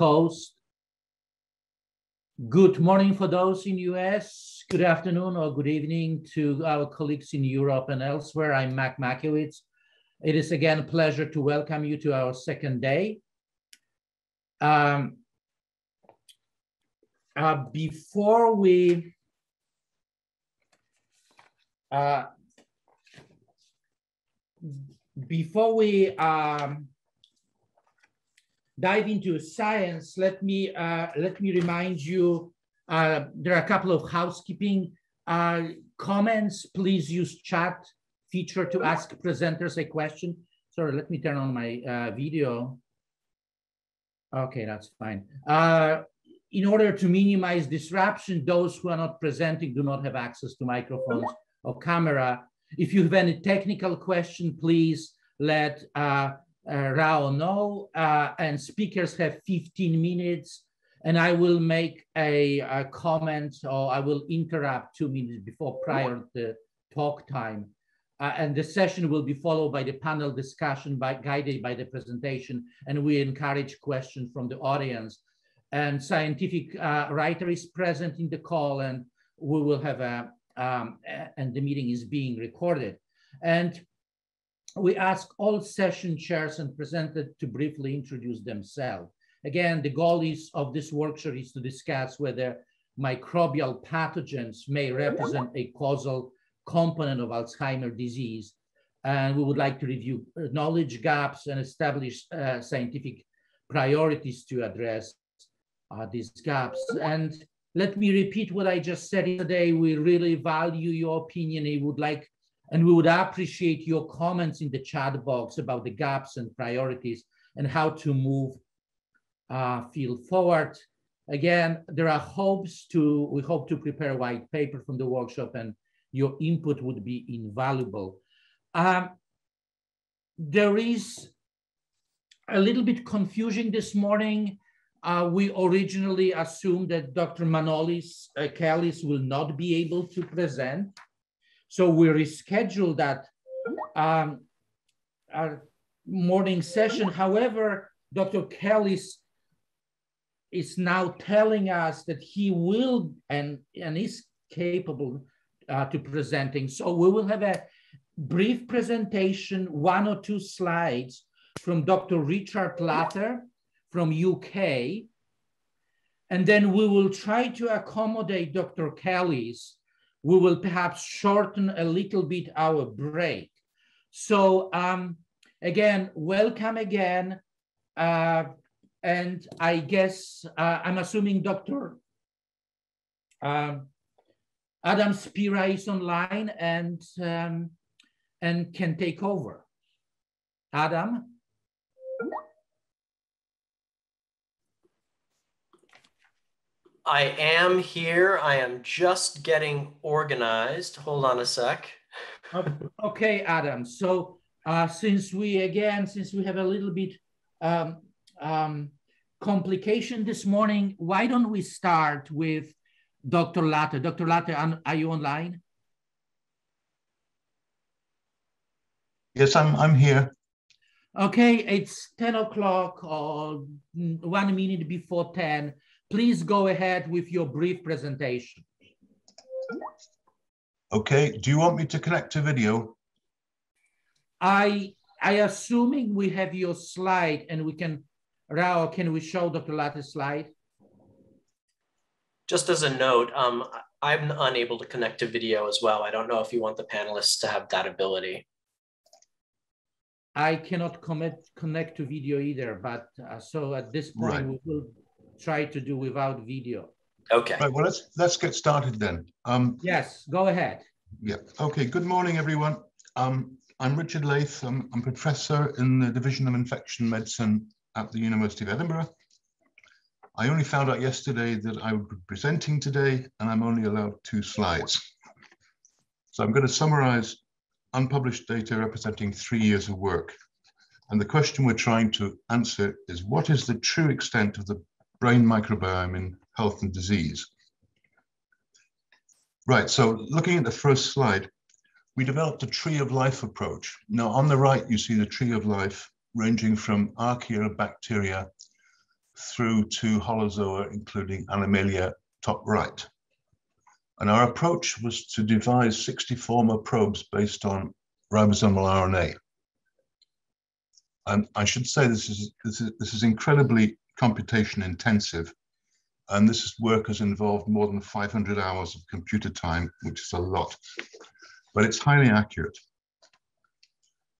Coast. Good morning for those in US. Good afternoon or good evening to our colleagues in Europe and elsewhere. I'm Mac Mackiewicz. It is again a pleasure to welcome you to our second day. Um, uh, before we uh, before we um, dive into science, let me uh, let me remind you uh, there are a couple of housekeeping uh, comments. Please use chat feature to ask presenters a question. Sorry, let me turn on my uh, video. Okay, that's fine. Uh, in order to minimize disruption, those who are not presenting do not have access to microphones or camera. If you have any technical question, please let uh, Rao know. Uh, and speakers have 15 minutes and I will make a, a, comment or I will interrupt two minutes before prior to talk time. Uh, and the session will be followed by the panel discussion by, guided by the presentation. And we encourage questions from the audience. And scientific uh, writer is present in the call and we will have a, um, and the meeting is being recorded. And we ask all session chairs and presenters to briefly introduce themselves. Again, the goal is of this workshop is to discuss whether microbial pathogens may represent a causal component of Alzheimer's disease. And we would like to review knowledge gaps and establish uh, scientific priorities to address uh, these gaps. And let me repeat what I just said today. We really value your opinion. We would like, and we would appreciate your comments in the chat box about the gaps and priorities and how to move uh, field forward. Again, there are hopes to, we hope to prepare a white paper from the workshop and your input would be invaluable. Um, there is a little bit confusion this morning. Uh, we originally assumed that Dr. Manolis uh, Kellis will not be able to present. So we rescheduled that um, our morning session. However, Dr. Kellis is now telling us that he will and, and is capable uh, to presenting. So we will have a brief presentation, one or two slides from Dr. Richard Latter from UK. And then we will try to accommodate Dr. Kellis. We will perhaps shorten a little bit our break. So um, again, welcome again. Uh, and I guess uh, I'm assuming Dr. Um, Adam Spira is online and um, and can take over. Adam. I am here. I am just getting organized. Hold on a sec. okay, Adam. So uh, since we again, since we have a little bit um, um, complication this morning, why don't we start with Dr. Latte? Dr. Latte, are you online? Yes, I'm, I'm here. Okay, it's 10 o'clock or one minute before 10. Please go ahead with your brief presentation. Okay, do you want me to connect to video? I I assuming we have your slide and we can Rao, can we show Dr. Latte's slide? Just as a note, um, I'm unable to connect to video as well. I don't know if you want the panelists to have that ability. I cannot commit, connect to video either, but uh, so at this point right. we will try to do without video. Okay. Right, well, let's let's get started then. Um, yes, go ahead. Yeah. Okay. Good morning, everyone. Um, I'm Richard Lathe. I'm, I'm professor in the Division of Infection Medicine at the University of Edinburgh. I only found out yesterday that I would be presenting today and I'm only allowed two slides. So I'm going to summarize unpublished data representing three years of work. And the question we're trying to answer is what is the true extent of the brain microbiome in health and disease? Right, so looking at the first slide, we developed a tree of life approach. Now on the right, you see the tree of life ranging from archaea bacteria through to holozoa, including Animalia top right. And our approach was to devise 64 probes based on ribosomal RNA. And I should say this is, this is, this is incredibly computation intensive. And this work has involved more than 500 hours of computer time, which is a lot, but it's highly accurate.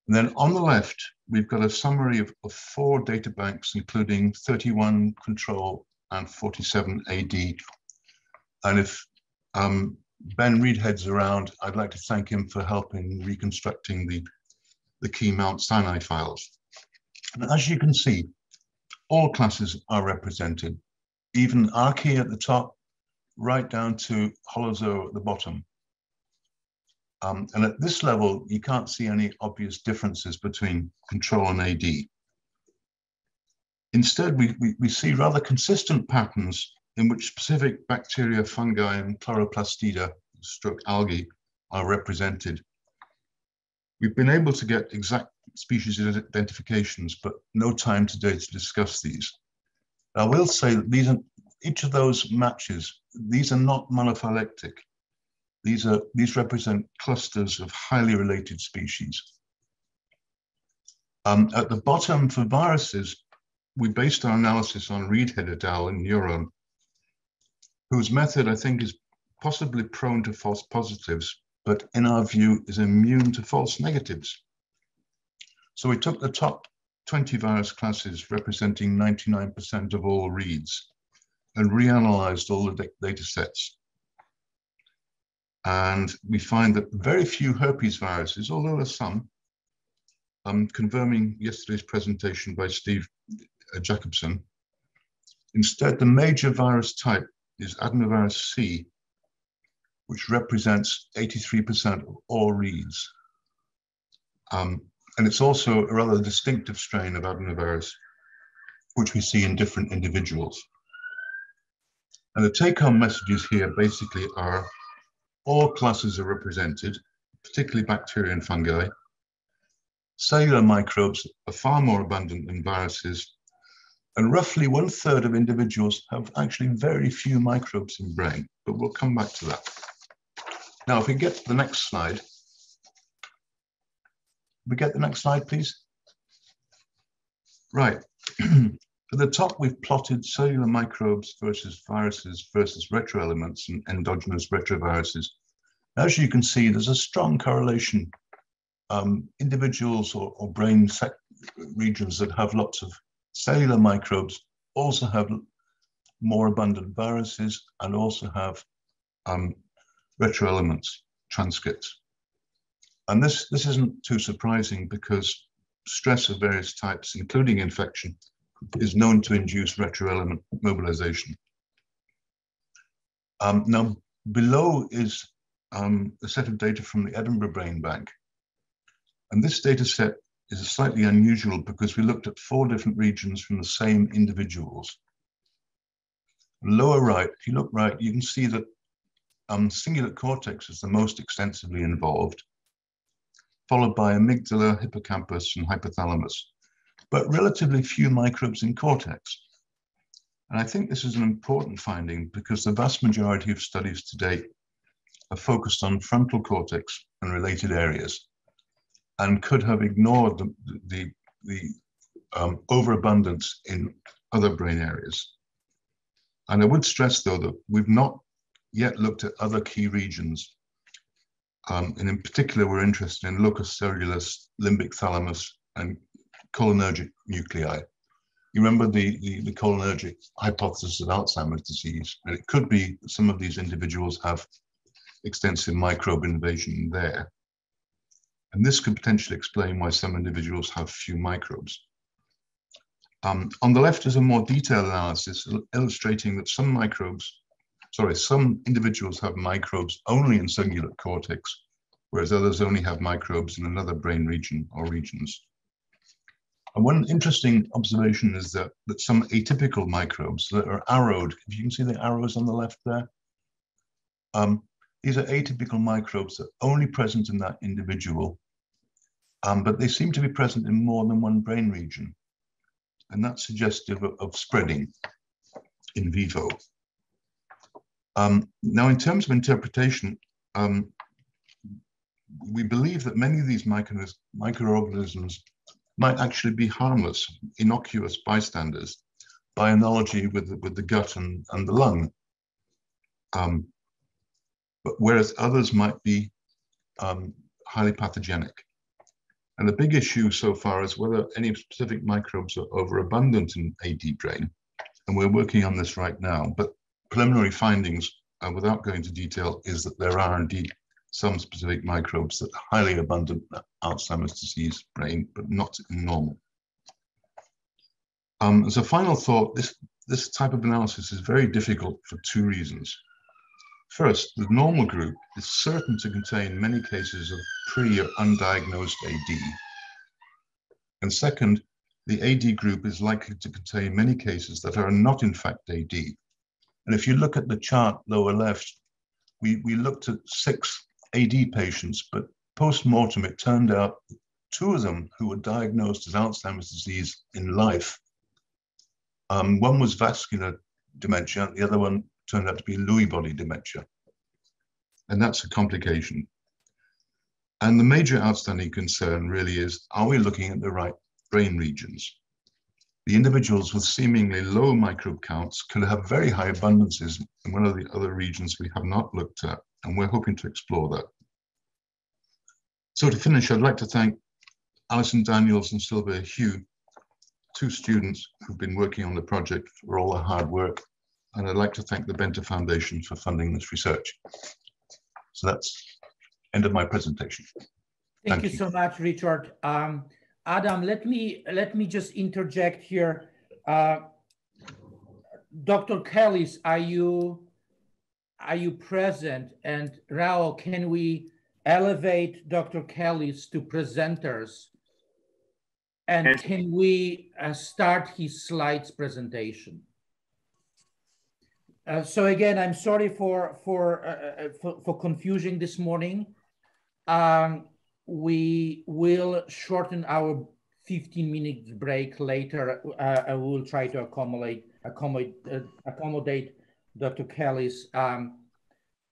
And then on the left, we've got a summary of, of four data banks, including 31 control and 47 AD. And if um, Ben Readhead's around, I'd like to thank him for helping reconstructing the, the key Mount Sinai files. And as you can see, all classes are represented, even Archaea at the top, right down to Holozoa at the bottom. Um, and at this level, you can't see any obvious differences between control and AD. Instead, we, we, we see rather consistent patterns in which specific bacteria, fungi, and chloroplastida, stroke algae, are represented. We've been able to get exact species identifications, but no time today to discuss these. I will say that these are, each of those matches, these are not monophyletic. These, are, these represent clusters of highly related species. Um, at the bottom for viruses, we based our analysis on Readhead et al. in Neuron, whose method I think is possibly prone to false positives, but in our view is immune to false negatives. So we took the top 20 virus classes representing 99% of all reads and reanalyzed all the data sets. And we find that very few herpes viruses, although there are some, um, confirming yesterday's presentation by Steve uh, Jacobson, instead the major virus type is adenovirus C, which represents 83% of all reads. Um, and it's also a rather distinctive strain of adenovirus, which we see in different individuals. And the take-home messages here basically are all classes are represented, particularly bacteria and fungi. Cellular microbes are far more abundant than viruses, and roughly one third of individuals have actually very few microbes in brain, but we'll come back to that. Now, if we get to the next slide, we get the next slide, please. Right. At the top, we've plotted cellular microbes versus viruses versus retroelements and endogenous retroviruses. As you can see, there's a strong correlation. Um, individuals or, or brain regions that have lots of cellular microbes also have more abundant viruses and also have um, retroelements, transcripts. And this, this isn't too surprising because stress of various types, including infection, is known to induce retroelement mobilization. Um, now, below is um, a set of data from the Edinburgh Brain Bank. And this data set is slightly unusual because we looked at four different regions from the same individuals. Lower right, if you look right, you can see that um, cingulate cortex is the most extensively involved, followed by amygdala, hippocampus, and hypothalamus, but relatively few microbes in cortex. And I think this is an important finding because the vast majority of studies to date are focused on frontal cortex and related areas and could have ignored the, the, the um, overabundance in other brain areas. And I would stress, though, that we've not yet looked at other key regions um, and in particular, we're interested in locus coeruleus, limbic thalamus, and cholinergic nuclei. You remember the, the, the, cholinergic hypothesis of Alzheimer's disease, and it could be some of these individuals have extensive microbe invasion there. And this could potentially explain why some individuals have few microbes. Um, on the left is a more detailed analysis illustrating that some microbes sorry, some individuals have microbes only in cingulate cortex, whereas others only have microbes in another brain region or regions. And one interesting observation is that, that some atypical microbes that are arrowed, if you can see the arrows on the left there, um, these are atypical microbes that are only present in that individual, um, but they seem to be present in more than one brain region. and that's suggestive of, of spreading in vivo. Um, now, in terms of interpretation, um, we believe that many of these microorganisms might actually be harmless, innocuous bystanders by analogy with the, with the gut and, and the lung. Um, but whereas others might be um, highly pathogenic. And the big issue so far is whether any specific microbes are overabundant in AD brain. And we're working on this right now. But preliminary findings, uh, without going into detail, is that there are indeed some specific microbes that are highly abundant in Alzheimer's disease brain, but not in normal. Um, as a final thought, this, this type of analysis is very difficult for two reasons. First, the normal group is certain to contain many cases of pre or undiagnosed AD. And second, the AD group is likely to contain many cases that are not in fact AD. And if you look at the chart lower left, we, we looked at six AD patients, but post-mortem, it turned out two of them who were diagnosed as Alzheimer's disease in life. Um, one was vascular dementia, the other one turned out to be Lewy body dementia. And that's a complication. And the major outstanding concern really is, are we looking at the right brain regions? The individuals with seemingly low microbe counts could have very high abundances in one of the other regions we have not looked at, and we're hoping to explore that. So to finish, I'd like to thank Alison Daniels and Sylvia Hugh, two students who've been working on the project for all their hard work and I'd like to thank the Benta Foundation for funding this research. So that's end of my presentation. Thank, thank you, you, so much, Richard. Um, Adam, let me let me just interject here. Uh, Dr. Kellis, are you are you present? And Raul, can we elevate Dr. Kellis to presenters? And can we uh, start his slides presentation? Uh, so again, I'm sorry for for, uh, uh, for, for confusing this morning. Um, we will shorten our 15 minutes break later. Uh, I will try to accommodate accommodate uh, accommodate Dr. Kellis. Um,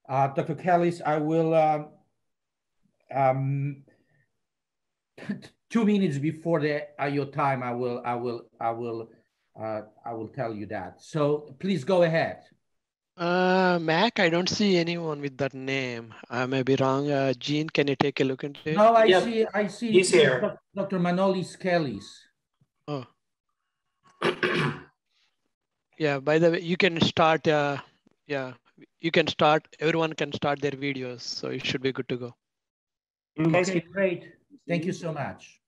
Dr. Kellis, I will. Um, um two minutes before the your time, I will I will I will I will tell you that. So please go ahead. Uh, Mac, I don't see anyone with that name. I may be wrong. Uh, Gene, can you take a look into it? No, I yep. see. I see. He's here. Dr. Manolis Kellis. Oh. yeah. By the way, you can start. Uh, yeah, you can start. Everyone can start their videos, so it should be good to go. Okay, great. Thank you so much.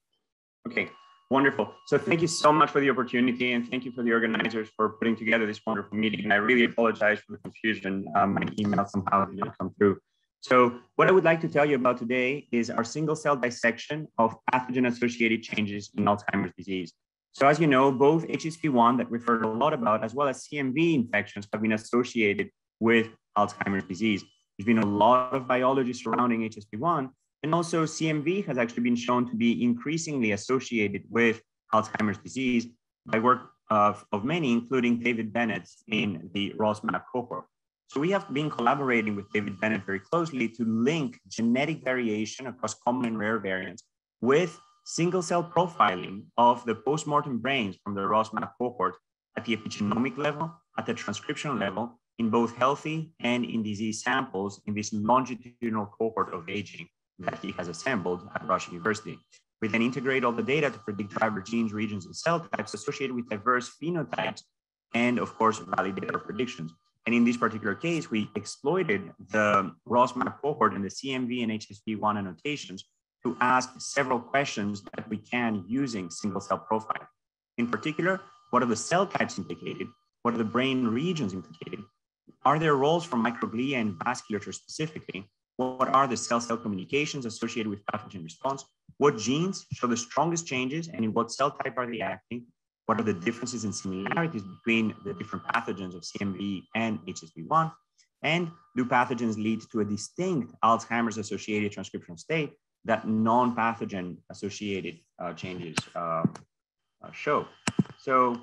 Okay. Wonderful. So thank you so much for the opportunity and thank you for the organizers for putting together this wonderful meeting. And I really apologize for the confusion. Um, my email somehow did not come through. So what I would like to tell you about today is our single cell dissection of pathogen associated changes in Alzheimer's disease. So as you know, both HSV1 that we've heard a lot about, as well as CMV infections have been associated with Alzheimer's disease. There's been a lot of biology surrounding HSV1, and also CMV has actually been shown to be increasingly associated with Alzheimer's disease by work of, of many, including David Bennett in the ROS-MAP cohort. So we have been collaborating with David Bennett very closely to link genetic variation across common and rare variants with single cell profiling of the postmortem brains from the ROS-MAP cohort at the epigenomic level, at the transcriptional level, in both healthy and in disease samples in this longitudinal cohort of aging that he has assembled at Rush University. We then integrate all the data to predict driver genes, regions, and cell types associated with diverse phenotypes, and of course, validate our predictions. And in this particular case, we exploited the ROS-MAP cohort and the CMV and HSV1 annotations to ask several questions that we can using single cell profiling. In particular, what are the cell types implicated? What are the brain regions implicated? Are there roles for microglia and vasculature specifically? What are the cell-cell communications associated with pathogen response? What genes show the strongest changes and in what cell type are they acting? What are the differences and similarities between the different pathogens of CMV and HSV1? And do pathogens lead to a distinct Alzheimer's associated transcriptional state that non-pathogen associated uh, changes uh, uh, show? So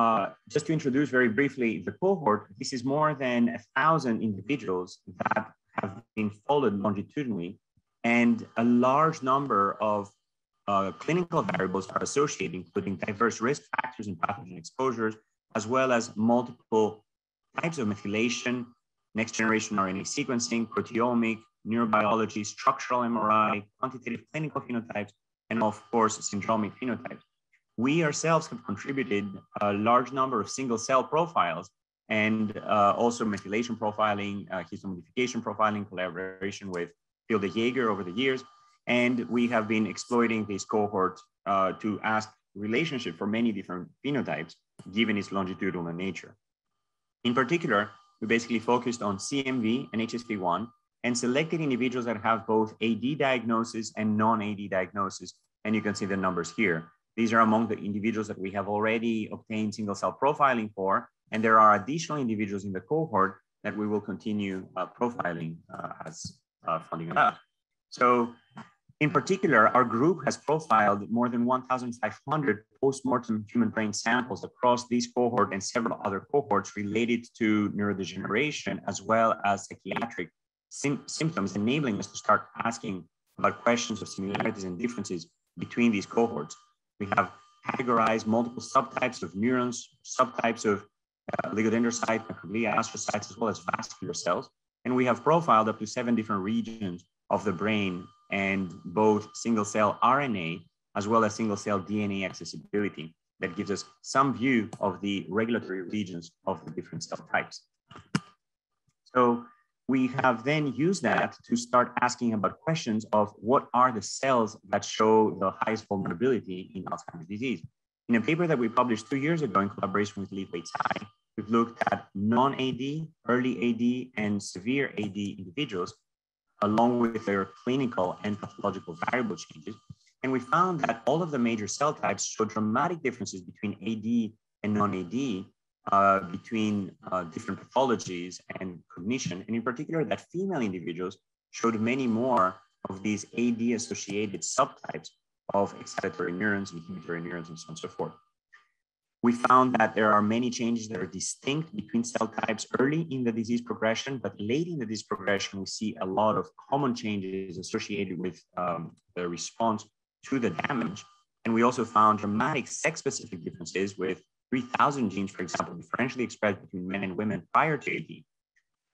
uh, just to introduce very briefly the cohort, this is more than a thousand individuals that have been followed longitudinally and a large number of uh, clinical variables are associated, including diverse risk factors and pathogen exposures, as well as multiple types of methylation, next generation RNA sequencing, proteomic, neurobiology, structural MRI, quantitative clinical phenotypes, and of course, syndromic phenotypes. We ourselves have contributed a large number of single cell profiles and uh, also methylation profiling, uh, histone modification profiling, collaboration with Phil de Jager over the years. And we have been exploiting this cohort uh, to ask relationship for many different phenotypes, given its longitudinal nature. In particular, we basically focused on CMV and HSV1 and selected individuals that have both AD diagnosis and non-AD diagnosis. And you can see the numbers here. These are among the individuals that we have already obtained single cell profiling for. And there are additional individuals in the cohort that we will continue uh, profiling uh, as uh, funding allows. So in particular, our group has profiled more than 1,500 post-mortem human brain samples across this cohort and several other cohorts related to neurodegeneration, as well as psychiatric symptoms, enabling us to start asking about questions of similarities and differences between these cohorts. We have categorized multiple subtypes of neurons, subtypes of uh, oligodendrocyte, microglia, astrocytes, as well as vascular cells. And we have profiled up to seven different regions of the brain and both single cell RNA as well as single cell DNA accessibility that gives us some view of the regulatory regions of the different cell types. So we have then used that to start asking about questions of what are the cells that show the highest vulnerability in Alzheimer's disease. In a paper that we published two years ago in collaboration with Li-Huei we've looked at non-AD, early AD, and severe AD individuals along with their clinical and pathological variable changes. And we found that all of the major cell types show dramatic differences between AD and non-AD, uh, between uh, different pathologies and cognition, and in particular that female individuals showed many more of these AD-associated subtypes of excitatory neurons, inhibitory neurons, and so on and so forth. We found that there are many changes that are distinct between cell types early in the disease progression, but late in the disease progression, we see a lot of common changes associated with um, the response to the damage. And we also found dramatic sex-specific differences with 3,000 genes, for example, differentially expressed between men and women prior to AD,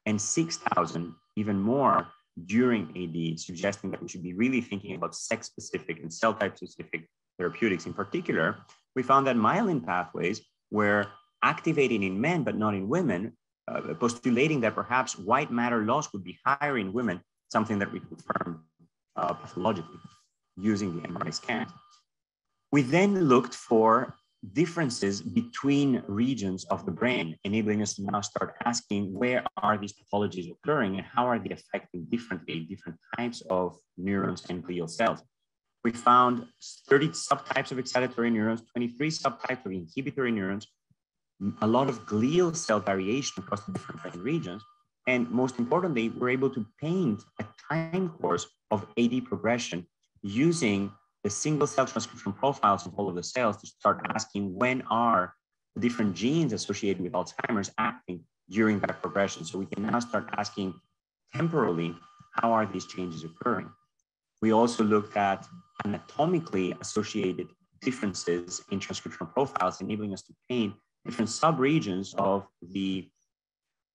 and 6,000, even more, during AD, suggesting that we should be really thinking about sex-specific and cell type-specific therapeutics. In particular, we found that myelin pathways were activating in men but not in women, uh, postulating that perhaps white matter loss would be higher in women, something that we confirmed uh, pathologically using the MRI scan. We then looked for differences between regions of the brain, enabling us to now start asking where are these pathologies occurring and how are they affecting differently different types of neurons and glial cells we found 30 subtypes of excitatory neurons, 23 subtypes of inhibitory neurons, a lot of glial cell variation across the different brain regions. And most importantly, we're able to paint a time course of AD progression using the single cell transcription profiles of all of the cells to start asking when are the different genes associated with Alzheimer's acting during that progression. So we can now start asking temporally, how are these changes occurring? We also looked at anatomically associated differences in transcriptional profiles, enabling us to paint different subregions of the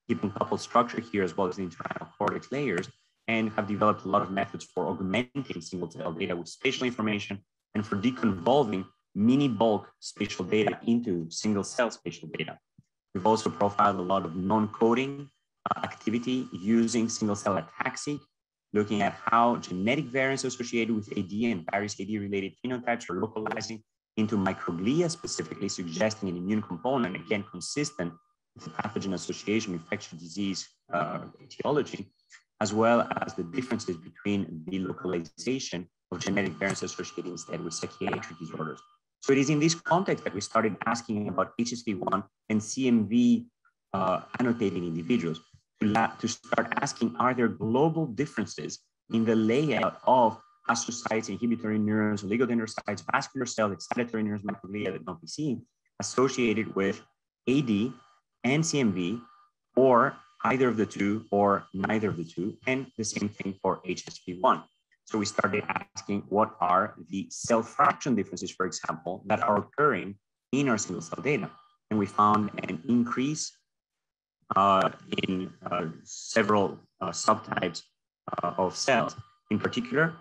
hippocampal structure here, as well as the entorhinal cortex layers, and have developed a lot of methods for augmenting single cell data with spatial information and for deconvolving mini bulk spatial data into single cell spatial data. We've also profiled a lot of non-coding uh, activity using single cell ATAC-seq looking at how genetic variants associated with AD and various AD-related phenotypes are localizing into microglia, specifically suggesting an immune component, again, consistent with the pathogen association infectious disease uh, etiology, as well as the differences between the localization of genetic variants associated instead with psychiatric disorders. So it is in this context that we started asking about HSV1 and CMV uh, individuals to, start asking, are there global differences in the layout of astrocytes, inhibitory neurons, oligodendrocytes, vascular cells, excitatory neurons, microglia that don't be seen, associated with AD and CMV, or either of the two, or neither of the two, and the same thing for HSV1. So we started asking what are the cell fraction differences, for example, that are occurring in our single cell data. And we found an increase in uh, several uh, subtypes uh, of cells. In particular,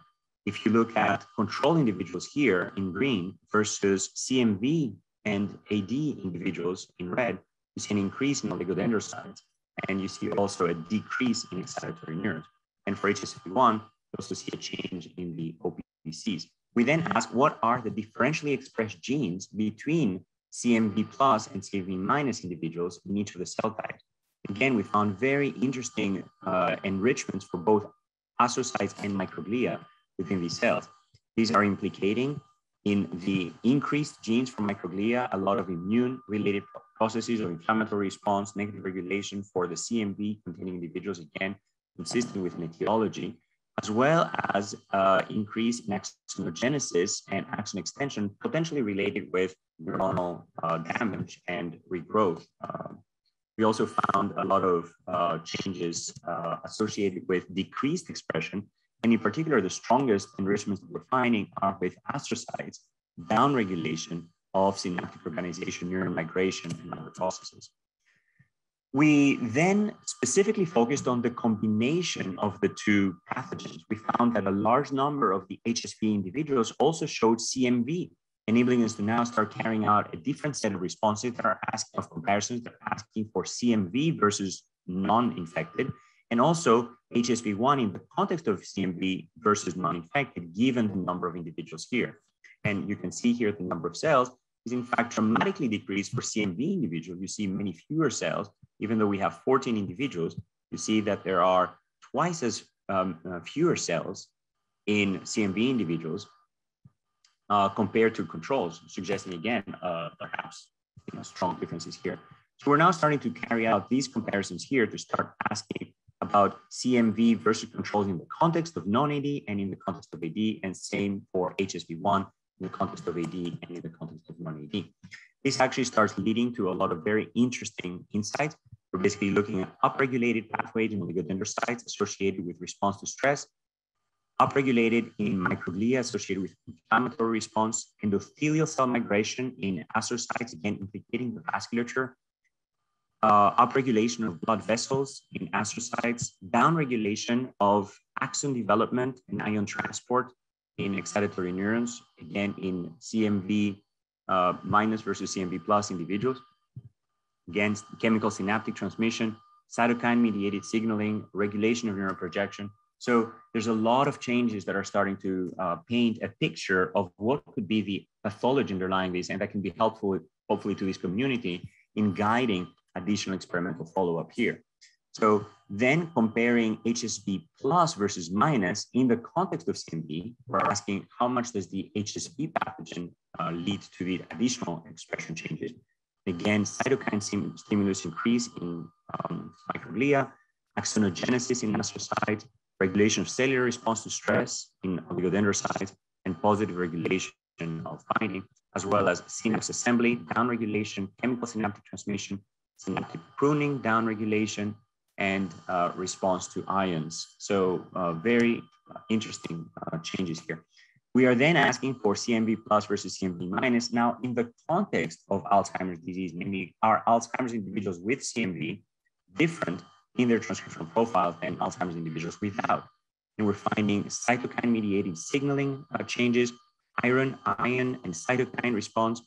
if you look at control individuals here in green versus CMV and AD individuals in red, you see an increase in oligodendrocytes, and you see also a decrease in excitatory neurons. And for HSV1, you also see a change in the OPCs. We then ask what are the differentially expressed genes between CMV plus and CMV minus individuals in each of the cell types. Again, we found very interesting uh, enrichments for both astrocytes and microglia within these cells. These are implicating in the increased genes from microglia, a lot of immune related processes of inflammatory response, negative regulation for the CMV containing individuals, again, consistent with an etiology, as well as uh, increase in axonogenesis and axon extension, potentially related with neuronal uh, damage and regrowth. Uh, we also found a lot of uh, changes uh, associated with decreased expression and in particular, the strongest enrichments that we're finding are with astrocytes, downregulation of synaptic organization, neuron migration, and other processes. We then specifically focused on the combination of the two pathogens. We found that a large number of the HSV individuals also showed CMV, enabling us to now start carrying out a different set of responses that are asking of comparisons that are asking for CMV versus non-infected, and also HSV1 in the context of CMV versus non-infected, given the number of individuals here. And you can see here the number of cells is in fact dramatically decreased for CMV individuals. You see many fewer cells, even though we have 14 individuals, you see that there are twice as um, uh, fewer cells in CMV individuals uh, compared to controls, suggesting again, uh, perhaps you know, strong differences here. So we're now starting to carry out these comparisons here to start asking about CMV versus controls in the context of non-AD and in the context of AD, and same for HSV1 in the context of AD and in the context of non-AD. This actually starts leading to a lot of very interesting insights. We're basically looking at upregulated pathways in oligodendrocytes associated with response to stress, upregulated in microglia associated with inflammatory response, endothelial cell migration in astrocytes, again implicating the vasculature, uh, upregulation of blood vessels in astrocytes, downregulation of axon development and ion transport in excitatory neurons, again in CMV uh, minus versus CMV plus individuals, against chemical synaptic transmission, cytokine mediated signaling, regulation of neural projection. So there's a lot of changes that are starting to uh, paint a picture of what could be the pathology underlying this, and that can be helpful, hopefully, to this community in guiding additional experimental follow-up here. So then comparing HSV plus versus minus in the context of CMV, we're asking how much does the HSV pathogen uh, lead to the additional expression changes? Again, cytokine stimulus increase in um, microglia, axonogenesis in astrocytes, regulation of cellular response to stress in oligodendrocytes, and positive regulation of binding, as well as synapse assembly, downregulation, chemical synaptic transmission, synaptic pruning, downregulation, and uh, response to ions. So uh, very uh, interesting uh, changes here. We are then asking for CMV plus versus CMV minus. Now, in the context of Alzheimer's disease, namely, are Alzheimer's individuals with CMV different in their transcriptional profile than Alzheimer's individuals without? And we're finding cytokine mediated signaling uh, changes, iron, ion, and cytokine response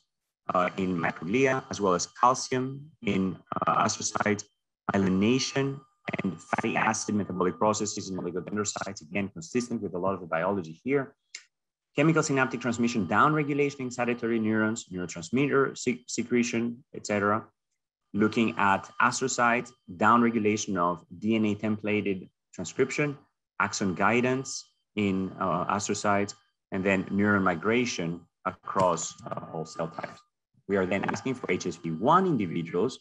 uh, in microglia, as well as calcium in uh, astrocytes, myelination, and fatty acid metabolic processes in oligodendrocytes, again, consistent with a lot of the biology here. Chemical synaptic transmission, downregulation in excitatory neurons, neurotransmitter secretion, etc. Looking at astrocytes, downregulation of DNA templated transcription, axon guidance in uh, astrocytes, and then neuron migration across uh, all cell types. We are then asking for HSV1 individuals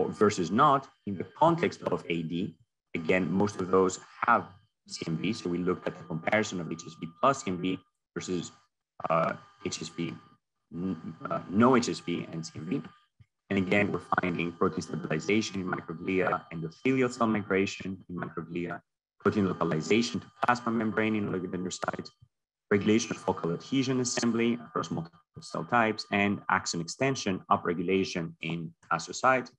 versus not in the context of AD. Again, most of those have CMV. So we looked at the comparison of HSV plus CMV versus uh, HSV, uh, no HSV and CMV. And again, we're finding protein stabilization in microglia, endothelial cell migration in microglia, protein localization to plasma membrane in oligodendrocytes, regulation of focal adhesion assembly across multiple cell types, and axon extension upregulation in astrocytes,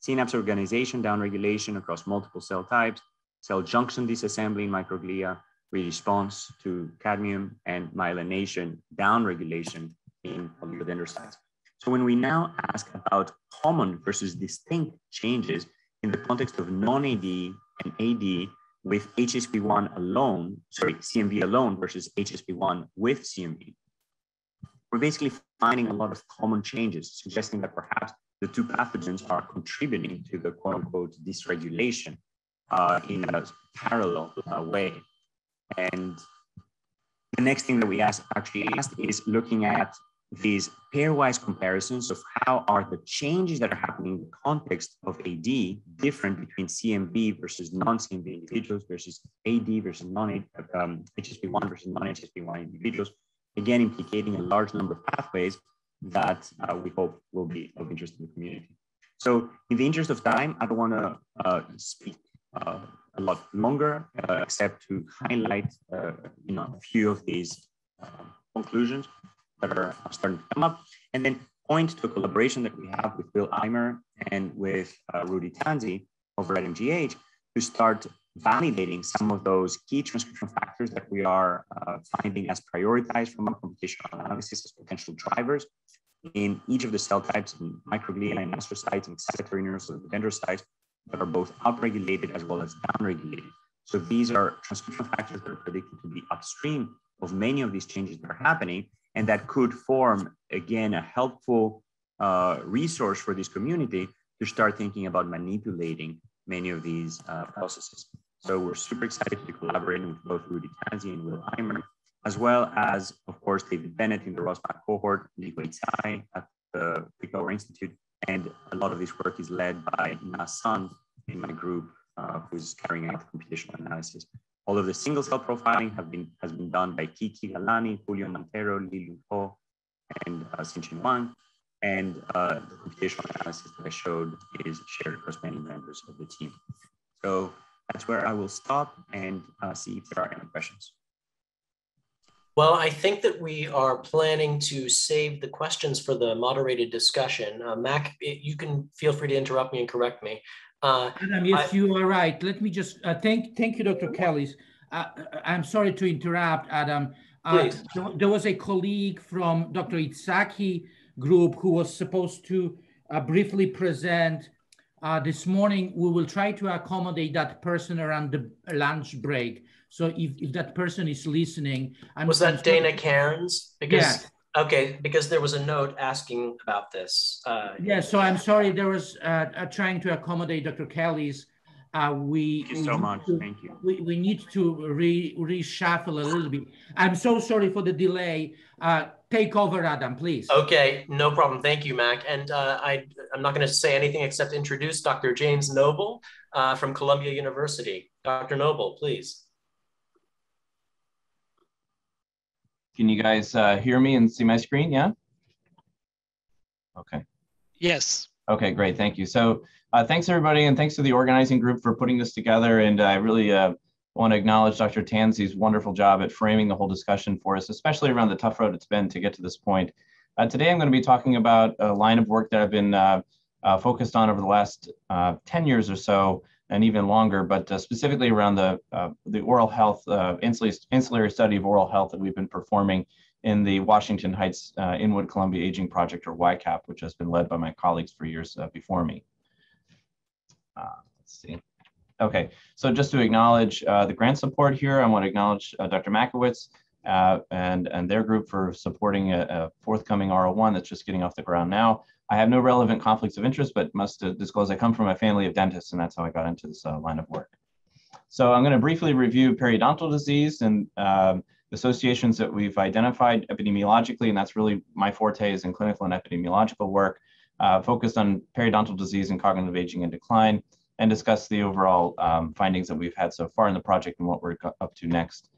synapse organization downregulation across multiple cell types, cell junction disassembly in microglia, response to cadmium, and myelination downregulation in oligodendrocytes. So when we now ask about common versus distinct changes in the context of non-AD and AD with HSV1 alone, sorry, CMV alone versus HSV1 with CMV, we're basically finding a lot of common changes, suggesting that perhaps the two pathogens are contributing to the quote unquote dysregulation uh, in a parallel uh, way. And the next thing that we asked, actually asked is looking at these pairwise comparisons of how are the changes that are happening in the context of AD different between CMV versus non-CMV individuals versus AD versus non-HSV1 um, versus non-HSV1 individuals, again implicating a large number of pathways that uh, we hope will be of interest to the community. So in the interest of time, I don't want to uh, speak uh, a lot longer, uh, except to highlight uh, you know, a few of these uh, conclusions that are starting to come up, and then point to a collaboration that we have with Bill Eimer and with uh, Rudy Tanzi over at MGH to start validating some of those key transcription factors that we are uh, finding as prioritized from our computational analysis as potential drivers in each of the cell types in microglia and astrocytes and excitatory neurocells dendrocytes that are both upregulated as well as downregulated. So these are transcription factors that are predicted to be upstream of many of these changes that are happening and that could form, again, a helpful uh, resource for this community to start thinking about manipulating many of these uh, processes. So we're super excited to be collaborating with both Rudy Tanzi and Will Eimer, as well as, of course, David Bennett in the ROS-MAP cohort, Li-Huei Tsai at the Picower Institute, and a lot of this work is led by Na Sun in my group, uh, who's carrying out the computational analysis. All of the single cell profiling have been, has been done by Kiki Galani, Julio Montero, Li Lu Ho, and uh, Xin Wang. And uh, the computational analysis that I showed is shared across many members of the team. So that's where I will stop and uh, see if there are any questions. Well, I think that we are planning to save the questions for the moderated discussion. Uh, Mac, you can feel free to interrupt me and correct me. Uh, Adam, yes, I, you are right. Let me just uh, thank thank you, Dr. Kellis. Uh, I'm sorry to interrupt, Adam. Uh, there, there, was a colleague from Dr. Itzhaki group who was supposed to uh, briefly present uh, this morning. We will try to accommodate that person around the lunch break. So if, if that person is listening, I'm was that Dana Cairns? Because yes. Okay, because there was a note asking about this. Uh, yeah, so I'm sorry. There was uh, uh, trying to accommodate Dr. Kellis. Uh, we Thank you so much. To, Thank you. We, we need to re reshuffle a little bit. I'm so sorry for the delay. Uh, take over, Adam, please. Okay, no problem. Thank you, Mac. And uh, I, I'm not going to say anything except introduce Dr. James Noble uh, from Columbia University. Dr. Noble, please. Can you guys uh, hear me and see my screen? Yeah? Okay. Yes. Okay, great. Thank you. So uh, thanks everybody and thanks to the organizing group for putting this together. And I really uh, want to acknowledge Dr. Tanzi's wonderful job at framing the whole discussion for us, especially around the tough road it's been to get to this point. Uh, today, I'm going to be talking about a line of work that I've been uh, uh, focused on over the last 10 years or so, and even longer, but uh, specifically around the, uh, the oral health, uh, ancillary study of oral health that we've been performing in the Washington Heights uh, Inwood Columbia Aging Project, or WHICAP, which has been led by my colleagues for years uh, before me. Uh, let's see. Okay, so just to acknowledge the grant support here, I want to acknowledge Dr. Mackiewicz and, and their group for supporting a, a forthcoming R01 that's just getting off the ground now. I have no relevant conflicts of interest, but must uh, disclose I come from a family of dentists, and that's how I got into this uh, line of work. So I'm going to briefly review periodontal disease and um, associations that we've identified epidemiologically, and that's really my forte is in clinical and epidemiological work, uh, focused on periodontal disease and cognitive aging and decline. and discuss the overall um, findings that we've had so far in the project and what we're up to next.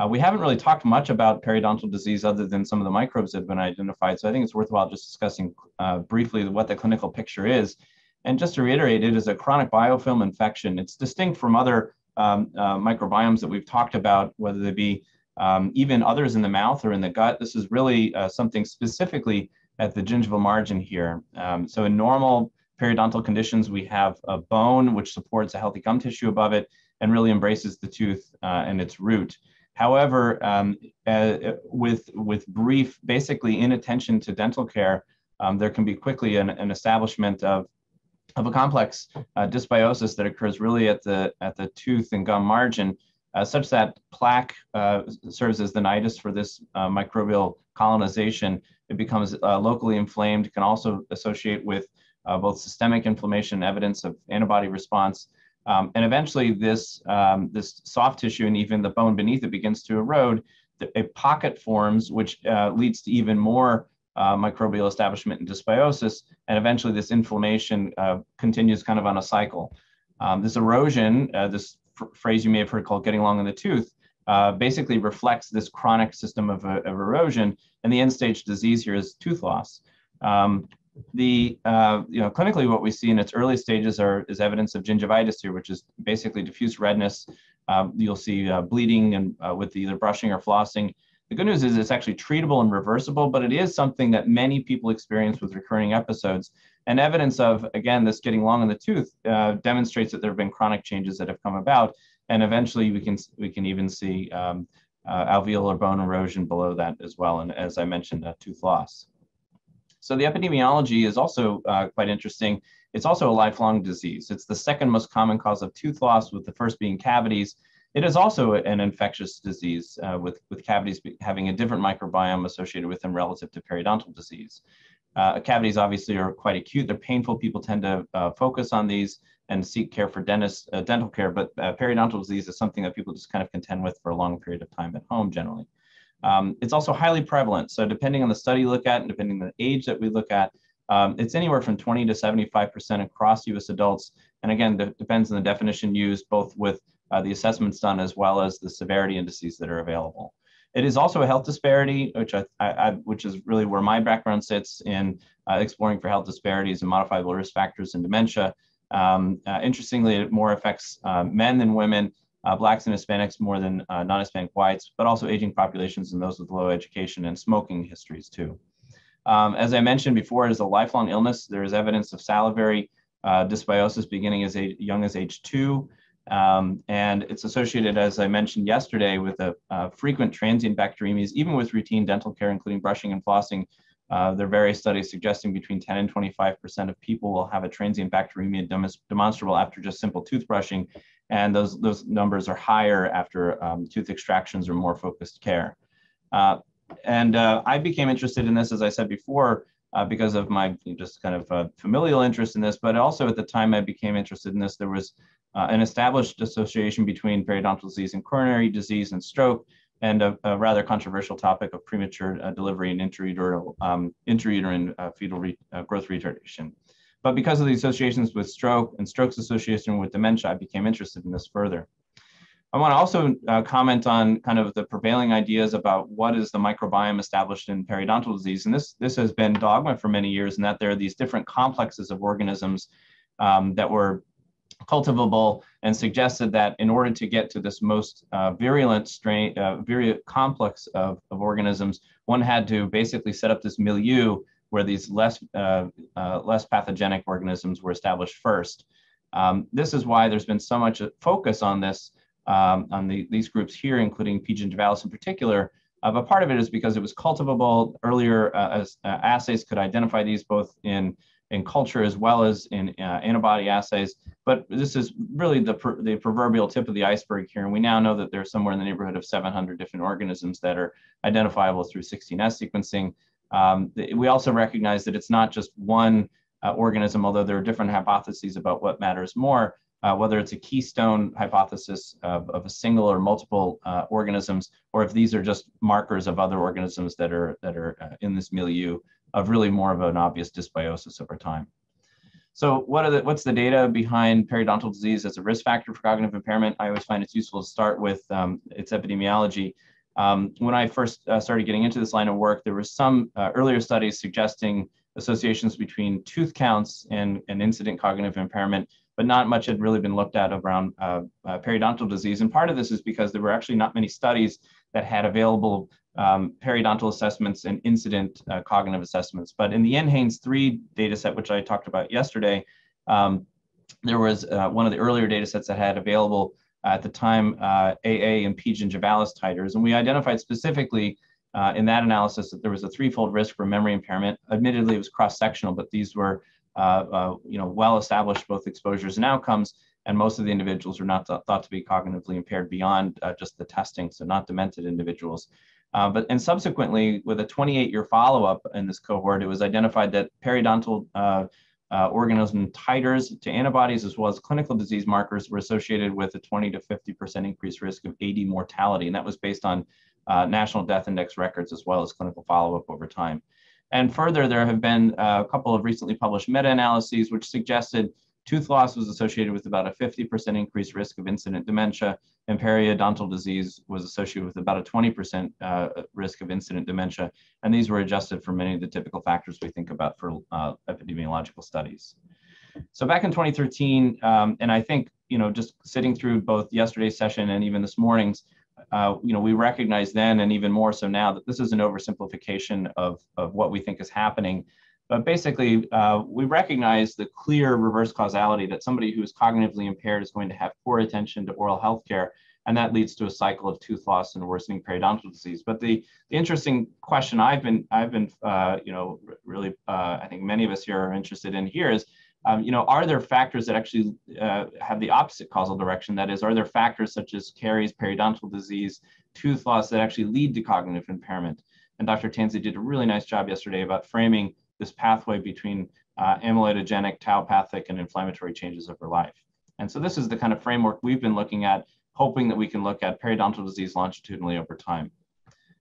Uh, we haven't really talked much about periodontal disease other than some of the microbes that have been identified. So I think it's worthwhile just discussing uh, briefly what the clinical picture is. And just to reiterate, it is a chronic biofilm infection. It's distinct from other um, uh, microbiomes that we've talked about, whether they be um, even others in the mouth or in the gut. This is really uh, something specifically at the gingival margin here. Um, so in normal periodontal conditions, we have a bone which supports a healthy gum tissue above it and really embraces the tooth uh, and its root. However, um, uh, with, with brief, basically inattention to dental care, um, there can be quickly an, an establishment of, of a complex uh, dysbiosis that occurs really at the, at the tooth and gum margin, uh, such that plaque uh, serves as the nidus for this uh, microbial colonization. It becomes uh, locally inflamed, can also associate with both systemic inflammation, evidence of antibody response, um, and eventually this, um, this soft tissue and even the bone beneath it begins to erode. A pocket forms, which uh, leads to even more uh, microbial establishment and dysbiosis. And eventually this inflammation uh, continues kind of on a cycle. Um, this erosion, uh, this phrase you may have heard called getting along in the tooth, uh, basically reflects this chronic system of, uh, of, erosion. And the end stage disease here is tooth loss. Um, the uh, you know clinically what we see in its early stages are is evidence of gingivitis here, which is basically diffuse redness. Um, you'll see uh, bleeding and uh, with either brushing or flossing. The good news is it's actually treatable and reversible, but it is something that many people experience with recurring episodes. And evidence of again this getting long in the tooth uh, demonstrates that there have been chronic changes that have come about, and eventually we can we can even see um, uh, alveolar bone erosion below that as well, and as I mentioned, tooth loss. So the epidemiology is also uh, quite interesting. It's also a lifelong disease. It's the second most common cause of tooth loss, with the first being cavities. It is also an infectious disease, uh, with, with cavities having a different microbiome associated with them relative to periodontal disease. Uh, cavities obviously are quite acute. They're painful. People tend to uh, focus on these and seek care for dentist, uh, dental care, but uh, periodontal disease is something that people just kind of contend with for a long period of time at home generally. Um, it's also highly prevalent. So depending on the study you look at and depending on the age that we look at, um, it's anywhere from 20 to 75% across US adults. And again, it depends on the definition used, both with uh, the assessments done as well as the severity indices that are available. It is also a health disparity, which I, I, which is really where my background sits in uh, exploring for health disparities and modifiable risk factors in dementia. Um, uh, interestingly, it more affects uh, men than women, uh, Blacks and Hispanics more than uh, non-Hispanic whites, but also aging populations and those with low education and smoking histories too. Um, as I mentioned before, it is a lifelong illness. There is evidence of salivary uh, dysbiosis beginning as a, young as age two. Um, and it's associated, as I mentioned yesterday, with a, uh, frequent transient bacteremias, even with routine dental care, including brushing and flossing. Uh, there are various studies suggesting between 10 and 25% of people will have a transient bacteremia demonstrable after just simple toothbrushing, and those, those numbers are higher after um, tooth extractions or more focused care. Uh, and uh, I became interested in this, as I said before, uh, because of my just kind of uh, familial interest in this, but also at the time I became interested in this, there was uh, an established association between periodontal disease and coronary disease and stroke, and a, a rather controversial topic of premature uh, delivery and intrauterine, um, intrauterine fetal re growth retardation. But because of the associations with stroke and stroke's association with dementia, I became interested in this further. I want to also uh, comment on kind of the prevailing ideas about what is the microbiome established in periodontal disease. And this, this has been dogma for many years, and that there are these different complexes of organisms um, that were cultivable and suggested that in order to get to this most uh, virulent strain, uh, virulent complex of, of organisms, one had to basically set up this milieu where these less, uh, uh, less pathogenic organisms were established first. Um, this is why there's been so much focus on this, um, on the, these groups here, including P. gingivalis in particular. Uh, but part of it is because it was cultivable. Earlier uh, as, uh, assays could identify these both in, in culture as well as in uh, antibody assays. But this is really the, the proverbial tip of the iceberg here. And we now know that there's somewhere in the neighborhood of 700 different organisms that are identifiable through 16S sequencing. Um, we also recognize that it's not just one uh, organism, although there are different hypotheses about what matters more, uh, whether it's a keystone hypothesis of, of a single or multiple uh, organisms, or if these are just markers of other organisms that are, that are uh, in this milieu of really more of an obvious dysbiosis over time. So what are the, what's the data behind periodontal disease as a risk factor for cognitive impairment? I always find it's useful to start with um, its epidemiology. Um, when I first uh, started getting into this line of work, there were some uh, earlier studies suggesting associations between tooth counts and, and incident cognitive impairment, but not much had really been looked at around uh, uh periodontal disease. And part of this is because there were actually not many studies that had available um, periodontal assessments and incident uh, cognitive assessments. But in the NHANES 3 data set, which I talked about yesterday, um, there was uh, one of the earlier data sets that had available at the time uh, AA and p gingivalis titers. And we identified specifically uh, in that analysis that there was a threefold risk for memory impairment. Admittedly, it was cross-sectional, but these were uh, uh, you know, well-established both exposures and outcomes and most of the individuals are not th thought to be cognitively impaired beyond uh, just the testing, so not demented individuals. Uh, but and subsequently, with a 28-year follow-up in this cohort, it was identified that periodontal uh, uh, organism titers to antibodies as well as clinical disease markers were associated with a 20 to 50% increased risk of AD mortality. And that was based on uh, national death index records as well as clinical follow-up over time. And further, there have been uh, a couple of recently published meta-analyses which suggested Tooth loss was associated with about a 50% increased risk of incident dementia, and periodontal disease was associated with about a 20% uh, risk of incident dementia. And these were adjusted for many of the typical factors we think about for uh, epidemiological studies. So back in 2013, um, and I think, you know, just sitting through both yesterday's session and even this morning's, uh, you know, we recognize then and even more so now that this is an oversimplification of, of what we think is happening but basically, uh, we recognize the clear reverse causality that somebody who is cognitively impaired is going to have poor attention to oral health care, and that leads to a cycle of tooth loss and worsening periodontal disease. But the, the interesting question I've been, I've been, uh, you know, really, uh, I think many of us here are interested in here is, um, you know, are there factors that actually uh, have the opposite causal direction? That is, are there factors such as caries, periodontal disease, tooth loss that actually lead to cognitive impairment? And Dr. Tansey did a really nice job yesterday about framing this pathway between uh, amyloidogenic, tauopathic, and inflammatory changes over life. And so this is the kind of framework we've been looking at, hoping that we can look at periodontal disease longitudinally over time.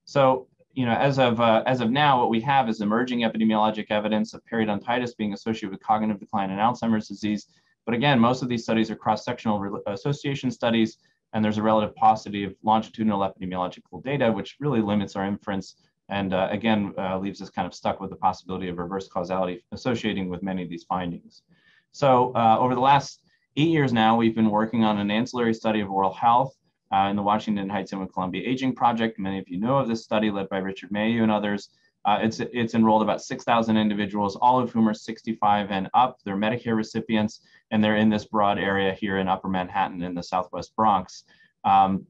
So, you know, as of, uh, as of now, what we have is emerging epidemiologic evidence of periodontitis being associated with cognitive decline in Alzheimer's disease. But again, most of these studies are cross-sectional association studies, and there's a relative paucity of longitudinal epidemiological data, which really limits our inference and uh, again uh, leaves us kind of stuck with the possibility of reverse causality associating with many of these findings. So uh, over the last eight years now, we've been working on an ancillary study of oral health uh, in the Washington Heights and Columbia Aging Project. Many of you know of this study led by Richard Mayhew and others. Uh, it's, it's enrolled about 6,000 individuals, all of whom are 65 and up. They're Medicare recipients, and they're in this broad area here in Upper Manhattan in the Southwest Bronx. Um,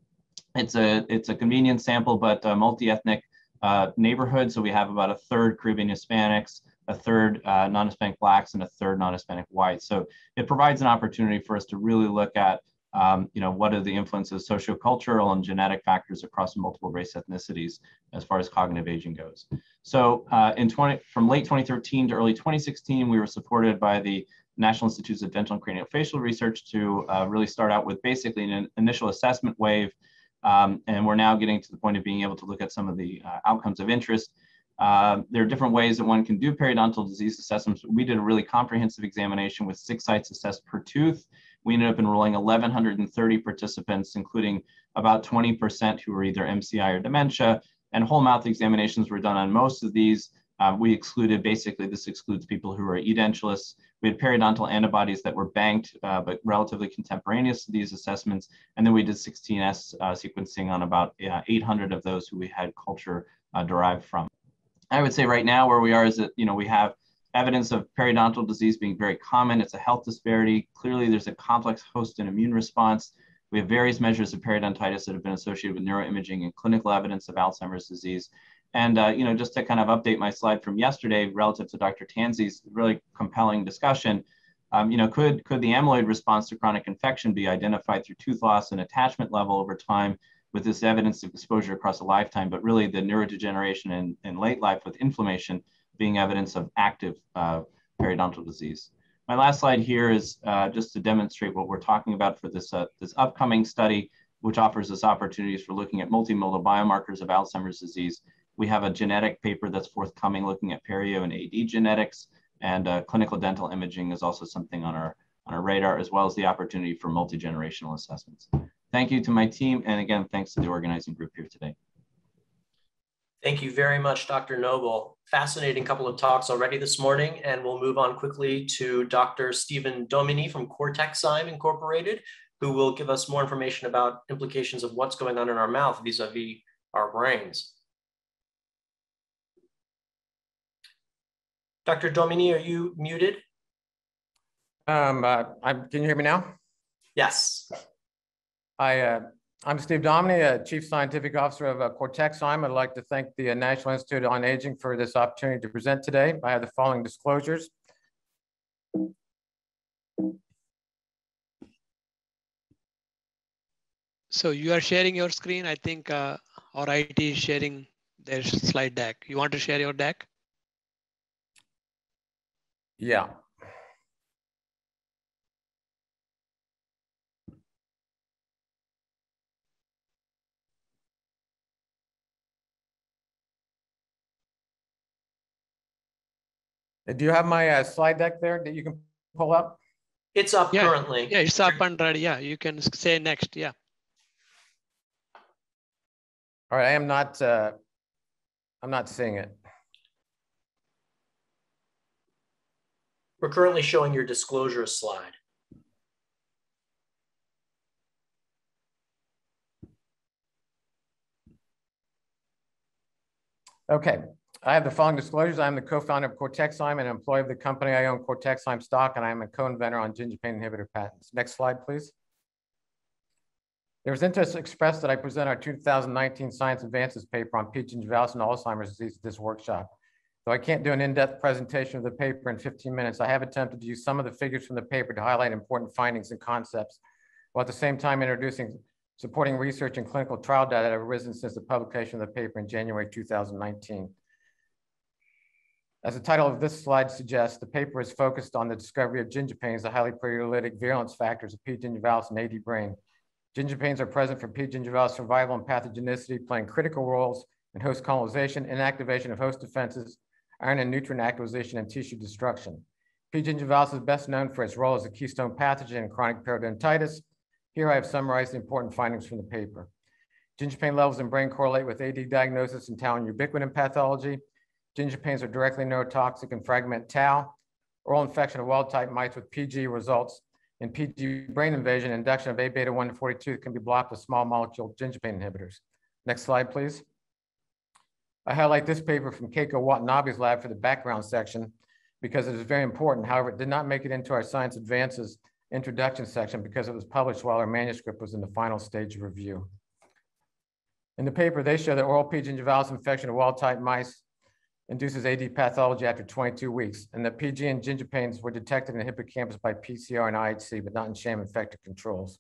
it's a it's a convenient sample, but uh, multi-ethnic uh, neighborhood. So we have about a third Caribbean Hispanics, a third uh, non-Hispanic blacks, and a third non-Hispanic whites. So it provides an opportunity for us to really look at, um, you know, what are the influences sociocultural and genetic factors across multiple race ethnicities as far as cognitive aging goes. So uh, in 20, from late 2013 to early 2016, we were supported by the National Institutes of Dental and Craniofacial Research to uh, really start out with basically an initial assessment wave um, and we're now getting to the point of being able to look at some of the uh, outcomes of interest. Uh, there are different ways that one can do periodontal disease assessments. We did a really comprehensive examination with six sites assessed per tooth. We ended up enrolling 1,130 participants, including about 20% who were either MCI or dementia. And whole mouth examinations were done on most of these. Uh, we excluded, basically, this excludes people who are edentulous. We had periodontal antibodies that were banked, uh, but relatively contemporaneous to these assessments. And then we did 16S uh, sequencing on about 800 of those who we had culture uh, derived from. I would say right now where we are is that, you know, we have evidence of periodontal disease being very common. It's a health disparity. Clearly, there's a complex host and immune response. We have various measures of periodontitis that have been associated with neuroimaging and clinical evidence of Alzheimer's disease. And uh, you know, just to kind of update my slide from yesterday relative to Dr. Tansey's really compelling discussion, um, you know, could could the amyloid response to chronic infection be identified through tooth loss and attachment level over time with this evidence of exposure across a lifetime, but really the neurodegeneration in, in late life with inflammation being evidence of active uh, periodontal disease. My last slide here is uh, just to demonstrate what we're talking about for this, uh, this upcoming study, which offers us opportunities for looking at multimodal biomarkers of Alzheimer's disease we have a genetic paper that's forthcoming looking at perio and AD genetics. And uh, clinical dental imaging is also something on our, on our radar, as well as the opportunity for multi-generational assessments. Thank you to my team. And again, thanks to the organizing group here today. Thank you very much, Dr. Noble. Fascinating couple of talks already this morning, and we'll move on quickly to Dr. Stephen Domini from Cortexime Incorporated, who will give us more information about implications of what's going on in our mouth vis-a-vis -vis our brains. Dr. Domini, are you muted? Um, uh, I'm, can you hear me now? Yes. I, uh, I'm Steve Domini, uh, Chief Scientific Officer of uh, Cortexime. I'd like to thank the uh, National Institute on Aging for this opportunity to present today. I have the following disclosures. So you are sharing your screen. I think uh, our IT is sharing their slide deck. You want to share your deck? Yeah. Do you have my uh, slide deck there that you can pull up? It's up yeah. currently. Yeah, it's up and ready. Yeah, you can say next. Yeah. All right, I am not, uh, I'm not seeing it. We're currently showing your disclosure slide. Okay, I have the following disclosures. I'm the co-founder of Cortexime and an employee of the company. I own Cortexime stock and I'm a co-inventor on ginger pain inhibitor patents. Next slide, please. There was interest expressed that I present our 2019 Science Advances paper on P. gingivalis and Alzheimer's disease at this workshop. Though I can't do an in-depth presentation of the paper in 15 minutes, I have attempted to use some of the figures from the paper to highlight important findings and concepts, while at the same time introducing supporting research and clinical trial data that have arisen since the publication of the paper in January 2019. As the title of this slide suggests, the paper is focused on the discovery of gingipains, as the highly proteolytic virulence factors of P. gingivalis and AD brain. Gingipains are present for P. gingivalis survival and pathogenicity, playing critical roles in host colonization, inactivation of host defenses, iron and nutrient acquisition, and tissue destruction. P. gingivalis is best known for its role as a keystone pathogen in chronic periodontitis. Here I have summarized the important findings from the paper. Gingipain levels in brain correlate with AD diagnosis and tau and ubiquitin pathology. Gingipains are directly neurotoxic and fragment tau. Oral infection of wild-type mice with PG results in PG brain invasion. Induction of A beta 1 to 42 can be blocked with small molecule gingipain inhibitors. Next slide, please. I highlight this paper from Keiko Watanabe's lab for the background section because it is very important. However, it did not make it into our science advances introduction section because it was published while our manuscript was in the final stage of review. In the paper, they show that oral P. gingivalis infection of wild-type mice induces AD pathology after 22 weeks, and that PG and gingipains were detected in the hippocampus by PCR and IHC, but not in sham infected controls.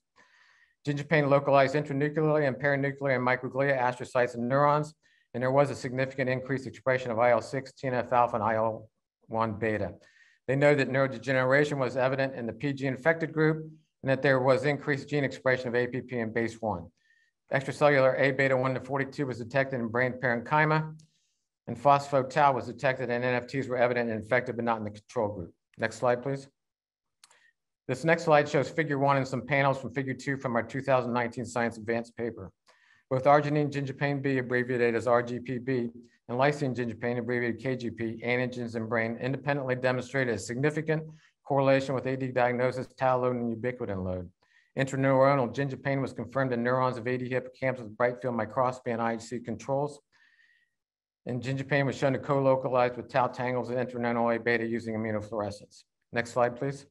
Gingipain localized intranuclearly and perinuclear in microglia, astrocytes, and neurons, and there was a significant increased expression of IL-6, TNF-alpha, and IL-1 beta. They know that neurodegeneration was evident in the PG infected group and that there was increased gene expression of APP and BACE1. Extracellular A beta 1 to 42 was detected in brain parenchyma, and phospho-tau was detected and NFTs were evident and infected, but not in the control group. Next slide, please. This next slide shows figure one and some panels from figure two from our 2019 Science Advanced paper. Both arginine gingipain B, abbreviated as RGPB, and lysine gingipain, abbreviated KGP, antigens in brain independently demonstrated a significant correlation with AD diagnosis, tau load, and ubiquitin load. Intraneuronal gingipain was confirmed in neurons of AD hippocampus with bright field microscopy and IHC controls. And gingipain was shown to co-localize with tau tangles and intraneuronal A beta using immunofluorescence. Next slide, please.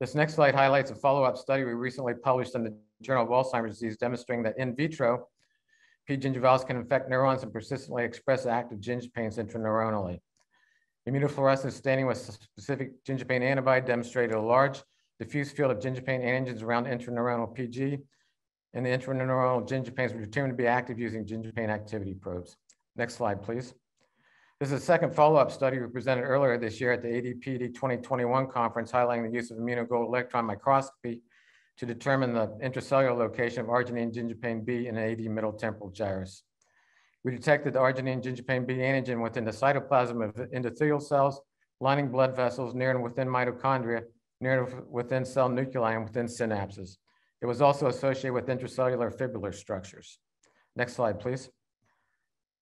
This next slide highlights a follow-up study we recently published in the Journal of Alzheimer's Disease demonstrating that in vitro, P. gingivalis can infect neurons and persistently express active gingipains intraneuronally. Immunofluorescence staining with specific gingipain antibody demonstrated a large diffuse field of gingipain antigens around intraneuronal PG, and the intraneuronal gingipains were determined to be active using gingipain activity probes. Next slide, please. This is a second follow-up study we presented earlier this year at the ADPD 2021 conference highlighting the use of immunogold electron microscopy to determine the intracellular location of arginine gingipain B in AD middle temporal gyrus. We detected the arginine gingipain B antigen within the cytoplasm of endothelial cells, lining blood vessels near and within mitochondria, near and within cell nuclei and within synapses. It was also associated with intracellular fibrillar structures. Next slide, please.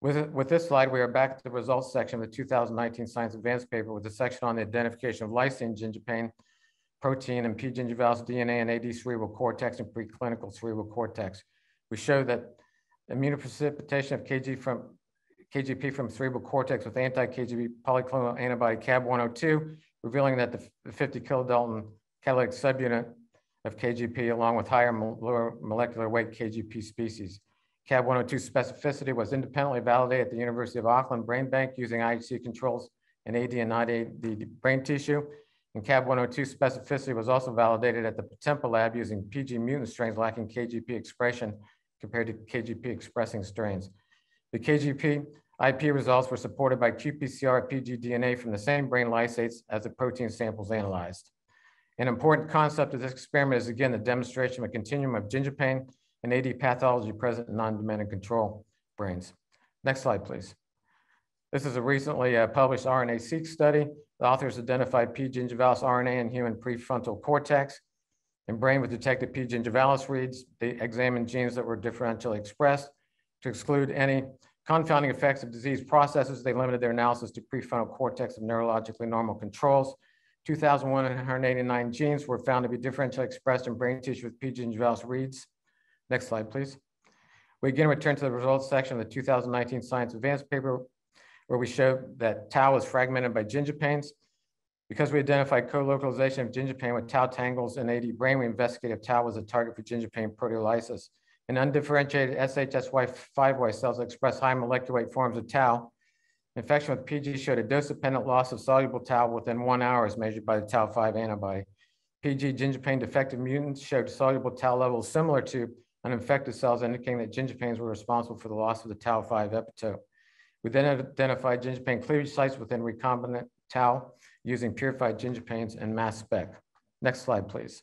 With, with this slide, we are back to the results section of the 2019 Science Advance paper with a section on the identification of lysine gingipain protein and P. gingivalis DNA and AD cerebral cortex and preclinical cerebral cortex. We show that immunoprecipitation of KG from, KGP from cerebral cortex with anti-KGP polyclonal antibody CAB102, revealing that the 50 kilodalton catalytic subunit of KGP along with higher lower molecular weight KGP species. CAB 102 specificity was independently validated at the University of Auckland Brain Bank using IHC controls in AD and not AD brain tissue. And CAB 102 specificity was also validated at the Potempa lab using PG mutant strains lacking KGP expression compared to KGP expressing strains. The KGP IP results were supported by qPCR pgDNA from the same brain lysates as the protein samples analyzed. An important concept of this experiment is again the demonstration of a continuum of gingipain and AD pathology present in non-demented control brains. Next slide, please. This is a recently uh, published RNA-seq study. The authors identified P. gingivalis RNA in human prefrontal cortex. and brain with detected P. gingivalis reads, they examined genes that were differentially expressed. To exclude any confounding effects of disease processes, they limited their analysis to prefrontal cortex of neurologically normal controls. 2,189 genes were found to be differentially expressed in brain tissue with P. gingivalis reads. Next slide, please. We again return to the results section of the 2019 Science Advance paper, where we show that tau is fragmented by gingipains. Because we identified co-localization of gingipain with tau tangles in AD brain, we investigated if tau was a target for gingipain proteolysis. In undifferentiated SHSY5Y cells express high molecular weight forms of tau, infection with PG showed a dose-dependent loss of soluble tau within one hour as measured by the tau-5 antibody. PG gingipain defective mutants showed soluble tau levels similar to uninfected cells indicating that gingipains were responsible for the loss of the tau-5 epitope. We then identified gingipain cleavage sites within recombinant tau using purified gingipains and mass spec. Next slide, please.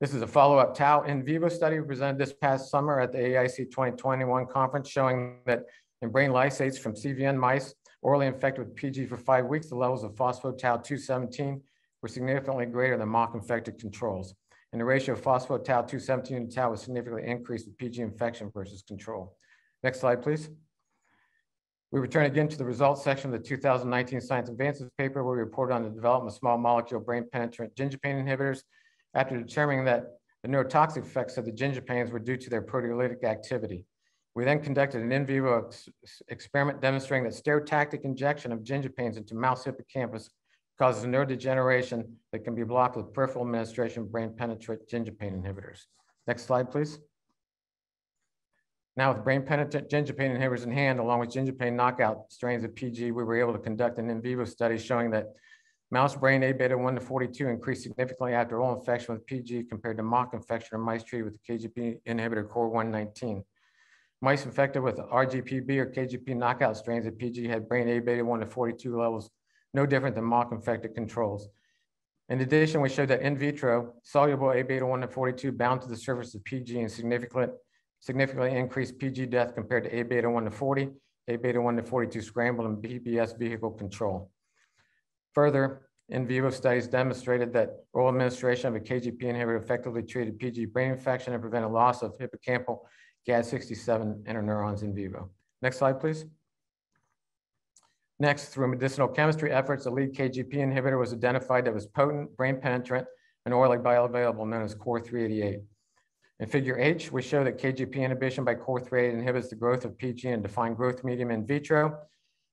This is a follow-up tau in vivo study presented this past summer at the AIC 2021 conference showing that in brain lysates from CVN mice orally infected with PG for five weeks, the levels of phospho-tau 217 were significantly greater than mock-infected controls and the ratio of phospho-tau 217 to tau was significantly increased with PG infection versus control. Next slide, please. We return again to the results section of the 2019 Science Advances paper where we reported on the development of small molecule brain penetrant gingipain inhibitors after determining that the neurotoxic effects of the gingipains were due to their proteolytic activity. We then conducted an in vivo ex experiment demonstrating that stereotactic injection of gingipains into mouse hippocampus causes neurodegeneration that can be blocked with peripheral administration of brain penetrant gingipain inhibitors. Next slide, please. Now with brain penetrant gingipain inhibitors in hand, along with gingipain knockout strains of PG, we were able to conduct an in vivo study showing that mouse brain A beta 1 to 42 increased significantly after oral infection with PG compared to mock infection of mice treated with KGP inhibitor core 119. Mice infected with RGPB or KGP knockout strains of PG had brain A beta 1 to 42 levels no different than mock infected controls. In addition, we showed that in vitro, soluble A beta 1 to 42 bound to the surface of PG and significantly, significantly increased PG death compared to A beta 1 to 40, A beta 1 to 42 scramble, and PBS vehicle control. Further, in vivo studies demonstrated that oral administration of a KGP inhibitor effectively treated PG brain infection and prevented loss of hippocampal GAD67 interneurons in vivo. Next slide, please. Next, through medicinal chemistry efforts, a lead KGP inhibitor was identified that was potent, brain penetrant, and orally bioavailable, known as COR388. In figure H, we show that KGP inhibition by COR388 inhibits the growth of PG in defined growth medium in vitro.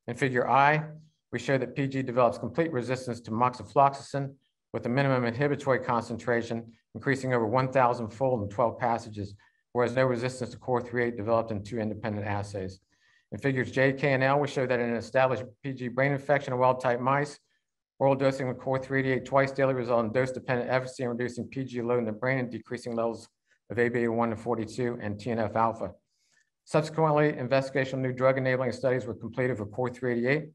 In figure I, we show that PG develops complete resistance to moxifloxacin with a minimum inhibitory concentration increasing over 1,000 fold in 12 passages, whereas no resistance to COR388 developed in two independent assays. In figures J, K, and L, we show that in an established PG brain infection of wild-type mice, oral dosing with COR388 twice daily resulted in dose-dependent efficacy in reducing PG load in the brain and decreasing levels of ABA1 to 42 and TNF alpha. Subsequently, investigational new drug enabling studies were completed for CORE388,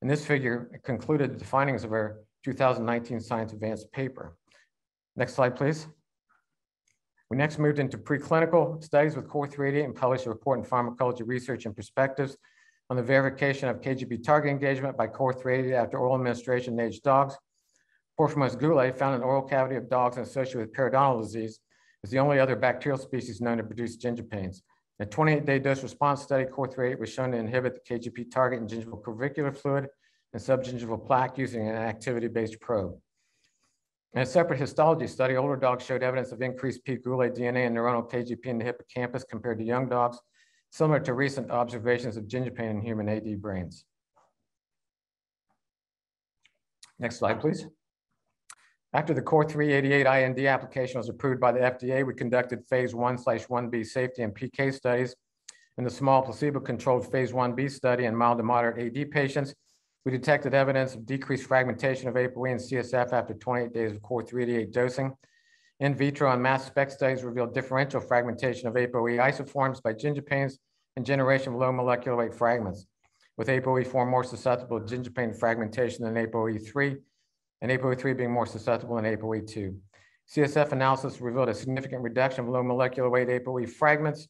And this figure concluded the findings of our 2019 Science Advanced paper. Next slide, please. We next moved into preclinical studies with CORE388 and published a report in Pharmacology Research and Perspectives on the verification of KGB target engagement by COR380 after oral administration in aged dogs. Porphyromonas goulet found in oral cavity of dogs associated with periodontal disease is the only other bacterial species known to produce gingipains. In a 28-day dose response study, COR380 was shown to inhibit the KGP target in gingival clavicular fluid and subgingival plaque using an activity-based probe. In a separate histology study, older dogs showed evidence of increased P. goulet DNA and neuronal KGP in the hippocampus compared to young dogs, similar to recent observations of gingipain in human AD brains. Next slide, please. After the Core 388 IND application was approved by the FDA, we conducted phase one slash 1B safety and PK studies. In the small placebo-controlled phase 1B study in mild to moderate AD patients, we detected evidence of decreased fragmentation of ApoE and CSF after 28 days of Core 388 dosing. In vitro and mass spec studies revealed differential fragmentation of ApoE isoforms by gingipains and generation of low molecular weight fragments, with ApoE4 more susceptible to gingipain fragmentation than ApoE3, and ApoE3 being more susceptible than ApoE2. CSF analysis revealed a significant reduction of low molecular weight ApoE fragments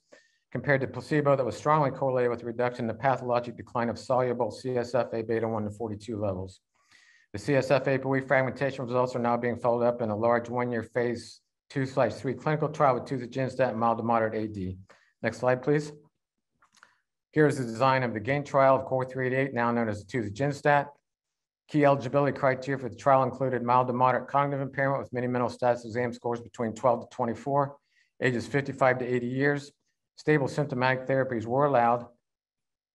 compared to placebo that was strongly correlated with reduction in the pathologic decline of soluble CSF A beta 1 to 42 levels. The CSF ApoE fragmentation results are now being followed up in a large one-year phase two slash three clinical trial with tuziginstat mild to moderate AD. Next slide, please. Here's the design of the GAIN trial of CORE 388, now known as tuziginstat. Key eligibility criteria for the trial included mild to moderate cognitive impairment with Mini-Mental Status Exam scores between 12 to 24, ages 55 to 80 years, Stable symptomatic therapies were allowed.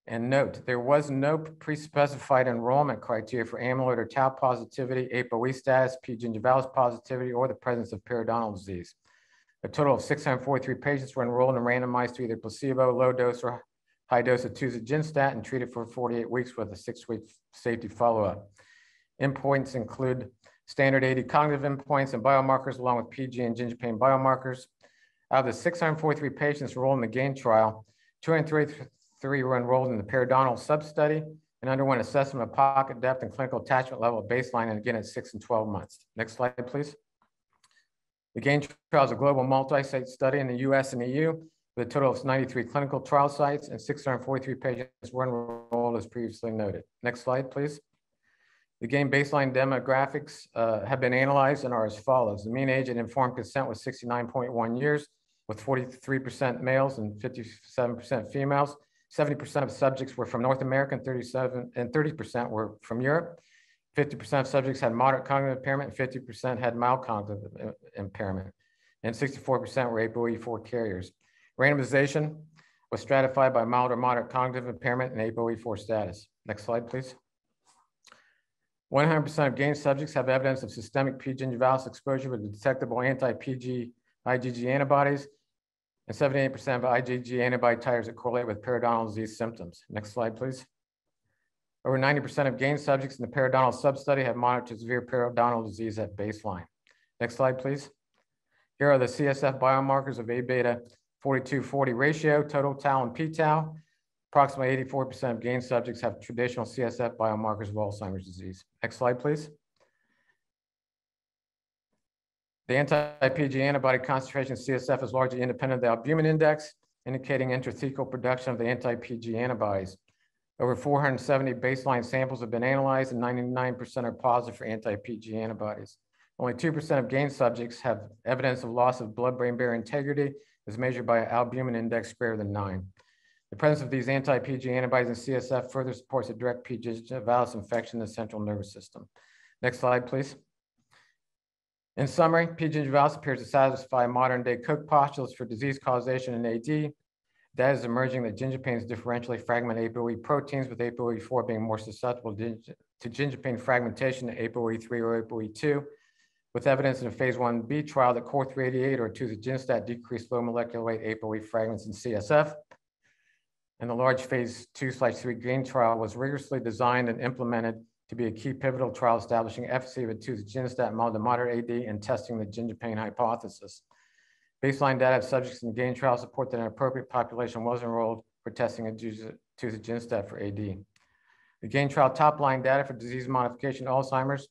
And note, there was no pre-specified enrollment criteria for amyloid or tau positivity, ApoE status, P. gingivalis positivity, or the presence of periodontal disease. A total of 643 patients were enrolled and randomized to either placebo, low dose, or high dose of tuziginstat and treated for 48 weeks with a six-week safety follow-up. Endpoints include standard AD cognitive endpoints and biomarkers along with PG and gingipain biomarkers. Out of the 643 patients enrolled in the GAIN trial, 233 were enrolled in the periodontal sub-study and underwent assessment of pocket depth and clinical attachment level at baseline and again at six and 12 months. Next slide, please. The GAIN trial is a global multi-site study in the US and EU with a total of 93 clinical trial sites and 643 patients were enrolled as previously noted. Next slide, please. The game baseline demographics uh, have been analyzed and are as follows. The mean age and informed consent was 69.1 years with 43% males and 57% females. 70% of subjects were from North America and 37 and 30% were from Europe. 50% of subjects had moderate cognitive impairment and 50% had mild cognitive impairment. And 64% were ApoE4 carriers. Randomization was stratified by mild or moderate cognitive impairment and ApoE4 status. Next slide, please. 100% of GAIN subjects have evidence of systemic P. gingivalis exposure with detectable anti-PG IgG antibodies and 78% of IgG antibody titers that correlate with periodontal disease symptoms. Next slide, please. Over 90% of GAIN subjects in the periodontal substudy have moderate to severe periodontal disease at baseline. Next slide, please. Here are the CSF biomarkers of A beta 4240 ratio, total tau and p-tau. Approximately 84% of GAIN subjects have traditional CSF biomarkers of Alzheimer's disease. Next slide, please. The anti-PG antibody concentration in CSF is largely independent of the albumin index, indicating intrathecal production of the anti-PG antibodies. Over 470 baseline samples have been analyzed and 99% are positive for anti-PG antibodies. Only 2% of GAIN subjects have evidence of loss of blood-brain barrier integrity as measured by albumin index greater than nine. The presence of these anti-PG antibodies in CSF further supports a direct P. gingivalis infection in the central nervous system. Next slide, please. In summary, P. gingivalis appears to satisfy modern day Koch postulates for disease causation in AD. That is emerging that gingipains differentially fragment ApoE proteins, with ApoE4 being more susceptible to gingipain fragmentation to ApoE3 or ApoE2, with evidence in a phase 1b trial that CORE 388 or tuziginstat decreased low molecular weight ApoE fragments in CSF. And the large phase two slash three GAIN trial was rigorously designed and implemented to be a key pivotal trial establishing efficacy of tuziginstat mild to moderate AD and testing the ginger pain hypothesis. Baseline data of subjects in the GAIN trial support that an appropriate population was enrolled for testing of tuziginstat for AD. The GAIN trial top-line data for disease modification Alzheimer's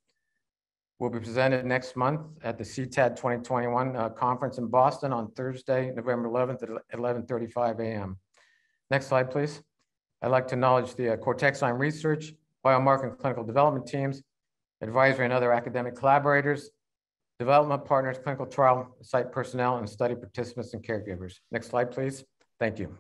will be presented next month at the CTAD 2021 uh, conference in Boston on Thursday, November 11th at 11.35 a.m. Next slide, please. I'd like to acknowledge the uh, Cortexime research, biomarker and clinical development teams, advisory and other academic collaborators, development partners, clinical trial site personnel, and study participants and caregivers. Next slide, please. Thank you.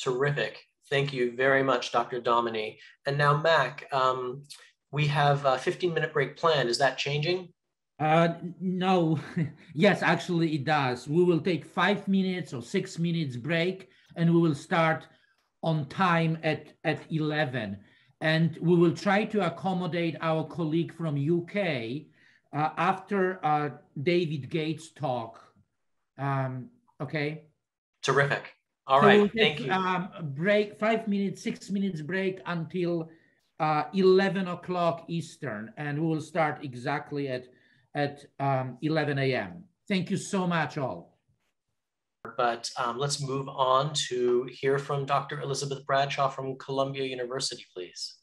Terrific. Thank you very much, Dr. Dominy. And now, Mac, um, we have a 15 minute break planned. Is that changing? Uh, no, yes, actually it does. We will take five minutes or six minutes break and we will start on time at, at 11. And we will try to accommodate our colleague from UK uh, after uh, David Gates talk. Um, okay. Terrific. All so right. We'll Thank you. Um, break, five minutes, six minutes break until uh, 11 o'clock Eastern, and we will start exactly at, at um, 11 a.m. Thank you so much, all. But um, let's move on to hear from Dr. Elizabeth Bradshaw from Columbia University, please.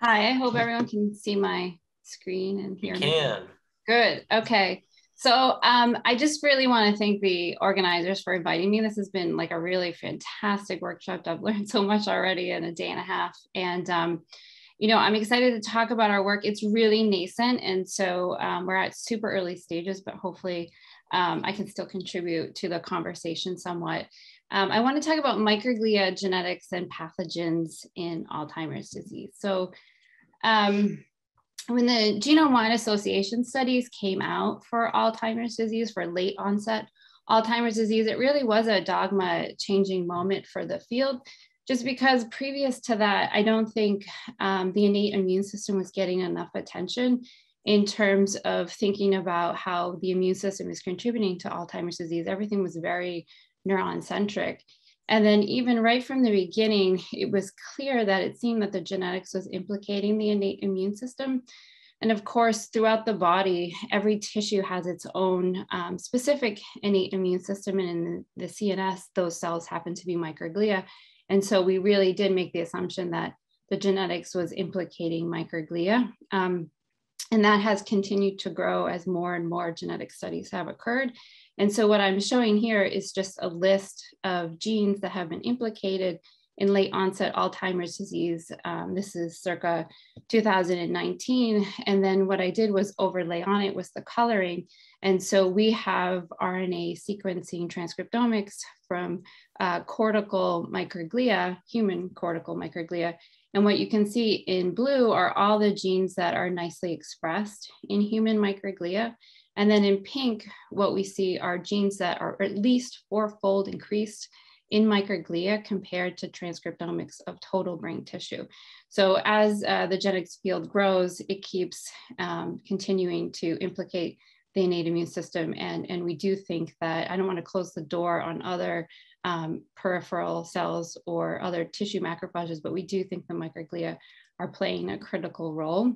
Hi, I hope everyone can see my screen and hear you can. me. Good. Okay. So um, I just really want to thank the organizers for inviting me. This has been like a really fantastic workshop. I've learned so much already in a day and a half. And, um, you know, I'm excited to talk about our work. It's really nascent. And so um, we're at super early stages, but hopefully um, I can still contribute to the conversation somewhat. Um, I want to talk about microglia genetics and pathogens in Alzheimer's disease. So um, when the genome-wide association studies came out for Alzheimer's disease, for late onset Alzheimer's disease, it really was a dogma changing moment for the field, just because previous to that, I don't think um, the innate immune system was getting enough attention in terms of thinking about how the immune system is contributing to Alzheimer's disease. Everything was very neuron centric. And then even right from the beginning, it was clear that it seemed that the genetics was implicating the innate immune system. And of course, throughout the body, every tissue has its own um, specific innate immune system. And in the, CNS, those cells happen to be microglia. And so we really did make the assumption that the genetics was implicating microglia. Um, and that has continued to grow as more and more genetic studies have occurred. And so what I'm showing here is just a list of genes that have been implicated in late onset Alzheimer's disease. Um, this is circa 2019. And then what I did was overlay on it was the coloring. And so we have RNA sequencing transcriptomics from uh, cortical microglia, human cortical microglia. And what you can see in blue are all the genes that are nicely expressed in human microglia. And then in pink, what we see are genes that are at least fourfold increased in microglia compared to transcriptomics of total brain tissue. So as uh, the genetics field grows, it keeps um, continuing to implicate the innate immune system. And, and we do think that, I don't want to close the door on other um, peripheral cells or other tissue macrophages, but we do think the microglia are playing a critical role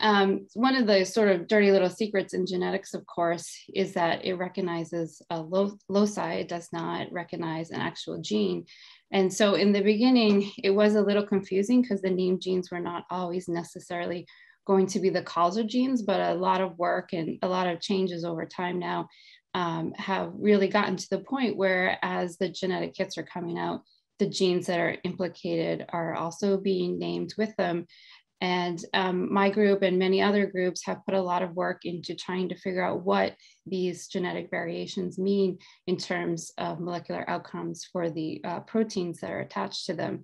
um, one of the sort of dirty little secrets in genetics, of course, is that it recognizes a loci, it does not recognize an actual gene. And so in the beginning, it was a little confusing because the named genes were not always necessarily going to be the causal genes, but a lot of work and a lot of changes over time now um, have really gotten to the point where as the genetic kits are coming out, the genes that are implicated are also being named with them. And um, my group and many other groups have put a lot of work into trying to figure out what these genetic variations mean in terms of molecular outcomes for the uh, proteins that are attached to them.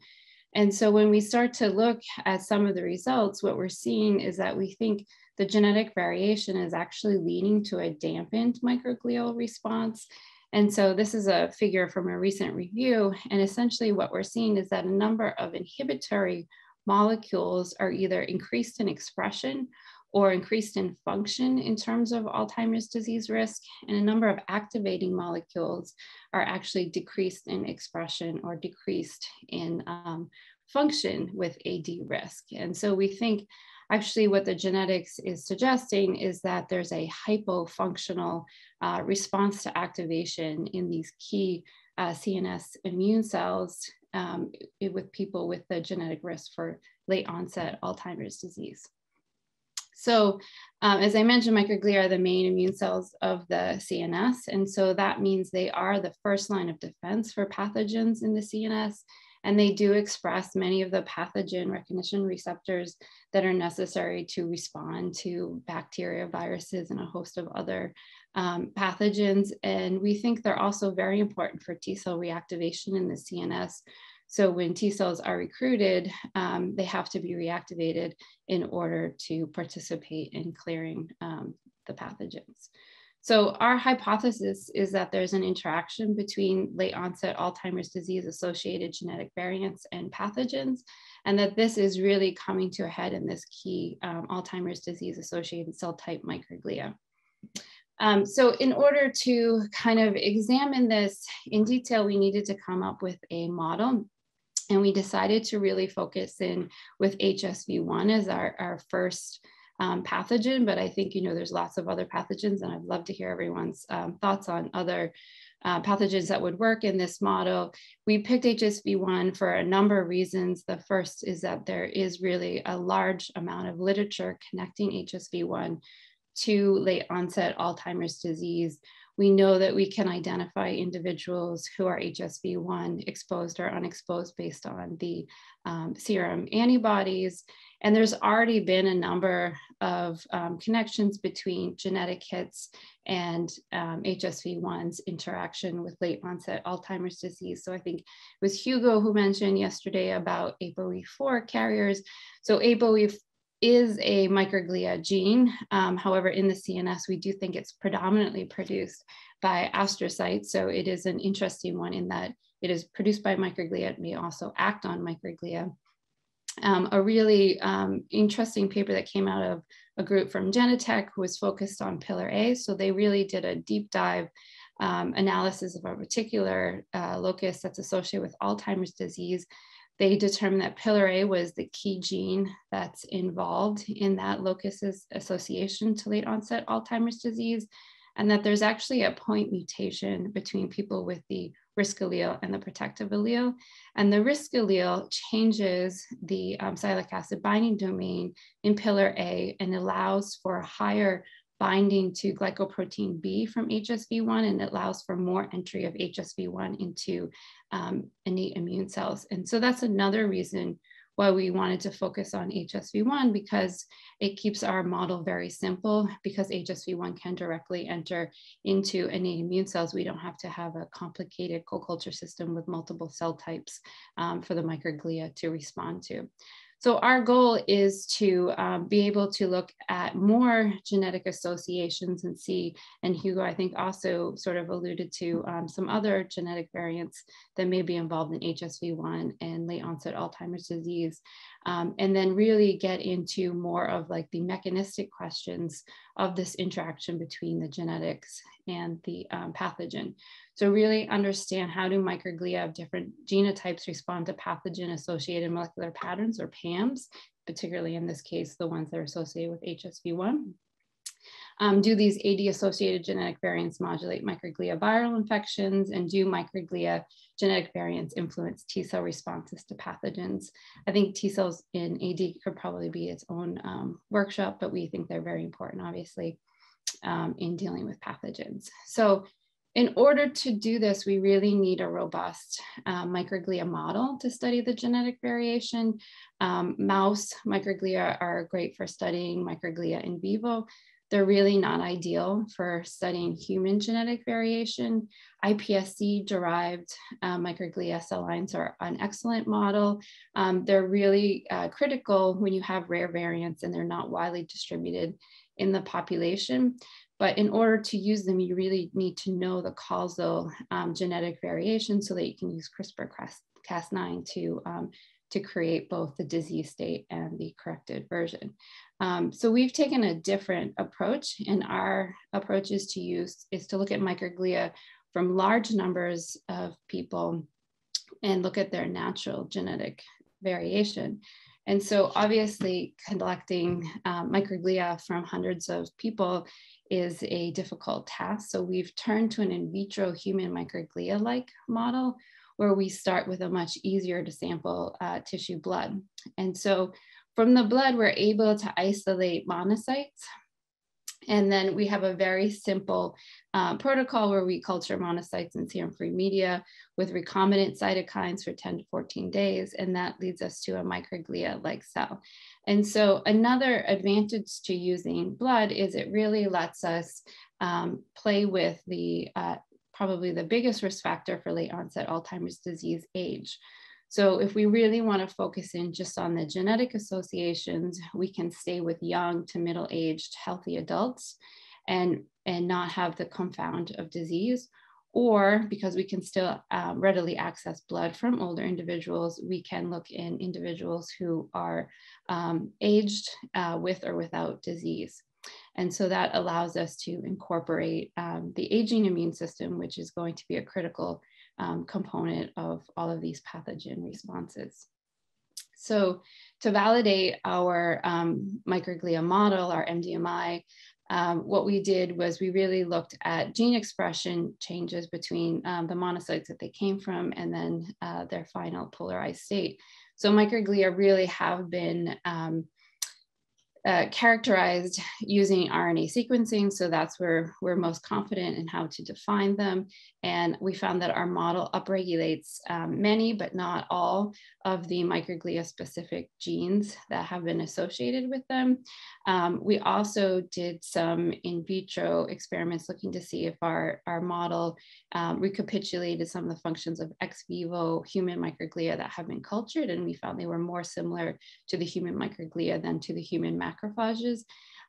And so when we start to look at some of the results, what we're seeing is that we think the genetic variation is actually leading to a dampened microglial response. And so this is a figure from a recent review. And essentially what we're seeing is that a number of inhibitory molecules are either increased in expression or increased in function in terms of Alzheimer's disease risk, and a number of activating molecules are actually decreased in expression or decreased in um, function with AD risk. And so we think actually what the genetics is suggesting is that there's a hypofunctional uh, response to activation in these key uh, CNS immune cells um, with people with the genetic risk for late onset Alzheimer's disease. So um, as I mentioned, microglia are the main immune cells of the CNS. And so that means they are the first line of defense for pathogens in the CNS. And they do express many of the pathogen recognition receptors that are necessary to respond to bacteria, viruses, and a host of other um, pathogens. And we think they're also very important for T cell reactivation in the CNS. So when T cells are recruited, um, they have to be reactivated in order to participate in clearing um, the pathogens. So our hypothesis is that there's an interaction between late onset Alzheimer's disease associated genetic variants and pathogens, and that this is really coming to a head in this key um, Alzheimer's disease associated cell type microglia. Um, so in order to kind of examine this in detail, we needed to come up with a model and we decided to really focus in with HSV1 as our, our first um, pathogen, but I think, you know, there's lots of other pathogens and I'd love to hear everyone's um, thoughts on other uh, pathogens that would work in this model. We picked HSV1 for a number of reasons. The first is that there is really a large amount of literature connecting HSV1 to late onset Alzheimer's disease. We know that we can identify individuals who are HSV1 exposed or unexposed based on the um, serum antibodies. And there's already been a number of um, connections between genetic hits and um, HSV1's interaction with late onset Alzheimer's disease. So I think it was Hugo who mentioned yesterday about ApoE4 carriers. So ApoE is a microglia gene. Um, however, in the CNS, we do think it's predominantly produced by astrocytes. So it is an interesting one in that it is produced by microglia. It may also act on microglia um, a really um, interesting paper that came out of a group from Genentech who was focused on pillar A. So they really did a deep dive um, analysis of a particular uh, locus that's associated with Alzheimer's disease. They determined that pillar A was the key gene that's involved in that locus's association to late onset Alzheimer's disease, and that there's actually a point mutation between people with the risk allele and the protective allele. And the risk allele changes the um, sialic acid binding domain in pillar A and allows for a higher binding to glycoprotein B from HSV1 and it allows for more entry of HSV1 into um, innate immune cells. And so that's another reason why we wanted to focus on HSV1 because it keeps our model very simple because HSV1 can directly enter into innate immune cells. We don't have to have a complicated co-culture system with multiple cell types um, for the microglia to respond to. So our goal is to um, be able to look at more genetic associations and see, and Hugo, I think also sort of alluded to um, some other genetic variants that may be involved in HSV1 and late onset Alzheimer's disease. Um, and then really get into more of like the mechanistic questions of this interaction between the genetics and the um, pathogen. So really understand how do microglia of different genotypes respond to pathogen associated molecular patterns or PAMs, particularly in this case, the ones that are associated with HSV1. Um, do these AD associated genetic variants modulate microglia viral infections and do microglia genetic variants influence T cell responses to pathogens? I think T cells in AD could probably be its own um, workshop, but we think they're very important, obviously, um, in dealing with pathogens. So in order to do this, we really need a robust uh, microglia model to study the genetic variation. Um, mouse microglia are great for studying microglia in vivo. They're really not ideal for studying human genetic variation. iPSC derived uh, microglia cell lines are an excellent model. Um, they're really uh, critical when you have rare variants and they're not widely distributed in the population. But in order to use them, you really need to know the causal um, genetic variation so that you can use CRISPR-Cas9 to, um, to create both the disease state and the corrected version. Um, so we've taken a different approach and our approach is to use, is to look at microglia from large numbers of people and look at their natural genetic variation. And so obviously collecting um, microglia from hundreds of people is a difficult task. So we've turned to an in vitro human microglia-like model where we start with a much easier to sample uh, tissue blood. And so From the blood, we're able to isolate monocytes. And then we have a very simple uh, protocol where we culture monocytes in serum-free media with recombinant cytokines for 10 to 14 days. And that leads us to a microglia-like cell. And so another advantage to using blood is it really lets us um, play with the uh, probably the biggest risk factor for late onset Alzheimer's disease age. So if we really want to focus in just on the genetic associations, we can stay with young to middle-aged healthy adults and, and not have the confound of disease. Or because we can still um, readily access blood from older individuals, we can look in individuals who are um, aged uh, with or without disease. And so that allows us to incorporate um, the aging immune system, which is going to be a critical um, component of all of these pathogen responses. So to validate our um, microglia model, our MDMI, um, what we did was we really looked at gene expression changes between um, the monocytes that they came from and then uh, their final polarized state. So microglia really have been um, uh, characterized using RNA sequencing. So that's where we're most confident in how to define them. And we found that our model upregulates um, many, but not all of the microglia specific genes that have been associated with them. Um, we also did some in vitro experiments looking to see if our, our model um, recapitulated some of the functions of ex vivo human microglia that have been cultured. And we found they were more similar to the human microglia than to the human macrophages.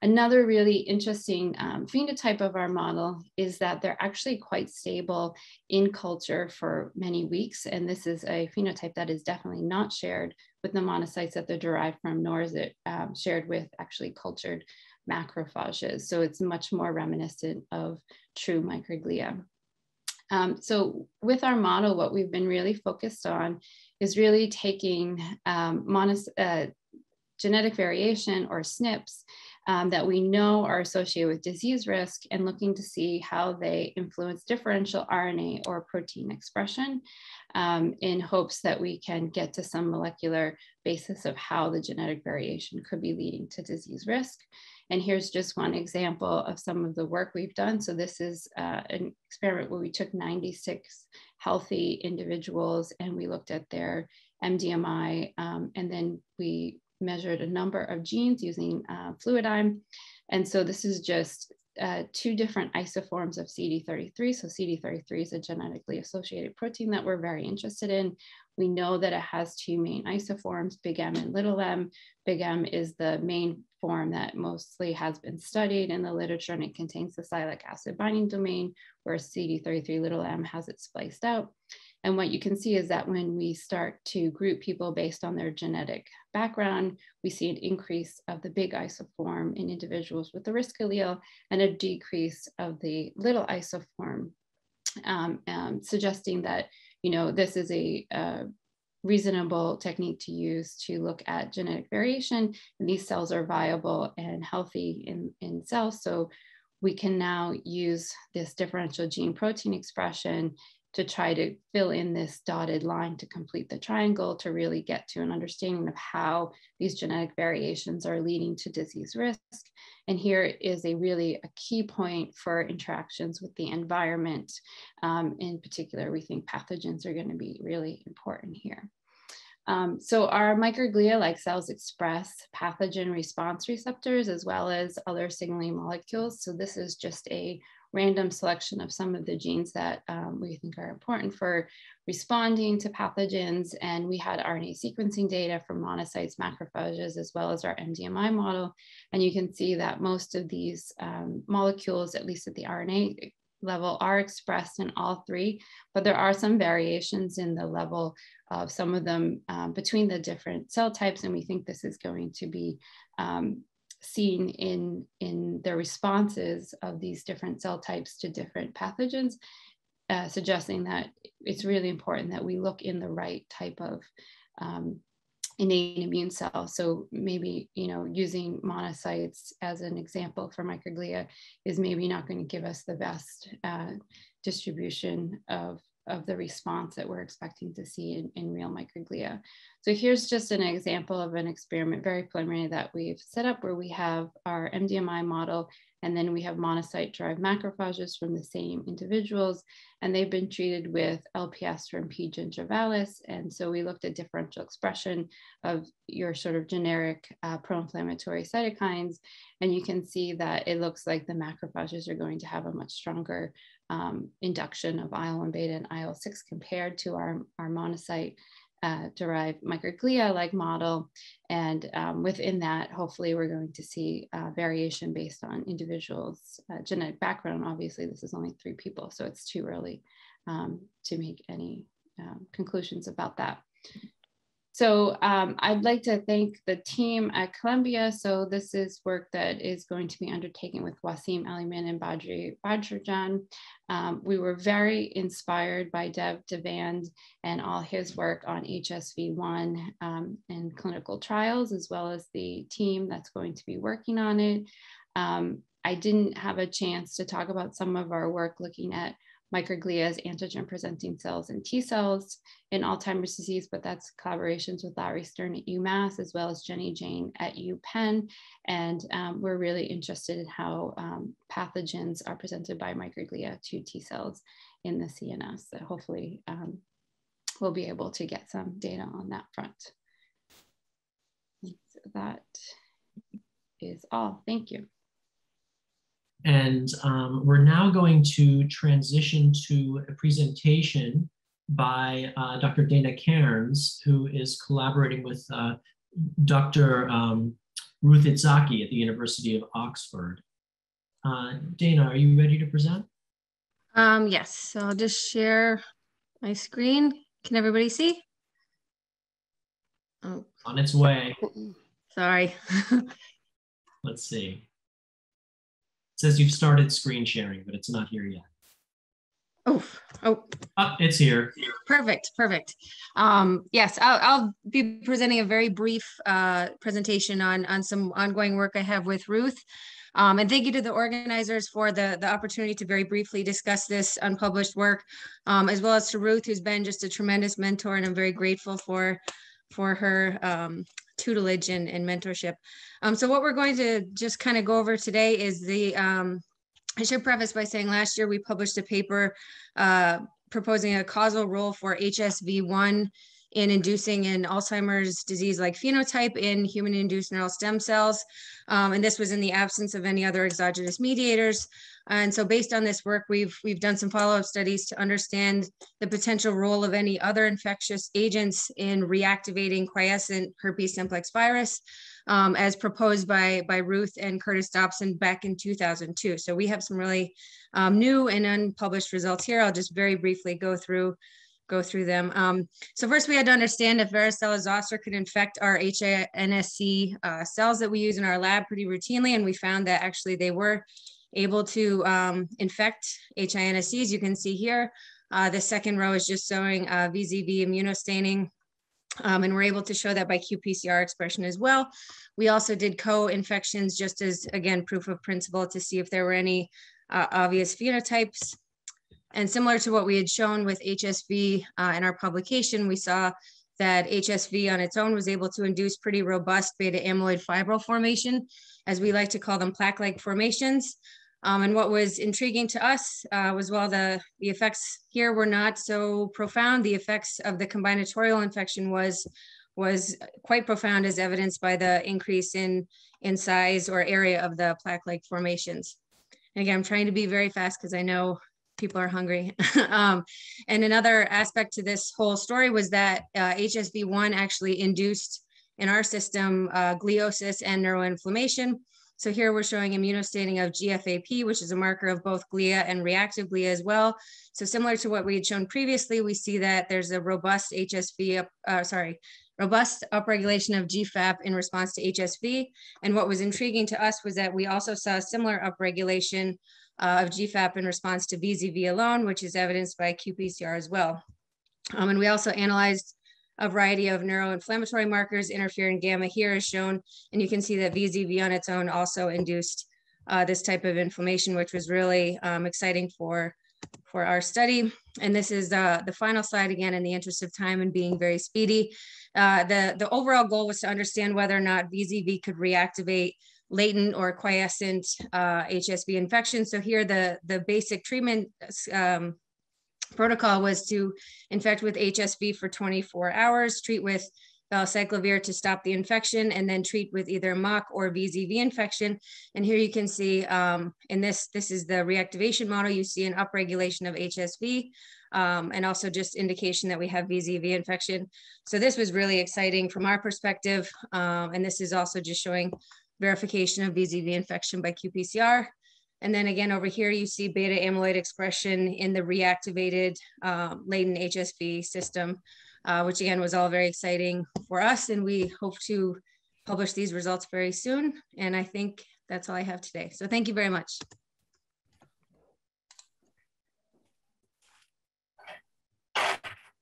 Another really interesting um, phenotype of our model is that they're actually quite stable in culture for many weeks. And this is a phenotype that is definitely not shared with the monocytes that they're derived from, nor is it um, shared with actually cultured macrophages. So it's much more reminiscent of true microglia. Um, so with our model, what we've been really focused on is really taking um, uh, genetic variation or SNPs um, that we know are associated with disease risk and looking to see how they influence differential RNA or protein expression um, in hopes that we can get to some molecular basis of how the genetic variation could be leading to disease risk. And here's just one example of some of the work we've done. So this is uh, an experiment where we took 96 healthy individuals and we looked at their MDMI um, and then we measured a number of genes using uh. And so this is just uh, two different isoforms of CD33. So CD33 is a genetically associated protein that we're very interested in. We know that it has two main isoforms, big M and little m. Big M is the main form that mostly has been studied in the literature and it contains the sialic acid binding domain, whereas CD33 little m has it spliced out. And what you can see is that when we start to group people based on their genetic background, we see an increase of the big isoform in individuals with the risk allele and a decrease of the little isoform, um, um, suggesting that, you know, this is a, a reasonable technique to use to look at genetic variation. And these cells are viable and healthy in, in cells. So we can now use this differential gene protein expression to try to fill in this dotted line to complete the triangle to really get to an understanding of how these genetic variations are leading to disease risk. And here is a really a key point for interactions with the environment. Um, in particular, we think pathogens are going to be really important here. Um, so our microglia-like cells express pathogen response receptors as well as other signaling molecules. So this is just a random selection of some of the genes that um, we think are important for responding to pathogens. And we had RNA sequencing data from monocytes, macrophages, as well as our MDMI model. And you can see that most of these um, molecules, at least at the RNA level, are expressed in all three, but there are some variations in the level of some of them um, between the different cell types. And we think this is going to be um, seen in, in the responses of these different cell types to different pathogens, uh, suggesting that it's really important that we look in the right type of um, innate immune cell. So maybe, you know, using monocytes as an example for microglia is maybe not going to give us the best uh, distribution of of the response that we're expecting to see in, in real microglia. So here's just an example of an experiment, very preliminary that we've set up where we have our MDMI model and then we have monocyte derived macrophages from the same individuals, and they've been treated with LPS from P. gingivalis. And so we looked at differential expression of your sort of generic uh, pro-inflammatory cytokines. And you can see that it looks like the macrophages are going to have a much stronger um, induction of IL-1 beta and IL-6 compared to our, our monocyte uh, derived microglia-like model. And um, within that, hopefully we're going to see uh, variation based on individuals' uh, genetic background. Obviously, this is only three people, so it's too early um, to make any um, conclusions about that. So um, I'd like to thank the team at Columbia. So this is work that is going to be undertaken with Wasim Aliman and Badri Badrjan. Um, we were very inspired by Dev Devand and all his work on HSV1 um, and clinical trials, as well as the team that's going to be working on it. Um, I didn't have a chance to talk about some of our work looking at microglia as antigen presenting cells and T cells in Alzheimer's disease, but that's collaborations with Larry Stern at UMass as well as Jenny Jane at UPenn. And um, we're really interested in how um, pathogens are presented by microglia to T cells in the CNS. So hopefully um, we'll be able to get some data on that front. So that is all. Thank you. And um, we're now going to transition to a presentation by uh, Dr. Dana Cairns, who is collaborating with uh, Dr. Um, Ruth Itzaki at the University of Oxford. Uh, Dana, are you ready to present? Um, yes, so I'll just share my screen. Can everybody see? Oh. On its way. Sorry. Let's see. It says you've started screen sharing, but it's not here yet. Oh, oh. oh it's here. Perfect, perfect. Um, yes, I'll, I'll, be presenting a very brief uh, presentation on, on some ongoing work I have with Ruth. Um, and thank you to the organizers for the, the opportunity to very briefly discuss this unpublished work, um, as well as to Ruth, who's been just a tremendous mentor, and I'm very grateful for, for her um, tutelage and, and mentorship. Um, so what we're going to just kind of go over today is the, um, I should preface by saying last year we published a paper uh, proposing a causal role for HSV1 in inducing an Alzheimer's disease-like phenotype in human-induced neural stem cells. Um, and this was in the absence of any other exogenous mediators. And so based on this work, we've, we've done some follow-up studies to understand the potential role of any other infectious agents in reactivating quiescent herpes simplex virus um, as proposed by, by Ruth and Curtis Dobson back in 2002. So we have some really um, new and unpublished results here. I'll just very briefly go through go through them. Um, so first we had to understand if varicella zoster could infect our HNSC uh, cells that we use in our lab pretty routinely. And we found that actually they were able to um, infect HINSCs. You can see here, uh, the second row is just showing uh, VZV immunostaining. Um, and we're able to show that by qPCR expression as well. We also did co-infections just as, again, proof of principle to see if there were any uh, obvious phenotypes. And similar to what we had shown with HSV uh, in our publication, we saw that HSV on its own was able to induce pretty robust beta amyloid fibril formation, as we like to call them plaque-like formations. Um, and what was intriguing to us uh, was while the, the effects here were not so profound, the effects of the combinatorial infection was, was quite profound as evidenced by the increase in, in size or area of the plaque-like formations. And again, I'm trying to be very fast because I know people are hungry. um, and another aspect to this whole story was that uh, HSV1 actually induced in our system uh, gliosis and neuroinflammation. So here we're showing immunostaining of GFAP, which is a marker of both glia and reactive glia as well. So similar to what we had shown previously, we see that there's a robust HSV, uh, sorry, robust upregulation of GFAP in response to HSV. And what was intriguing to us was that we also saw similar upregulation uh, of GFAP in response to VZV alone, which is evidenced by qPCR as well. Um, and we also analyzed a variety of neuroinflammatory markers. Interferon gamma here is shown, and you can see that VZV on its own also induced uh, this type of inflammation, which was really um, exciting for for our study. And this is uh, the final slide again in the interest of time and being very speedy. Uh, the, the overall goal was to understand whether or not VZV could reactivate latent or quiescent uh, HSV infection. So here the, the basic treatment um, protocol was to infect with HSV for 24 hours, treat with valacyclovir to stop the infection, and then treat with either MOC or VZV infection. And here you can see um, in this, this is the reactivation model, you see an upregulation of HSV um, and also just indication that we have VZV infection. So this was really exciting from our perspective. Um, and this is also just showing verification of VZV infection by qPCR. And then again, over here, you see beta amyloid expression in the reactivated um, latent HSV system, uh, which again was all very exciting for us. And we hope to publish these results very soon. And I think that's all I have today. So thank you very much.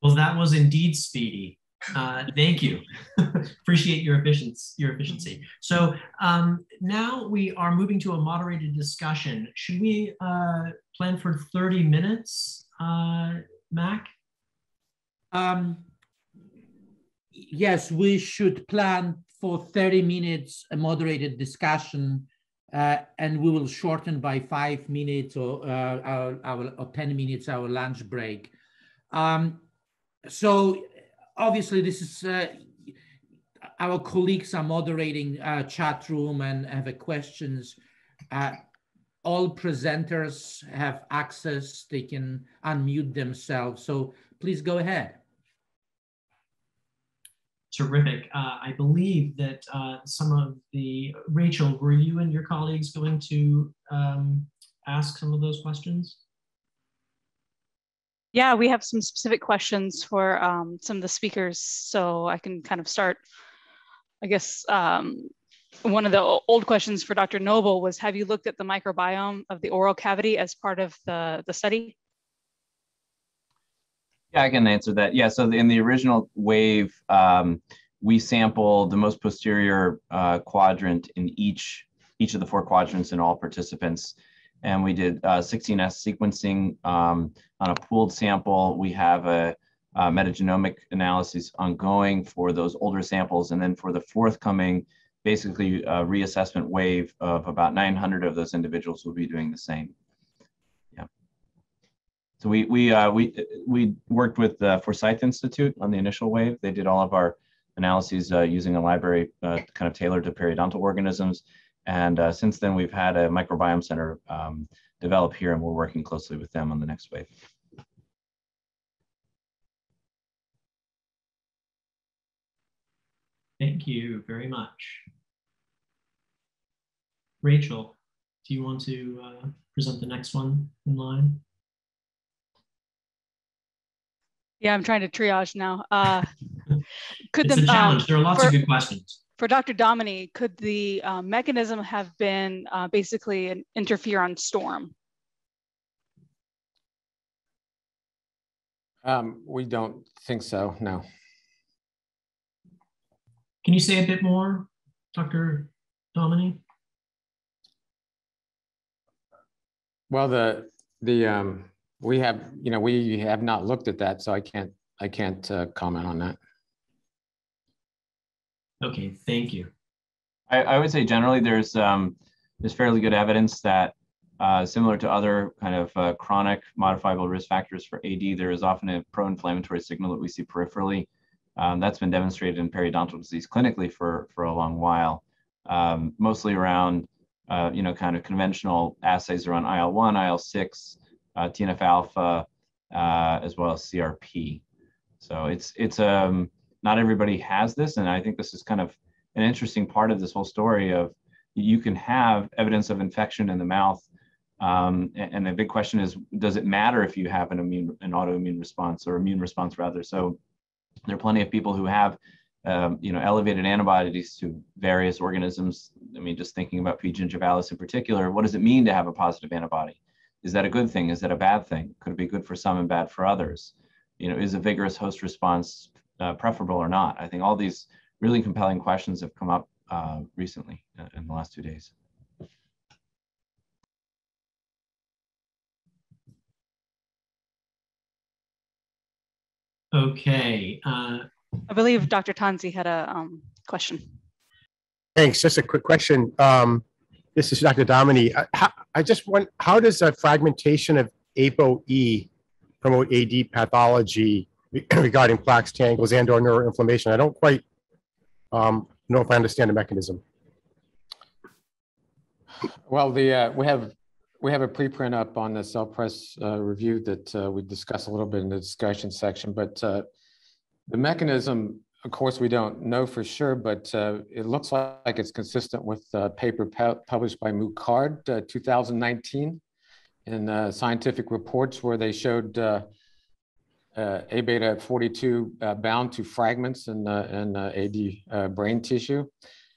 Well, that was indeed speedy. Uh, thank you. Appreciate your efficiency. Your efficiency. So um, now we are moving to a moderated discussion. Should we uh, plan for 30 minutes, uh, Mac? Um, yes, we should plan for 30 minutes a moderated discussion uh, and we will shorten by five minutes or, uh, our, our, or 10 minutes our lunch break. Um, so obviously this is uh, our colleagues are moderating uh, chat room and have questions. Uh, all presenters have access. They can unmute themselves. So please go ahead. Terrific. Uh, I believe that uh, some of the, Rachel, were you and your colleagues going to um, ask some of those questions? Yeah, we have some specific questions for um, some of the speakers, so I can kind of start. I guess um, one of the old questions for Dr. Noble was, have you looked at the microbiome of the oral cavity as part of the, the study? Yeah, I can answer that. Yeah, so in the original wave, um, we sampled the most posterior uh, quadrant in each each of the four quadrants in all participants and we did uh, 16S sequencing um, on a pooled sample. We have a, a, metagenomic analysis ongoing for those older samples. And then for the forthcoming, basically a reassessment wave of about 900 of those individuals will be doing the same. Yeah. So we, we, uh, we, we worked with the Forsyth Institute on the initial wave. They did all of our analyses uh, using a library uh, kind of tailored to periodontal organisms. And uh, since then, we've had a microbiome center um, develop here, and we're working closely with them on the next wave. Thank you very much. Rachel, do you want to uh, present the next one in line? Yeah, I'm trying to triage now. Uh, could it's the, a challenge. Um, there are lots for, of good questions for Dr. Dominy, could the uh, mechanism have been uh, basically an interferon storm? Um, we don't think so, no. Can you say a bit more, Dr. Dominy? Well, the the um, we have you know we have not looked at that, so I can't I can't uh, comment on that. Okay, thank you. I, I would say generally there's um, there's fairly good evidence that uh, similar to other kind of uh, chronic modifiable risk factors for AD, there is often a pro-inflammatory signal that we see peripherally. Um, that's been demonstrated in periodontal disease clinically for, for a long while, um, mostly around, uh, you know, kind of conventional assays around IL-1, IL-6, uh, TNF-alpha, uh, as well as CRP. So it's, it's um, not everybody has this. And I think this is kind of an interesting part of this whole story of you can have evidence of infection in the mouth. Um, and, and the big question is, does it matter if you have an immune, an autoimmune response or immune response rather? So there are plenty of people who have, um, you know, elevated antibodies to various organisms. I mean, just thinking about P. gingivalis in particular, what does it mean to have a positive antibody? Is that a good thing? Is that a bad thing? Could it be good for some and bad for others? You know, is a vigorous host response uh, preferable or not? I think all these really compelling questions have come up uh, recently uh, in the last two days. Okay. Uh, I believe Dr. Tanzi had a um, question. Thanks. Just a quick question. Um, this is Dr. Domini. I, how, I, just want, how does a fragmentation of ApoE promote AD pathology regarding plaques, tangles, and or neuroinflammation? I don't quite um, know if I understand the mechanism. Well, the uh, we have we have a preprint up on the Cell Press uh, review that uh, we discussed a little bit in the discussion section, but uh, the mechanism, of course, we don't know for sure, but uh, it looks like it's consistent with a paper pu published by Mukard, uh, 2019, in Scientific Reports, where they showed A beta 42 bound to fragments in, in AD brain tissue.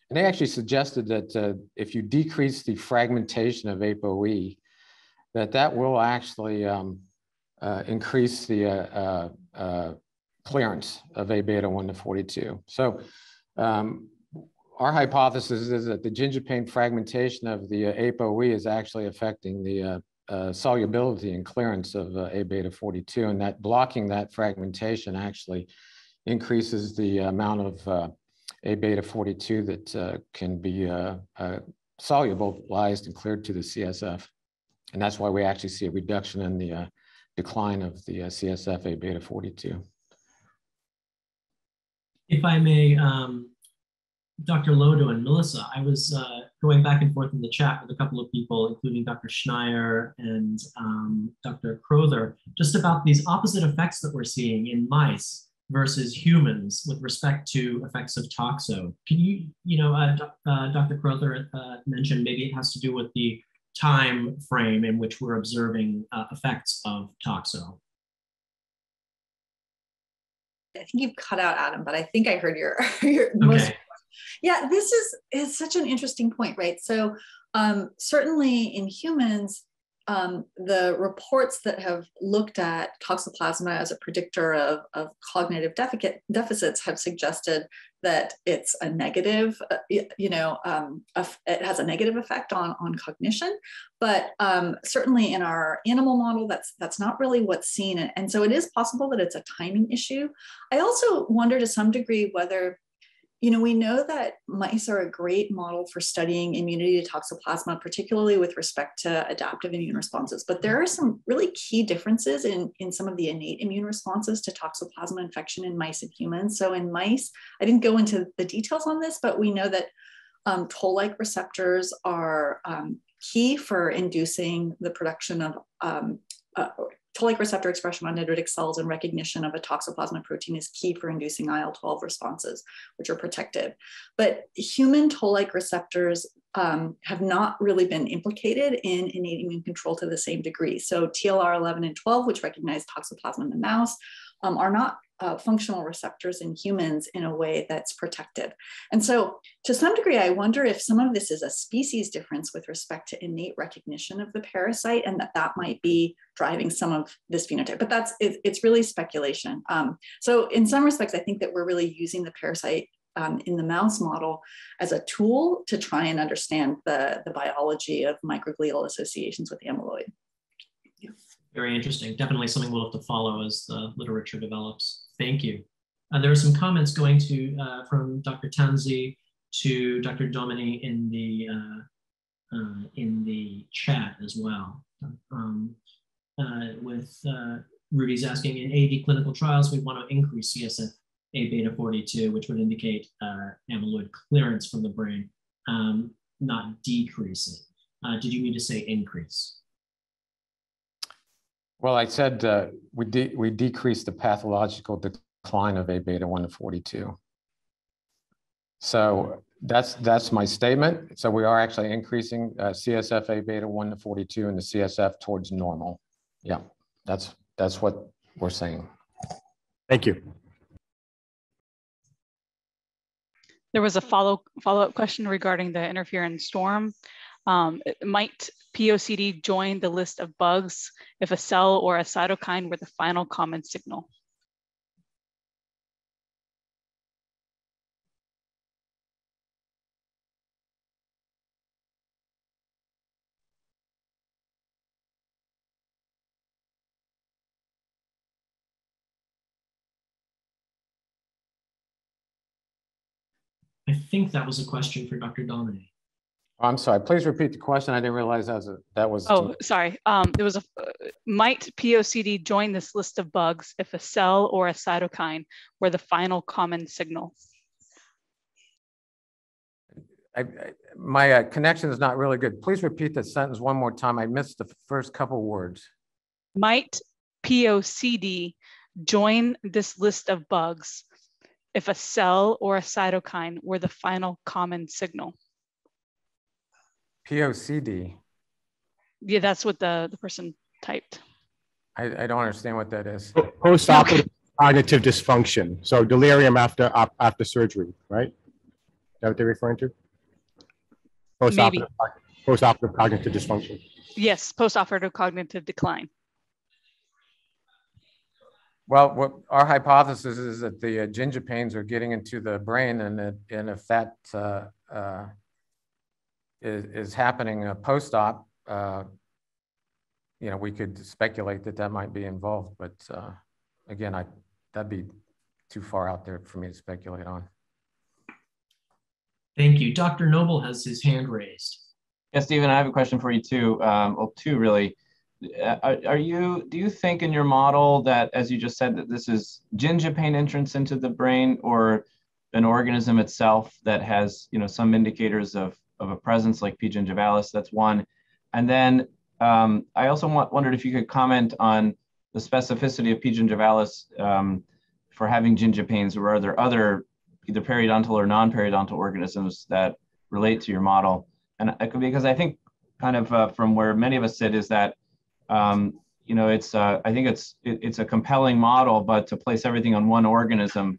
And they actually suggested that uh, if you decrease the fragmentation of ApoE, that that will actually um, uh, increase the uh, uh, uh clearance of A beta 1 to 42. So um, our hypothesis is that the gingipane fragmentation of the uh, ApoE is actually affecting the solubility and clearance of A beta 42, and that blocking that fragmentation actually increases the amount of a beta 42 that uh, can be uh, uh, solubilized and cleared to the CSF. And that's why we actually see a reduction in the uh, decline of the uh, CSF A beta 42. If I may, um, Dr. Lodo and Melissa, I was uh, going back and forth in the chat with a couple of people, including Dr. Schneier and um, Dr. Crowther, just about these opposite effects that we're seeing in mice versus humans with respect to effects of toxo. Can you, you know, uh, uh, Dr. Crowther uh, mentioned maybe it has to do with the time frame in which we're observing uh, effects of toxo. I think you've cut out Adam, but I think I heard your, your okay. most. Yeah, this is is such an interesting point, right? So um, certainly in humans, um, the reports that have looked at toxoplasma as a predictor of, of cognitive deficit, deficits have suggested that it's a negative, uh, you know, um, it has a negative effect on, on cognition. But um, certainly in our animal model, that's that's not really what's seen. And so it is possible that it's a timing issue. I also wonder to some degree whether you know, we know that mice are a great model for studying immunity to toxoplasma, particularly with respect to adaptive immune responses. But there are some really key differences in, in some of the innate immune responses to toxoplasma infection in mice and humans. So in mice, I didn't go into the details on this, but we know that um, toll-like receptors are um, key for inducing the production of um, uh, toll-like receptor expression on dendritic cells and recognition of a toxoplasma protein is key for inducing IL-12 responses, which are protective. But human toll-like receptors um, have not really been implicated in innate immune control to the same degree. So TLR 11 and 12, which recognize toxoplasma in the mouse, um, are not uh, functional receptors in humans in a way that's protective. And so, to some degree, I wonder if some of this is a species difference with respect to innate recognition of the parasite, and that that might be driving some of this phenotype. But that's it, it's really speculation. Um, so, in some respects, I think that we're really using the parasite um, in the mouse model as a tool to try and understand the, the biology of microglial associations with amyloid. Yeah. Very interesting. Definitely something we'll have to follow as the literature develops. Thank you. Uh, there are some comments going to uh, from Dr. Tanzi to Dr. Dominy in the uh, uh, in the chat as well. Um, uh, with uh, Rudy's asking in AD clinical trials, we want to increase CSF A beta 42, which would indicate amyloid clearance from the brain, um, not decreasing. did you mean to say increase? Well, I said uh, we, de we decreased the pathological decline of A beta 1 to 42. So that's that's my statement. So we are actually increasing uh, CSF A beta 1 to 42 and the CSF towards normal. Yeah, that's that's what we're saying. Thank you. There was a follow follow up question regarding the interferon storm. Um, might POCD join the list of bugs if a cell or a cytokine were the final common signal? I think that was a question for Dr. Dominic. Oh, I'm sorry, please repeat the question. I didn't realize that was, a, that was. Oh, sorry. Um, there was a, uh, might POCD join this list of bugs if a cell or a cytokine were the final common signal? I, I, my uh, connection is not really good. Please repeat that sentence one more time. I missed the first couple words. Might POCD join this list of bugs if a cell or a cytokine were the final common signal? POCD. Yeah, that's what the, the person typed. I, I don't understand what that is. Postoperative cognitive dysfunction. So delirium after op, after surgery, right? Is that what they're referring to? Postoperative, postoperative cognitive dysfunction. Yes, postoperative cognitive decline. Well, what our hypothesis is that the uh, gingipains are getting into the brain, and that, and if that uh, uh, is, is happening uh, post-op, uh, you know, we could speculate that that might be involved. But uh, again, I that'd be too far out there for me to speculate on. Thank you. Dr. Noble has his hand raised. Yeah, Stephen, I have a question for you too. Um, well, two really. Uh, are, are, you, do you think in your model that, as you just said, that this is gingipain entrance into the brain or an organism itself that has, you know, some indicators of, of a presence like P. gingivalis? That's one. And then um, I also want, wondered if you could comment on the specificity of P. gingivalis um, for having gingipains, or are there other either periodontal or non-periodontal organisms that relate to your model? And because I think kind of uh, from where many of us sit is that, um, you know, it's, uh, I think it's, it, it's a compelling model, but to place everything on one organism,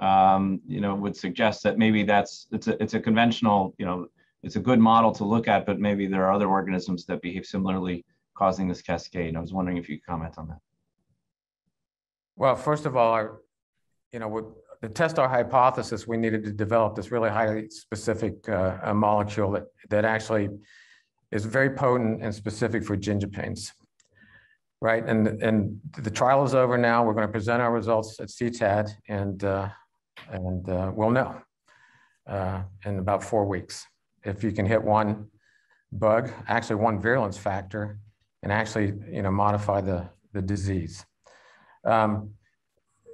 um, you know, would suggest that maybe that's, it's a, it's a conventional, you know, it's a good model to look at, but maybe there are other organisms that behave similarly causing this cascade. I was wondering if you could comment on that. Well, first of all, our, you know, to test our hypothesis, we needed to develop this really highly specific uh, molecule that, that actually is very potent and specific for gingipains, right? And, and the trial is over now. We're going to present our results at CTAD, and, uh, and uh, we'll know uh, in about four weeks if you can hit one bug, actually one virulence factor, and actually you know modify the, the disease. Um,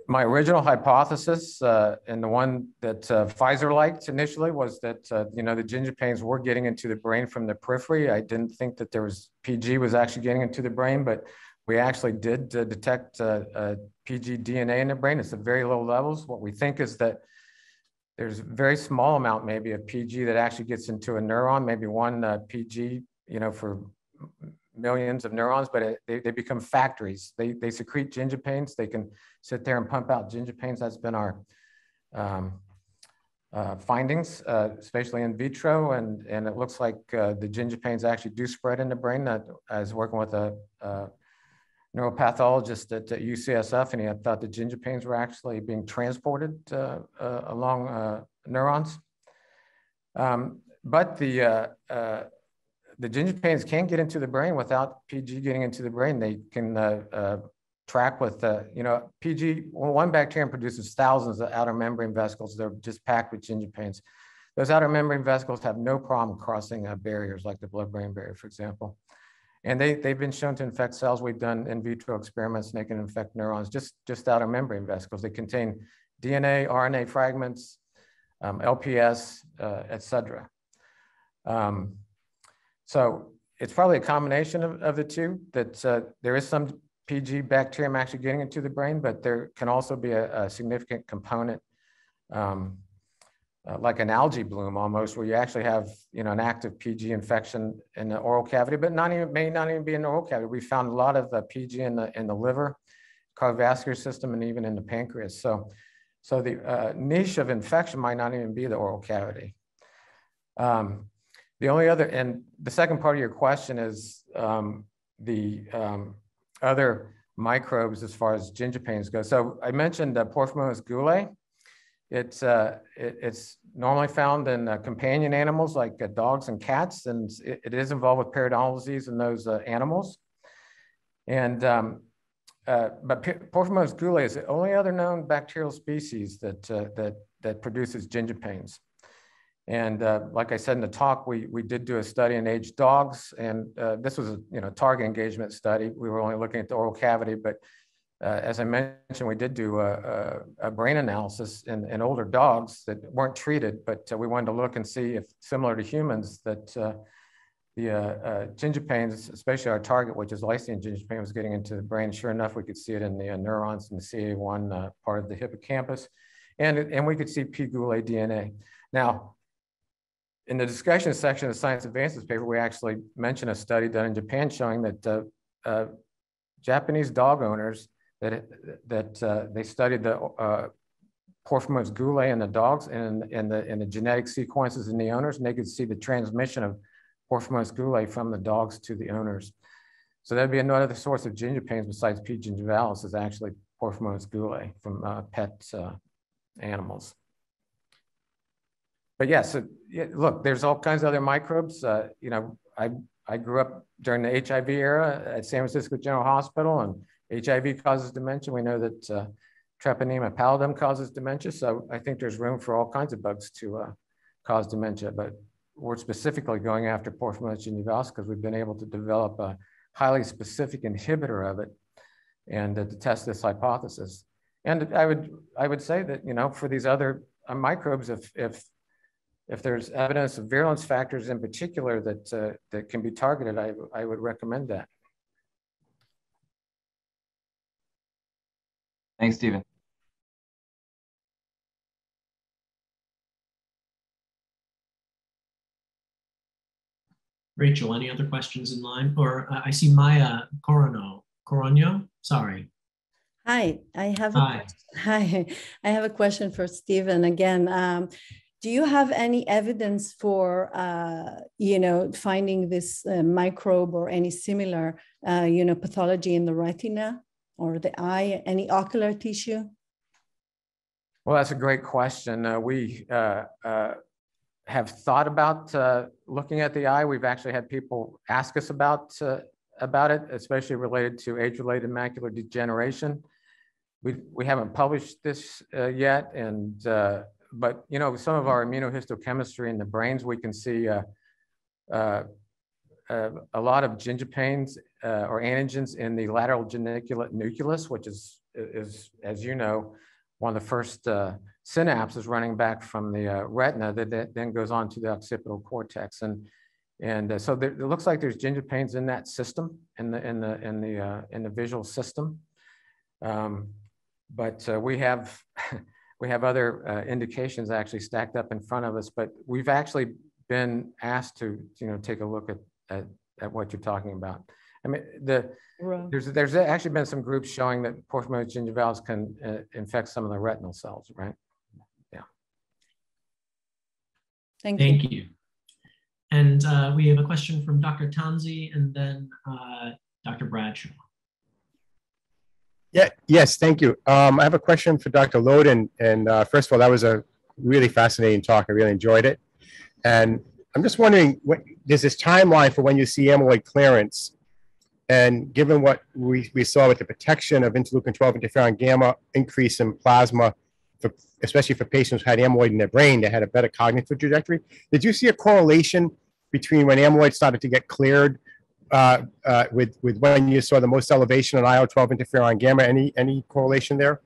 my original hypothesis, uh, and the one that uh, Pfizer liked initially, was that uh, you know the gingipains were getting into the brain from the periphery. I didn't think that there was PG was actually getting into the brain, but we actually did uh, detect uh, uh, PG DNA in the brain. It's at very low levels. What we think is that there's a very small amount maybe of PG that actually gets into a neuron, maybe one PG, you know, for millions of neurons, but it, they, they become factories. They, they secrete gingipains. They can sit there and pump out gingipains. That's been our um, uh, findings, uh, especially in vitro. And, and it looks like uh, the gingipains actually do spread in the brain. That I was working with a, a neuropathologist at, at, UCSF, and he had thought the gingipains were actually being transported uh, uh, along uh, neurons. Um, but the the gingipains can't get into the brain without PG getting into the brain. They can uh, uh, track with, uh, you know, PG, one bacterium produces thousands of outer membrane vesicles. They're just packed with gingipains. Those outer membrane vesicles have no problem crossing uh, barriers like the blood-brain barrier, for example. And they, they've been shown to infect cells. We've done in vitro experiments and they can infect neurons, just, just outer membrane vesicles. They contain DNA, RNA fragments, um, LPS, uh, et cetera. Um, so it's probably a combination of, of the two that uh, there is some PG bacterium actually getting into the brain, but there can also be a, a significant component um, uh, like an algae bloom almost, where you actually have you know an active PG infection in the oral cavity, but not even may not even be in the oral cavity. We found a lot of the PG in the in the liver, cardiovascular system, and even in the pancreas. So, so the uh, niche of infection might not even be the oral cavity. Um, the only other, and the second part of your question is um, the um, other microbes as far as gingipains go. So I mentioned uh, Porphyromonas gule. It's, uh, it, it's normally found in uh, companion animals like uh, dogs and cats, and it, it is involved with periodontal disease in those uh, animals. And um, uh, but Porphyromonas gule is the only other known bacterial species that, uh, that, that produces gingipains. And uh, like I said in the talk, we, we did do a study in aged dogs, and this was a you know target engagement study. We were only looking at the oral cavity, but as I mentioned, we did do a, a, a brain analysis in, in, older dogs that weren't treated, but uh, we wanted to look and see if, similar to humans, that uh, the uh, uh, especially our target, which is lysine ginger gingipain, was getting into the brain. Sure enough, we could see it in the uh, neurons in the CA1 part of the hippocampus, and, and we could see P. gule DNA. Now, in the discussion section of the Science Advances paper, we actually mentioned a study done in Japan showing that Japanese dog owners that, that uh, they studied the uh, Porphyromonas gule in the dogs and, and, the, and the genetic sequences in the owners, and they could see the transmission of Porphyromonas gule from the dogs to the owners. So that'd be another source of gingipains besides P. gingivalis is actually Porphyromonas gule from uh, pet uh, animals. But yes, yeah, so, yeah, look, there's all kinds of other microbes. Uh, you know, I, I grew up during the HIV era at San Francisco General Hospital and HIV causes dementia. We know that uh, Treponema pallidum causes dementia. So I think there's room for all kinds of bugs to uh, cause dementia. But we're specifically going after Porphyromonas gingivalis because we've been able to develop a highly specific inhibitor of it and uh, to test this hypothesis. And I would, I would say that, you know, for these other uh, microbes, if, if, if there's evidence of virulence factors in particular that, uh, that can be targeted, I, I would recommend that. Thanks, Stephen. Rachel, any other questions in line? Or uh, I see Maya Corono. Corono, sorry. Hi, I have a hi. hi. I have a question for Stephen again. Um, do you have any evidence for uh, you know finding this uh, microbe or any similar uh, you know pathology in the retina? Or the eye, any ocular tissue? Well, that's a great question. Uh, we uh, uh, have thought about uh, looking at the eye. We've actually had people ask us about uh, about it, especially related to age-related macular degeneration. We we haven't published this uh, yet, and but you know some of our immunohistochemistry in the brains, we can see a lot of gingipains uh, or antigens in the lateral geniculate nucleus, which is, is, as you know, one of the first uh, synapses running back from the uh, retina that, that, then goes on to the occipital cortex. And, and uh, so there, it looks like there's gingipains in that system, in the, in the, in the, uh, in the visual system. Um, but we have, we have other indications actually stacked up in front of us, but we've actually been asked to, you know, take a look at at, at what you're talking about. I mean, the right. there's there's actually been some groups showing that Porphyromonas gingivalis can uh, infect some of the retinal cells, right? Yeah. Thank, Thank you. you. And uh, we have a question from Dr. Tansey and then uh, Dr. Bradshaw. Yeah, yes, thank you. Um, I have a question for Dr. Loden. And uh, first of all, that was a really fascinating talk. I really enjoyed it. And I'm just wondering, what, there's this timeline for when you see amyloid clearance. And given what we, we saw with the protection of interleukin 12 interferon gamma increase in plasma, for, especially for patients who had amyloid in their brain, they had a better cognitive trajectory. Did you see a correlation between when amyloid started to get cleared uh, uh, with, with when you saw the most elevation in IL-12 interferon gamma? Any, any correlation there?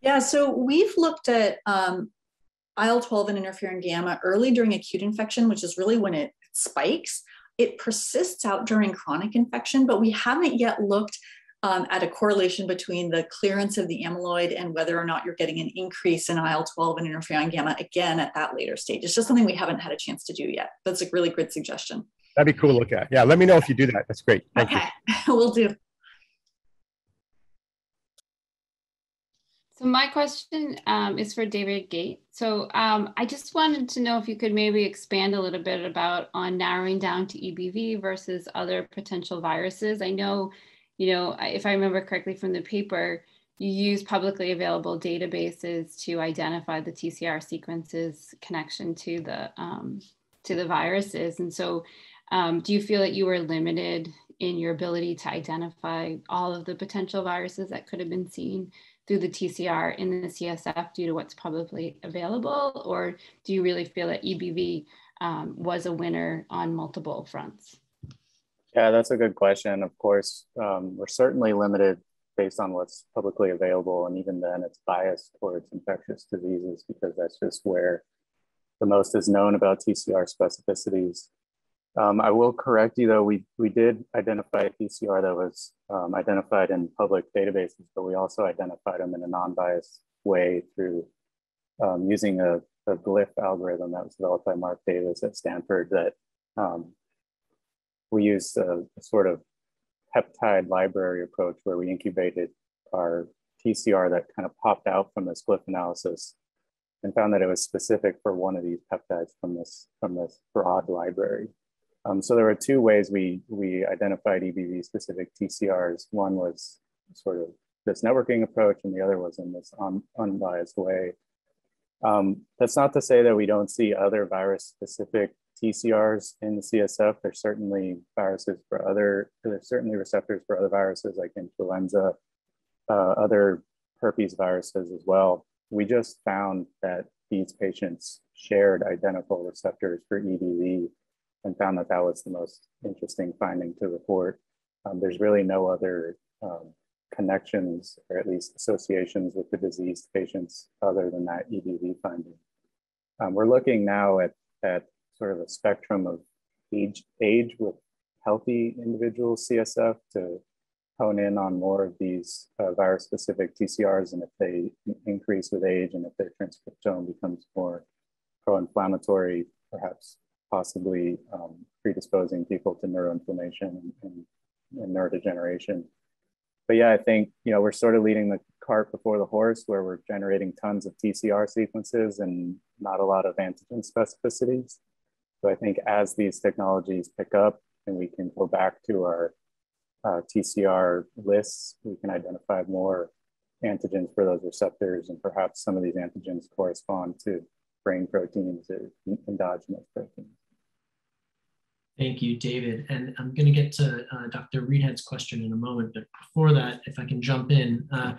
Yeah, so we've looked at um, IL-12 and interferon gamma early during acute infection, which is really when it spikes. It persists out during chronic infection, but we haven't yet looked um, at a correlation between the clearance of the amyloid and whether or not you're getting an increase in IL-12 and interferon gamma again at that later stage. It's just something we haven't had a chance to do yet. That's a really good suggestion. That'd be cool to look at. Yeah, let me know if you do that. That's great. Thank okay, we'll do. So my question um, is for David Gate. So um, I just wanted to know if you could maybe expand a little bit about on narrowing down to EBV versus other potential viruses. I know, you know, if I remember correctly from the paper, you use publicly available databases to identify the TCR sequences connection to the um, to the viruses. And so, um, do you feel that you were limited in your ability to identify all of the potential viruses that could have been seen through the TCR in the CSF due to what's publicly available? Or do you really feel that EBV um, was a winner on multiple fronts? Yeah, that's a good question. Of course, um, we're certainly limited based on what's publicly available. And even then, it's biased towards infectious diseases because that's just where the most is known about TCR specificities. Um, I will correct you though, we, we did identify a PCR that was um, identified in public databases, but we also identified them in a non-biased way through um, using a, a, glyph algorithm that was developed by Mark Davis at Stanford that um, we used a, a, sort of peptide library approach where we incubated our PCR that kind of popped out from this glyph analysis and found that it was specific for one of these peptides from this, from this broad library. Um, so there were two ways we, we identified EBV specific TCRs. One was sort of this networking approach and the other was in this un, unbiased way. Um, that's not to say that we don't see other virus specific TCRs in the CSF. There's certainly viruses for other, there's certainly receptors for other viruses like influenza, uh, other herpes viruses as well. We just found that these patients shared identical receptors for EBV and found that that was the most interesting finding to report. Um, there's really no other um, connections or at least associations with the diseased patients other than that EBV finding. Um, we're looking now at, at sort of a spectrum of age, age with healthy individuals CSF to hone in on more of these uh, virus specific TCRs and if they increase with age and if their transcriptome becomes more pro-inflammatory, perhaps possibly um, predisposing people to neuroinflammation and, and, neurodegeneration. But yeah, I think you know we're sort of leading the cart before the horse, where we're generating tons of TCR sequences and not a lot of antigen specificities. So I think as these technologies pick up and we can go back to our uh, TCR lists, we can identify more antigens for those receptors, and perhaps some of these antigens correspond to brain proteins or endogenous proteins. Thank you, David. And I'm going to get to uh, Dr. Reedhead's question in a moment, but before that, if I can jump in, uh,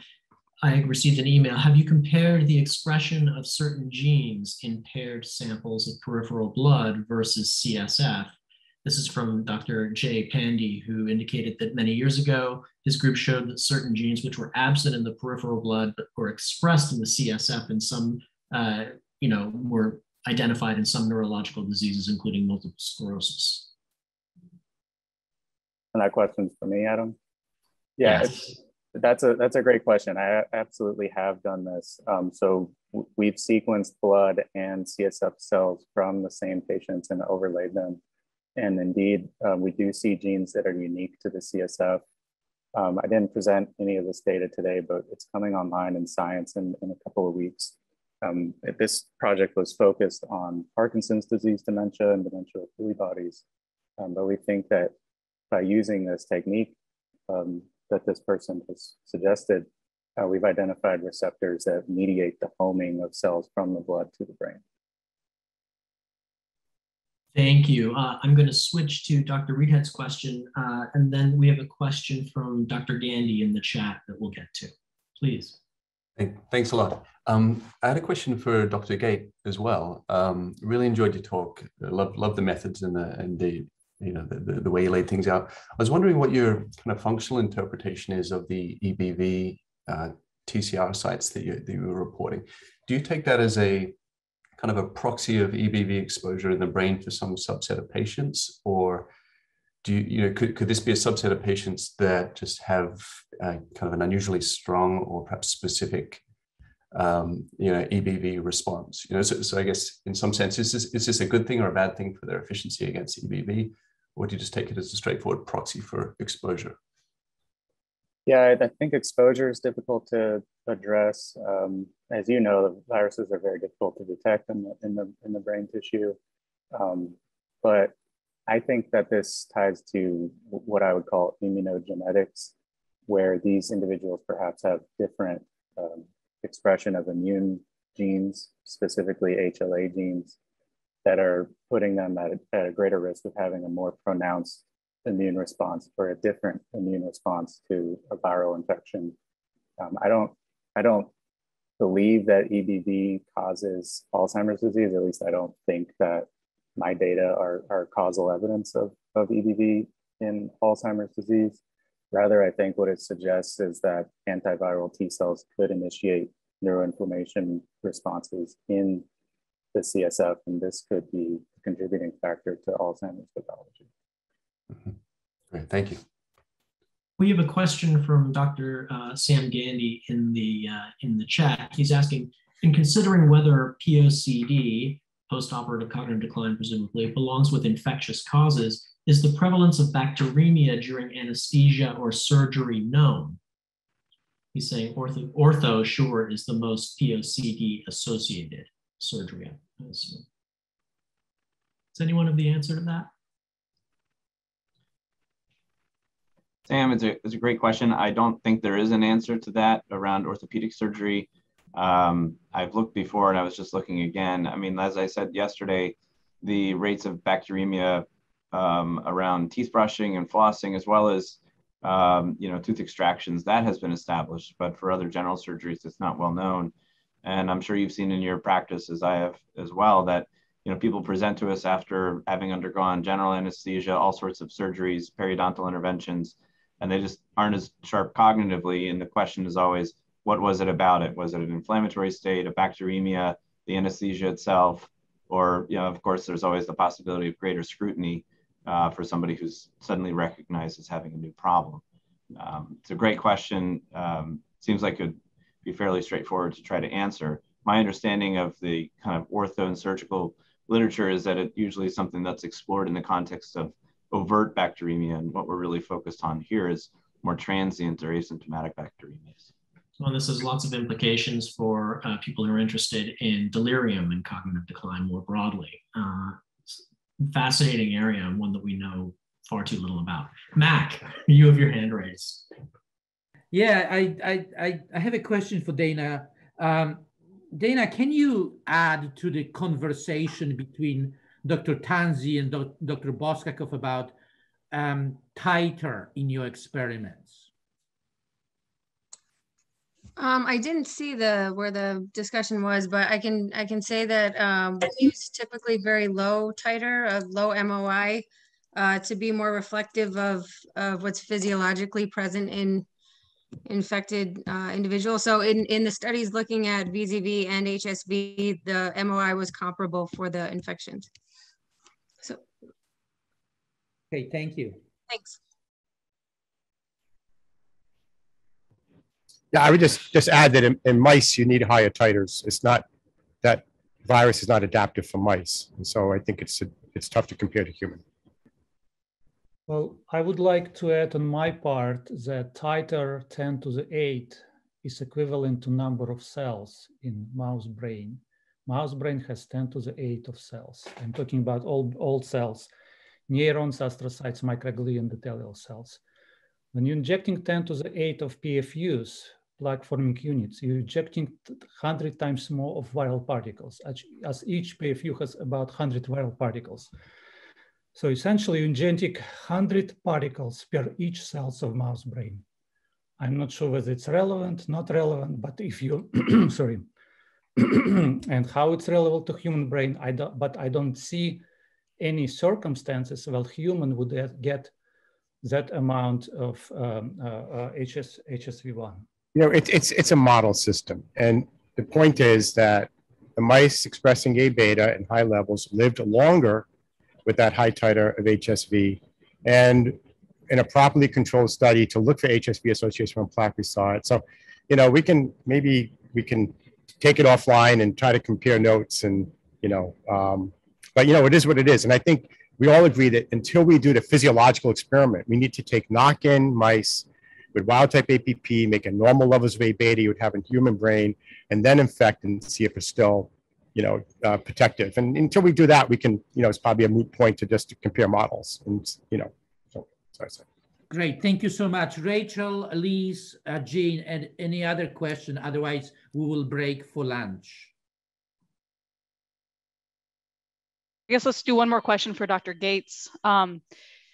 I received an email. Have you compared the expression of certain genes in paired samples of peripheral blood versus CSF? This is from Dr. Jay Pandey, who indicated that many years ago, his group showed that certain genes which were absent in the peripheral blood but were expressed in the CSF in some, uh, you know, were identified in some neurological diseases, including multiple sclerosis. And that question's for me, Adam. Yeah, yes. that's a that's a great question. I absolutely have done this. Um, so we've sequenced blood and CSF cells from the same patients and overlaid them. And indeed, um, we do see genes that are unique to the CSF. Um, I didn't present any of this data today, but it's coming online in science in, in a couple of weeks. Um, this project was focused on Parkinson's disease dementia and dementia with Lewy bodies. Um, but we think that by using this technique um, that this person has suggested, uh, we've identified receptors that mediate the homing of cells from the blood to the brain. Thank you. Uh, I'm going to switch to Dr. Reedhead's question, uh, and then we have a question from Dr. Gandy in the chat that we'll get to. Please. Thanks a lot. Um, I had a question for Dr. Gate as well. Um, really enjoyed your talk. Love love the methods and the and the you know the, the, the, way you laid things out. I was wondering what your kind of functional interpretation is of the EBV uh, TCR sites that you that you were reporting. Do you take that as a kind of a proxy of EBV exposure in the brain for some subset of patients, or do you, you know could, could this be a subset of patients that just have uh, kind of an unusually strong or perhaps specific um, you know, EBV response. You know, so, so I guess in some sense, is this, is this a good thing or a bad thing for their efficiency against EBV? Or do you just take it as a straightforward proxy for exposure? Yeah, I think exposure is difficult to address. Um, as you know, the viruses are very difficult to detect in the in the, in the brain tissue. Um, but I think that this ties to what I would call immunogenetics, where these individuals perhaps have different um, expression of immune genes, specifically HLA genes, that are putting them at a, at a greater risk of having a more pronounced immune response or a different immune response to a viral infection. Um, I don't I don't believe that EBV causes Alzheimer's disease. At least I don't think that my data are, are causal evidence of, of EBV in Alzheimer's disease. Rather, I think what it suggests is that antiviral T cells could initiate neuroinflammation responses in the CSF, and this could be a contributing factor to Alzheimer's pathology. Mm -hmm. Great, thank you. We have a question from Dr. Uh, Sam Gandy in the, uh, in the chat. He's asking, in considering whether POCD, postoperative cognitive decline presumably, belongs with infectious causes, is the prevalence of bacteremia during anesthesia or surgery known? He's saying ortho, ortho sure is the most POCD associated surgery. Does anyone have the answer to that? Sam, it's a, it's a great question. I don't think there is an answer to that around orthopedic surgery. Um, I've looked before and I was just looking again. I mean, as I said yesterday, the rates of bacteremia um, around teeth brushing and flossing, as well as um, you know tooth extractions, that has been established. But for other general surgeries, it's not well known. And I'm sure you've seen in your practice, as I have as well, that you know people present to us after having undergone general anesthesia, all sorts of surgeries, periodontal interventions, and they just aren't as sharp cognitively. And the question is always, what was it about it? Was it an inflammatory state, a bacteremia, the anesthesia itself, or you know, of course, there's always the possibility of greater scrutiny uh, for somebody who's suddenly recognized as having a new problem. Um, it's a great question. Um, seems like it would be fairly straightforward to try to answer. My understanding of the kind of ortho and surgical literature is that it usually is something that's explored in the context of overt bacteremia. And what we're really focused on here is more transient or asymptomatic bacteremias. Well, this has lots of implications for uh, people who are interested in delirium and cognitive decline more broadly. Uh, fascinating area and one that we know far too little about. Mac, you have your hand raised. Yeah, I, I, I, have a question for Dana. Um, Dana, can you add to the conversation between Dr. Tanzi and Dr. Boskakov about um, titer in your experiments? Um, I didn't see the where the discussion was, but I can I can say that um, we use typically very low titer, a low MOI, uh, to be more reflective of of what's physiologically present in infected uh, individuals. So in in the studies looking at VZV and HSV, the MOI was comparable for the infections. So. Okay, thank you. Thanks. Yeah, I would just just add that in, in, mice you need higher titers. It's not that virus is not adaptive for mice, and so I think it's it's tough to compare to human. Well, I would like to add on my part that titer 10 to the 8 is equivalent to number of cells in mouse brain. Mouse brain has 10 to the 8 of cells. I'm talking about all, all cells, neurons, astrocytes, microglia, and endothelial cells. When you're injecting 10 to the 8 of PFUs, plaque forming units, you're injecting 100 times more of viral particles, as each PFU has about 100 viral particles. So essentially, you're injecting 100 particles per each cells of mouse brain. I'm not sure whether it's relevant, not relevant, but if you, sorry, and how it's relevant to human brain, I don't, but I don't see any circumstances where human would get that amount of um, uh, uh, HS, HSV1. You know, it, it's, it's a model system. And the point is that the mice expressing A beta in high levels lived longer with that high titer of HSV. And in a properly controlled study to look for HSV association with plaque, we saw it. So, you know, we can maybe we can take it offline and try to compare notes and, you know, um, but, you know, it is what it is. And I think we all agree that until we do the physiological experiment, we need to take knock-in mice with wild type APP, make a normal levels of A beta you would have in human brain, and then infect and see if it's still, you know, uh, protective. And until we do that, we can, you know, it's probably a moot point to just to compare models. And, you know, so, sorry, sorry. Great, thank you so much. Rachel, Elise, uh, Jean, and any other question? Otherwise, we will break for lunch. I guess let's do one more question for Dr. Gates. Um,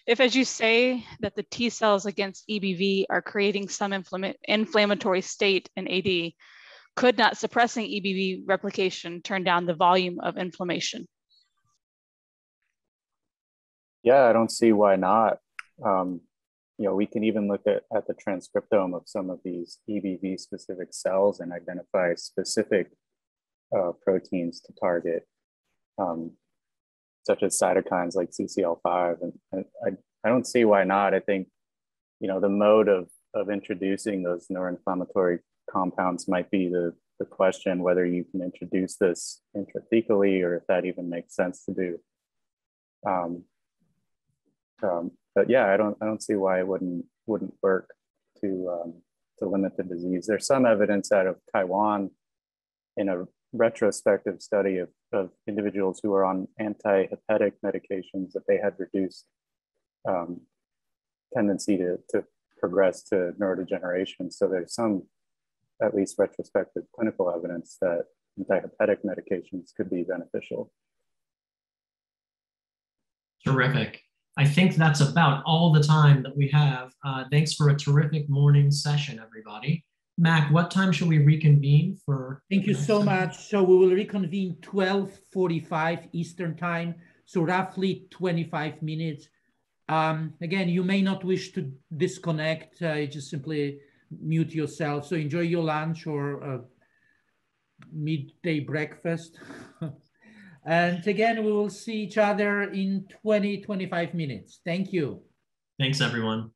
if as you say that the T cells against EBV are creating some inflammatory state in AD, could not suppressing EBV replication turn down the volume of inflammation? Yeah, I don't see why not. Um, you know, we can even look at, at the transcriptome of some of these EBV specific cells and identify specific uh, proteins to target. Um, such as cytokines like CCL5. And, and I, I don't see why not. I think, you know, the mode of, of introducing those neuroinflammatory compounds might be the, the question whether you can introduce this intrathecally or if that even makes sense to do. Um, um, but yeah, I don't, I don't see why it wouldn't, wouldn't work to, um, to limit the disease. There's some evidence out of Taiwan in a retrospective study of, of individuals who are on anti-hepatic medications that they had reduced um, tendency to, to progress to neurodegeneration. So there's some, at least retrospective clinical evidence that anti-hepatic medications could be beneficial. Terrific. I think that's about all the time that we have. Uh, thanks for a terrific morning session, everybody. Mac, what time should we reconvene for? Thank you so much. So we will reconvene 12:45 Eastern time, so roughly 25 minutes. Um, again, you may not wish to disconnect. Uh, just simply mute yourself. So enjoy your lunch or uh, midday breakfast. and again, we will see each other in 20, 25 minutes. Thank you. Thanks, everyone.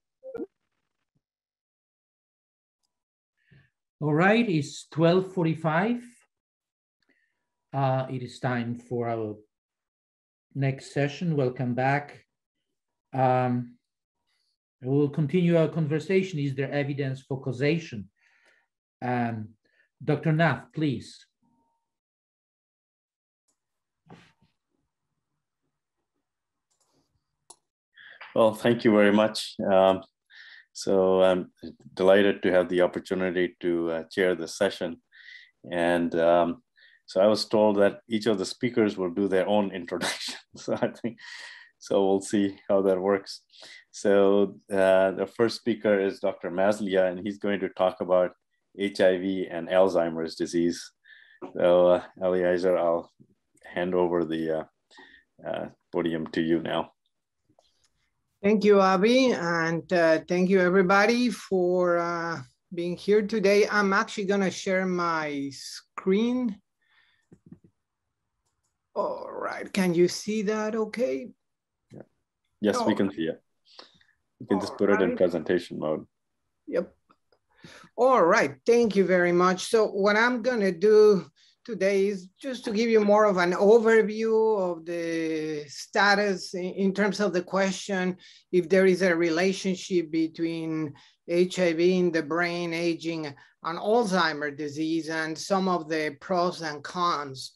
All right, it's 12.45. Uh, it is time for our next session. Welcome back. Um, we'll continue our conversation. Is there evidence for causation? Um, Dr. Nath, please. Well, thank you very much. Um, so I'm delighted to have the opportunity to uh, chair the session. And um, so I was told that each of the speakers will do their own introduction. so I think, so we'll see how that works. So uh, the first speaker is Dr. Maslia, and he's going to talk about HIV and Alzheimer's disease. So uh, Eliezer, I'll hand over the uh, uh, podium to you now. Thank you, Abby, and uh, thank you everybody for uh, being here today. I'm actually gonna share my screen. All right, can you see that okay? Yeah. Yes, we can see it. You can All just put right. it in presentation mode. Yep. All right, thank you very much. So what I'm gonna do today is just to give you more of an overview of the status in, terms of the question if there is a relationship between HIV in the brain, aging, and Alzheimer's disease, and some of the pros and cons.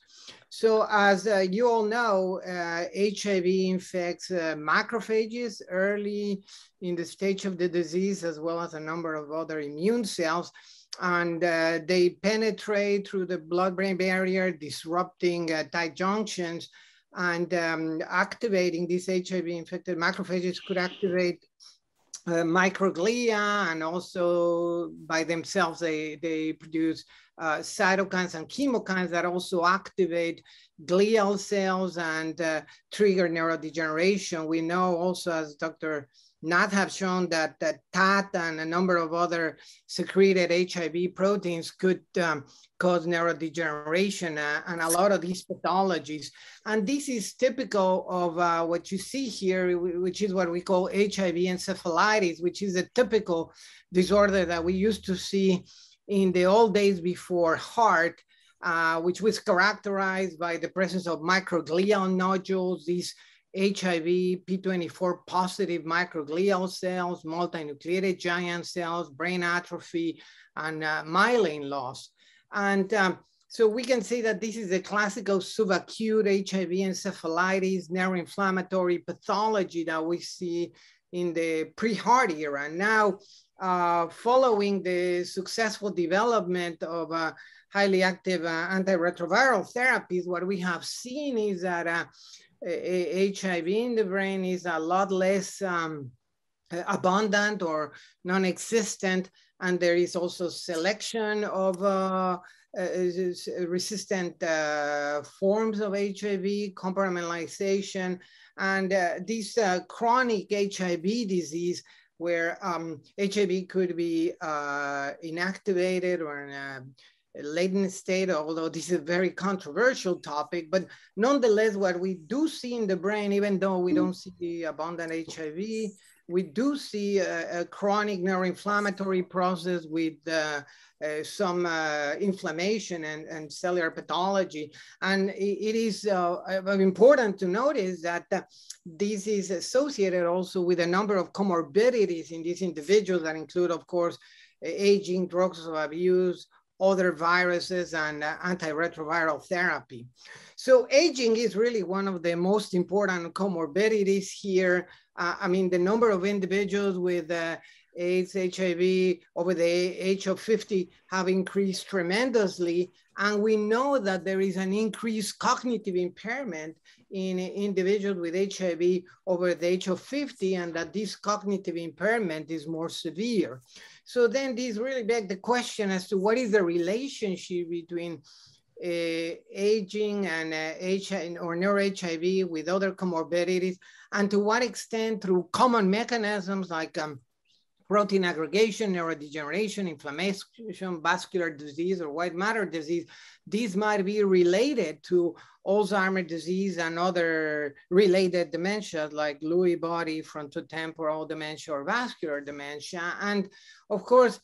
So as uh, you all know, uh, HIV infects uh, macrophages early in the stage of the disease, as well as a number of other immune cells and uh, they penetrate through the blood-brain barrier, disrupting uh, tight junctions and um, activating these HIV-infected macrophages could activate uh, microglia and also by themselves they, they produce uh, cytokines and chemokines that also activate glial cells and uh, trigger neurodegeneration. We know also as Dr not have shown that, that TAT and a number of other secreted HIV proteins could um, cause neurodegeneration uh, and a lot of these pathologies. And this is typical of uh, what you see here, which is what we call HIV encephalitis, which is a typical disorder that we used to see in the old days before heart, uh, which was characterized by the presence of microglial nodules, these HIV, P24 positive microglial cells, multinucleated giant cells, brain atrophy, and uh, myelin loss. And um, so we can see that this is a classical subacute HIV encephalitis, neuroinflammatory pathology that we see in the pre-heart era. Now, uh, following the successful development of uh, highly active uh, antiretroviral therapies, what we have seen is that uh, HIV in the brain is a lot less um, abundant or non-existent. And there is also selection of uh, uh, resistant uh, forms of HIV, compartmentalization, and uh, this uh, chronic HIV disease where um, HIV could be uh, inactivated or latent state, although this is a very controversial topic, but nonetheless, what we do see in the brain, even though we don't see abundant HIV, we do see a, a chronic neuroinflammatory process with uh, uh, some uh, inflammation and, and cellular pathology. And it, it is uh, important to notice that uh, this is associated also with a number of comorbidities in these individuals that include, of course, aging, drugs of abuse, other viruses and uh, antiretroviral therapy. So aging is really one of the most important comorbidities here. Uh, I mean, the number of individuals with uh, AIDS, HIV over the age of 50 have increased tremendously. And we know that there is an increased cognitive impairment in individuals with HIV over the age of 50 and that this cognitive impairment is more severe. So then these really beg the question as to what is the relationship between uh, aging and uh, HIV or neuro-HIV with other comorbidities, and to what extent through common mechanisms like um, protein aggregation, neurodegeneration, inflammation, vascular disease, or white matter disease, these might be related to Alzheimer's disease and other related dementias like Lewy body, frontotemporal dementia, or vascular dementia. And of course,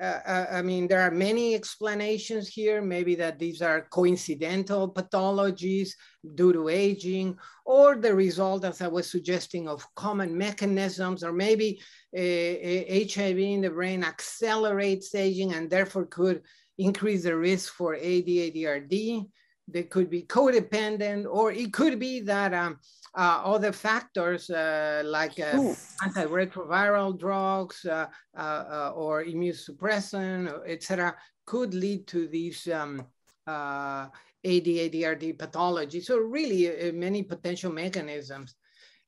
uh, uh, I mean, there are many explanations here, maybe that these are coincidental pathologies due to aging, or the result, as I was suggesting, of common mechanisms, or maybe uh, HIV in the brain accelerates aging and therefore could increase the risk for AD, ADRD. They could be codependent, or it could be that um, uh, other factors uh, like uh, antiretroviral drugs uh, uh, uh, or immunosuppressant, etc., could lead to these um, AD, ADRD pathology. So really many potential mechanisms.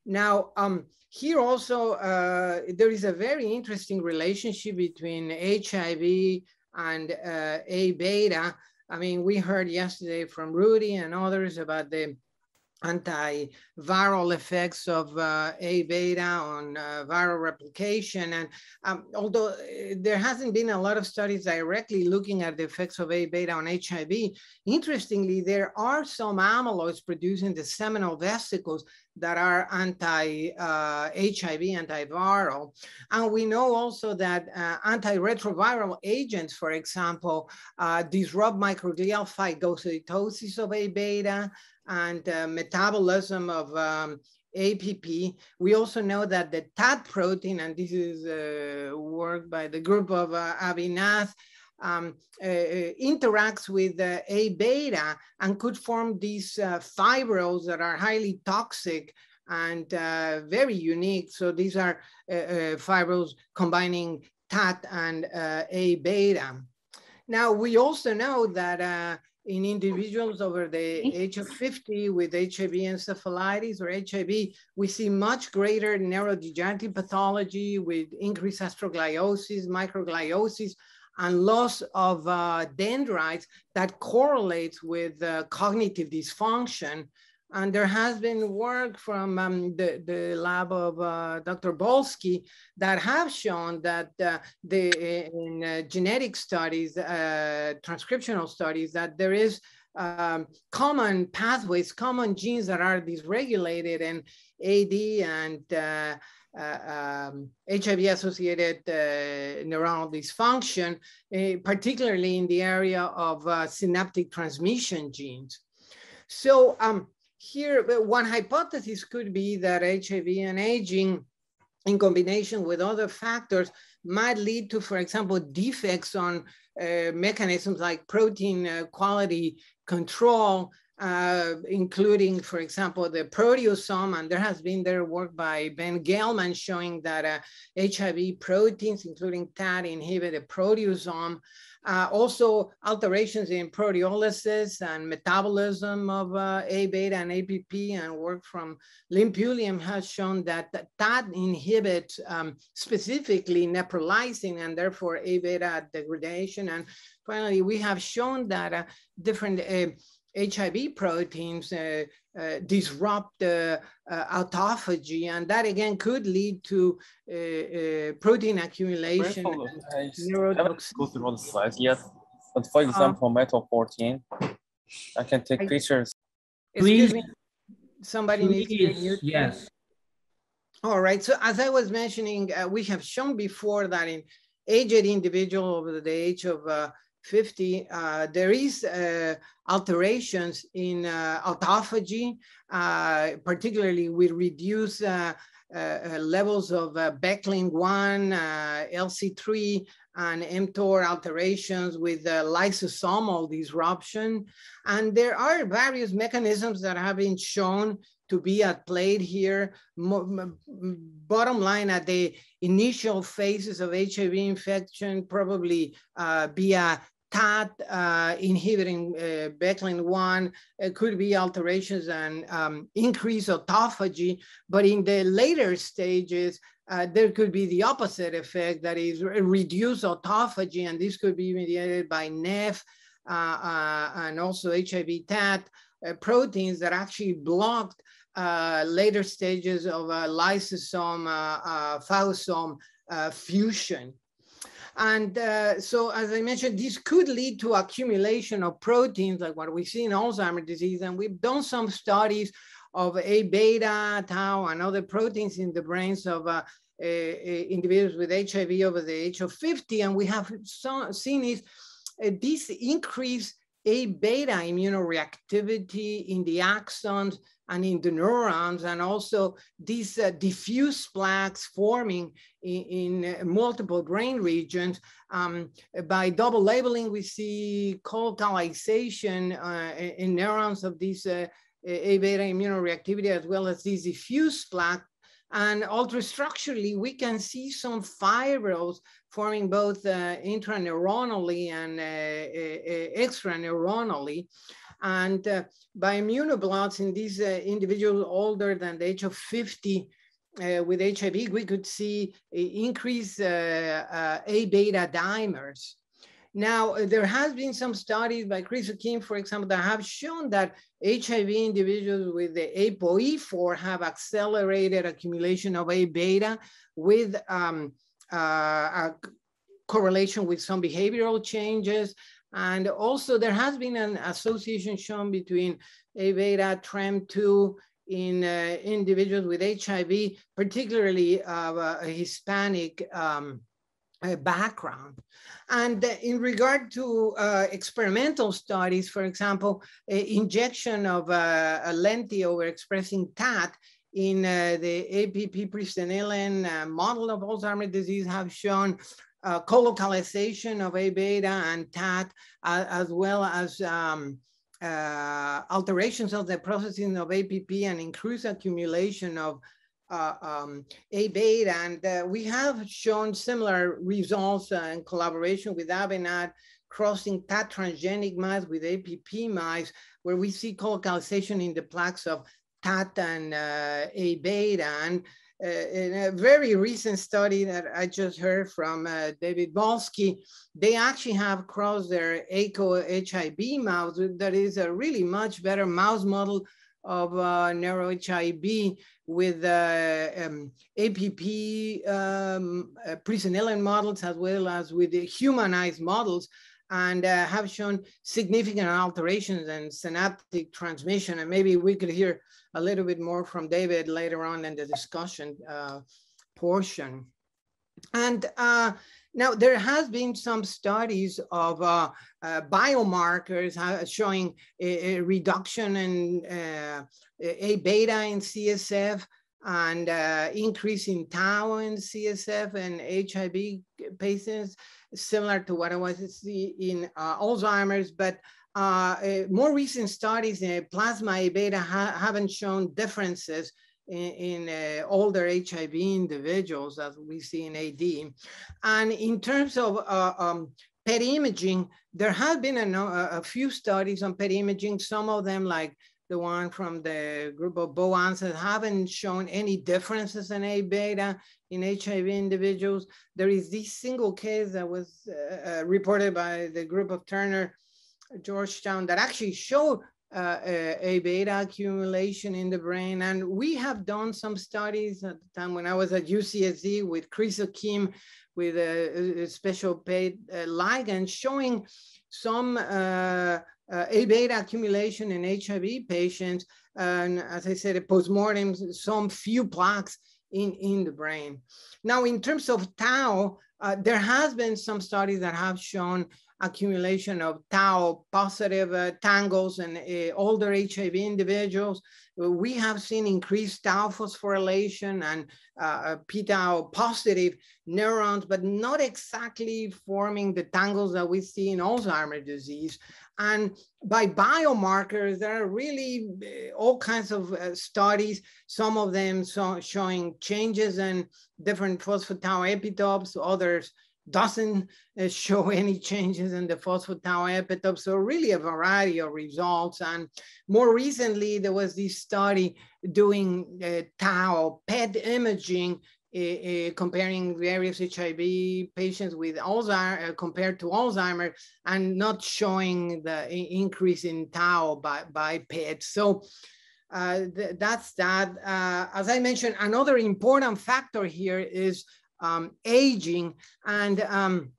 Now, um, here also, there is a very interesting relationship between HIV and A beta. I mean, we heard yesterday from Rudy and others about the antiviral effects of uh, A beta on uh, viral replication. And um, although uh, there hasn't been a lot of studies directly looking at the effects of A beta on HIV, interestingly, there are some amyloids produced in the seminal vesicles that are anti-HIV, uh, antiviral. And we know also that uh, antiretroviral agents, for example, uh, disrupt microglial phagocytosis of A beta, and uh, metabolism of um, APP. We also know that the TAT protein, and this is uh, work by the group of uh, um, uh, uh, interacts with A beta and could form these uh, fibrils that are highly toxic and uh, very unique. So these are fibrils combining TAT and A beta. Now, we also know that in individuals over the age of 50 with HIV encephalitis or HIV, we see much greater neurodegenerative pathology with increased astrogliosis, microgliosis, and loss of uh, dendrites that correlates with uh, cognitive dysfunction. And there has been work from um, the, the lab of uh, Dr. Bolsky that have shown that uh, the, in uh, genetic studies, uh, transcriptional studies, that there is um, common pathways, common genes that are dysregulated and AD and uh, uh, um, HIV-associated neuronal dysfunction, uh, particularly in the area of synaptic transmission genes. So um, here, one hypothesis could be that HIV and aging in combination with other factors might lead to, for example, defects on uh, mechanisms like protein uh, quality control, uh, including, for example, the proteasome. And there has been their work by Ben Gelman showing that HIV uh, proteins, including TAT, inhibit the proteasome. Uh, also alterations in proteolysis and metabolism of uh, A beta and APP and work from Lynn Pulliam has shown that that, inhibits um, specifically neprilysin and therefore A beta degradation. And finally, we have shown that uh, different HIV proteins uh, uh, disrupt uh, autophagy, and that again could lead to protein accumulation. I haven't go through all the slides yet, but for example, metal 14, I can take I, pictures. Please, me, somebody please, needs to Yes. All right. So as I was mentioning, uh, we have shown before that in aged individual over the age of uh, 50, uh, there is uh, alterations in uh, autophagy, uh, particularly with reduced uh, uh, levels of Beclin-1, LC3, and mTOR alterations with lysosomal disruption. And there are various mechanisms that have been shown to be at play here. Bottom line, at the initial phases of HIV infection, probably uh, via TAT uh, inhibiting uh, Beclin-1 uh, could be alterations and um, increase autophagy, but in the later stages, uh, there could be the opposite effect, that is reduced autophagy, and this could be mediated by NEF uh, uh, and also HIV TAT proteins that actually blocked later stages of lysosome, phagosome fusion. And uh, so, as I mentioned, this could lead to accumulation of proteins like what we see in Alzheimer's disease. And we've done some studies of A beta, tau, and other proteins in the brains of uh, uh, individuals with HIV over the age of 50. And we have seen is, uh, this increase A beta immunoreactivity in the axons and in the neurons, and also these uh, diffuse plaques forming in, in uh, multiple brain regions. Um, by double labeling, we see colocalization uh, in neurons of these uh, A beta immunoreactivity, as well as these diffuse plaques And ultrastructurally, we can see some fibrils forming both uh, intraneuronally and uh, extraneuronally. And uh, by immunoblots in these uh, individuals older than the age of 50 uh, with HIV, we could see increased uh, uh, A beta dimers. Now, uh, there has been some studies by Chris Hakim, for example, that have shown that HIV individuals with the ApoE4 have accelerated accumulation of A beta with um, a correlation with some behavioral changes and also there has been an association shown between A beta, TREM2 in uh, individuals with HIV, particularly of a Hispanic um, background. And in regard to uh, experimental studies, for example, injection of uh, a lenti overexpressing TAT in uh, the APP presenilin uh, model of Alzheimer's disease have shown uh, colocalization of A beta and TAT, uh, as well as um, uh, alterations of the processing of APP and increased accumulation of uh, um, A beta. And uh, we have shown similar results uh, in collaboration with Avenat, crossing TAT transgenic mice with APP mice, where we see colocalization in the plaques of TAT and A beta. And uh, in a very recent study that I just heard from uh, David Balsky, they actually have crossed their ACO HIB mouse. That is a really much better mouse model of uh, neuro HIB with uh, um, APP um, uh, models as well as with the humanized models and uh, have shown significant alterations in synaptic transmission. And maybe we could hear a little bit more from David later on in the discussion uh, portion. And uh, now there has been some studies of uh, uh, biomarkers uh, showing a, a, reduction in A beta in CSF and uh, increase in tau in CSF and HIV patients, similar to what I was seeing in Alzheimer's, but uh, more recent studies in plasma beta ha haven't shown differences in, in uh, older HIV individuals as we see in AD. And in terms of uh, um, PET imaging, there have been a, a, few studies on PET imaging, some of them like the one from the group of Boans haven't shown any differences in A beta in HIV individuals. There is this single case that was uh, uh, reported by the group of Turner, Georgetown, that actually showed uh, a beta accumulation in the brain. And we have done some studies at the time when I was at UCSD with Chris Okim with a, a special PET uh, ligand showing some uh, uh, A beta accumulation in HIV patients. And as I said, a postmortem, some few plaques in, in the brain. Now, in terms of tau, uh, there has been some studies that have shown accumulation of tau positive uh, tangles in uh, older HIV individuals. We have seen increased tau phosphorylation and uh, p-tau positive neurons, but not exactly forming the tangles that we see in Alzheimer's disease. And by biomarkers, there are really uh, all kinds of uh, studies, some of them so showing changes in different phospho-tau epitopes, others doesn't uh, show any changes in the phospho-tau epitope. So really a variety of results. And more recently, there was this study doing uh, tau PET imaging uh, comparing various HIV patients with Alzheimer uh, compared to Alzheimer and not showing the increase in tau by, by PET. So uh, th that's that. Uh, as I mentioned, another important factor here is um, aging. And um,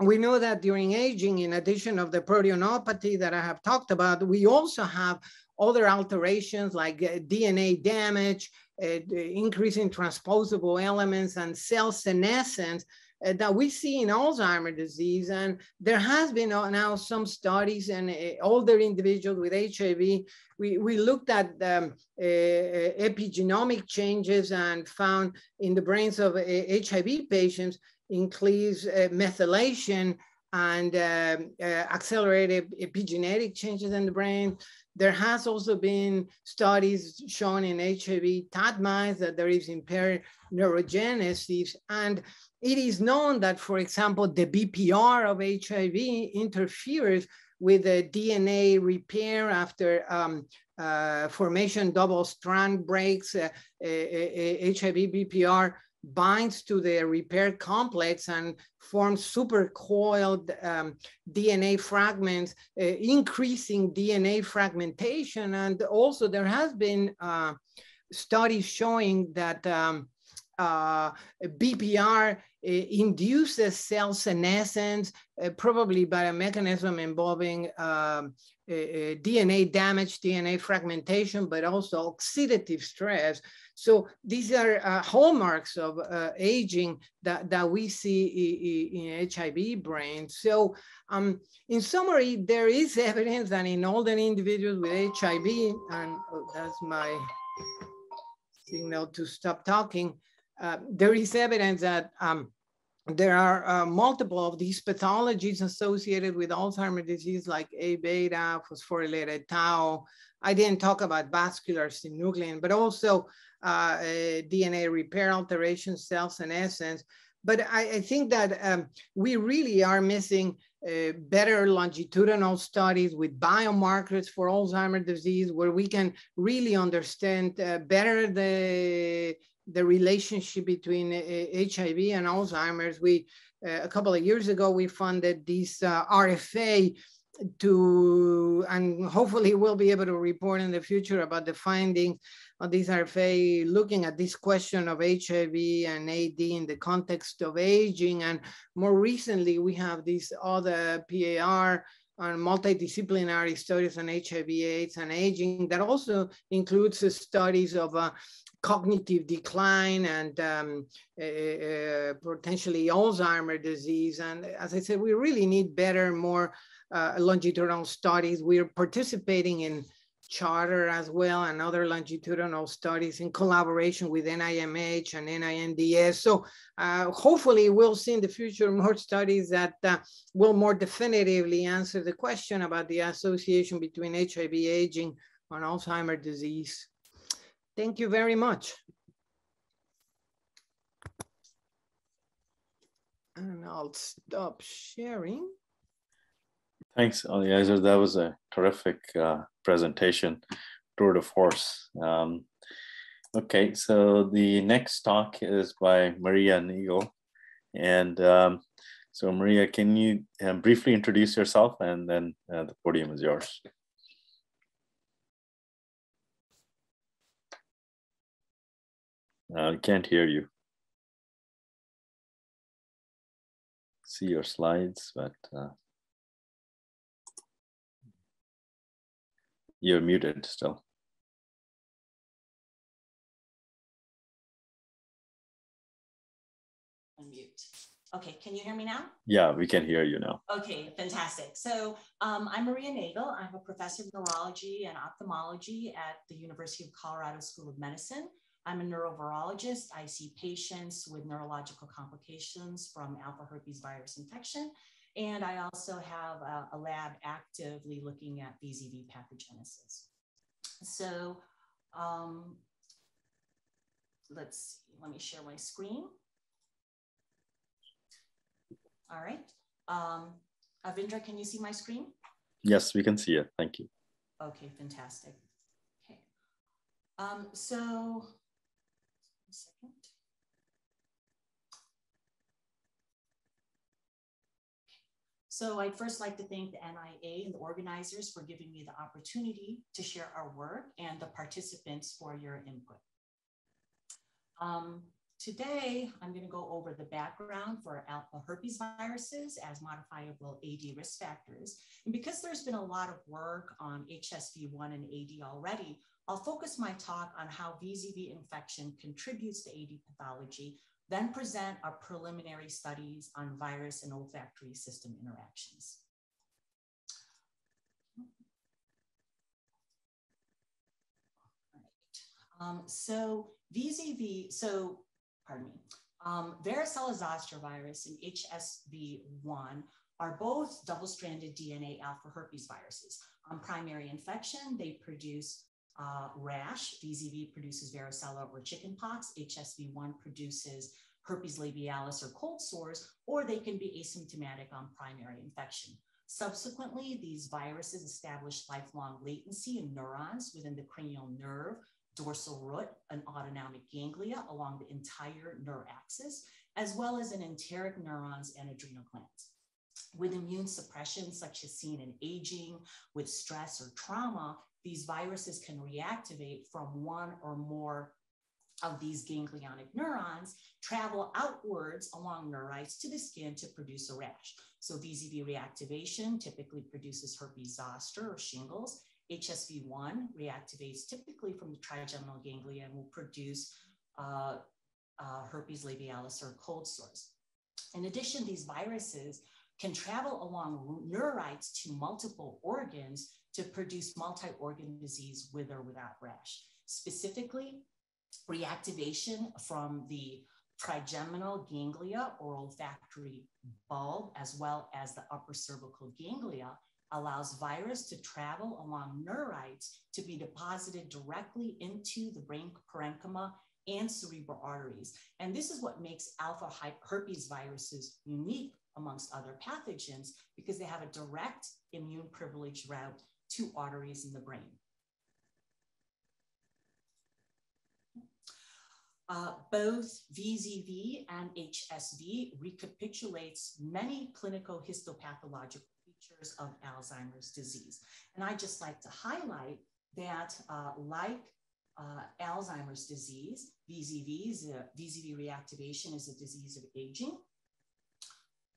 we know that during aging, in addition of the proteinopathy that I have talked about, we also have other alterations like uh, DNA damage, uh, increasing transposable elements and cell senescence that we see in Alzheimer's disease. And there has been uh, now some studies in uh, older individuals with HIV. We, we looked at um, uh, epigenomic changes and found in the brains of HIV patients increased methylation and um, accelerated epigenetic changes in the brain. There has also been studies shown in HIV TAT mice that there is impaired neurogenesis. And it is known that, for example, the BPR of HIV interferes with the DNA repair after um, uh, formation double strand breaks. Uh, uh, HIV BPR binds to the repair complex and forms supercoiled um, DNA fragments, uh, increasing DNA fragmentation. And also there has been uh, studies showing that um, uh, BPR uh, induces cell senescence, uh, probably by a mechanism involving um, DNA damage, DNA fragmentation, but also oxidative stress. So these are uh, hallmarks of uh, aging that, that we see in, in HIV brains. So um, in summary, there is evidence that in older individuals with HIV, and oh, that's my signal to stop talking, uh, there is evidence that um, there are uh, multiple of these pathologies associated with Alzheimer's disease like A beta, phosphorylated tau. I didn't talk about vascular synuclein, but also uh, DNA repair alterations, and essence. But I, I think that um, we really are missing uh, better longitudinal studies with biomarkers for Alzheimer's disease, where we can really understand uh, better the the relationship between HIV uh, and Alzheimer's. We uh, a couple of years ago we funded this uh, RFA to, and hopefully we'll be able to report in the future about the findings this RFA, looking at this question of HIV and AD in the context of aging. And more recently, we have this other PAR on multidisciplinary studies on HIV, AIDS, and aging that also includes studies of uh, cognitive decline and um, uh, potentially Alzheimer disease. And as I said, we really need better, more uh, longitudinal studies. We're participating in charter as well and other longitudinal studies in collaboration with NIMH and NINDS. So uh, hopefully we'll see in the future more studies that uh, will more definitively answer the question about the association between HIV aging and Alzheimer's disease. Thank you very much. And I'll stop sharing. Thanks, Eliezer. That was a terrific uh, presentation, tour de force. Um, okay, so the next talk is by Maria Nagel. And um, so Maria, can you uh, briefly introduce yourself and then uh, the podium is yours. Uh, I can't hear you. See your slides, but you're muted still. Unmute. Okay, can you hear me now? Yeah, we can hear you now. Okay, fantastic. So um, I'm Maria Nagel. I'm a professor of neurology and ophthalmology at the University of Colorado School of Medicine. I'm a neurovirologist. I see patients with neurological complications from alpha herpes virus infection. And I also have a, a lab actively looking at VZV pathogenesis. So um, let's see, let me share my screen. All right. Um, Avindra, can you see my screen? Yes, we can see it. Thank you. Okay, fantastic. Okay. Um, so, second. So I'd first like to thank the NIA and the organizers for giving me the opportunity to share our work and the participants for your input. Um, Today, I'm going to go over the background for alpha herpes viruses as modifiable AD risk factors. And because there's been a lot of work on HSV1 and AD already, I'll focus my talk on how VZV infection contributes to AD pathology, then present our preliminary studies on virus and olfactory system interactions. Um, so VZV, so pardon me, um, varicella zoster virus and HSV1 are both double-stranded DNA alpha herpes viruses. On primary infection, they produce uh, rash. VZV produces varicella or chickenpox. HSV1 produces herpes labialis or cold sores, or they can be asymptomatic on primary infection. Subsequently, these viruses establish lifelong latency in neurons within the cranial nerve, dorsal root and autonomic ganglia along the entire nerve axis, as well as in enteric neurons and adrenal glands. With immune suppression, such as seen in aging, with stress or trauma, these viruses can reactivate from one or more of these ganglionic neurons, travel outwards along neurites to the skin to produce a rash. So VZV reactivation typically produces herpes zoster or shingles, HSV1 reactivates typically from the trigeminal ganglia and will produce uh, uh, herpes labialis or cold sores. In addition, these viruses can travel along neurites to multiple organs to produce multi-organ disease with or without rash. Specifically, reactivation from the trigeminal ganglia or olfactory bulb, as well as the upper cervical ganglia, allows virus to travel along neurites to be deposited directly into the brain parenchyma and cerebral arteries. And this is what makes alpha herpes viruses unique amongst other pathogens because they have a direct immune privilege route to arteries in the brain. Uh, both VZV and HSV recapitulates many clinical histopathological features of Alzheimer's disease. And I just like to highlight that uh, like uh, Alzheimer's disease, VZV, is a, VZV reactivation is a disease of aging,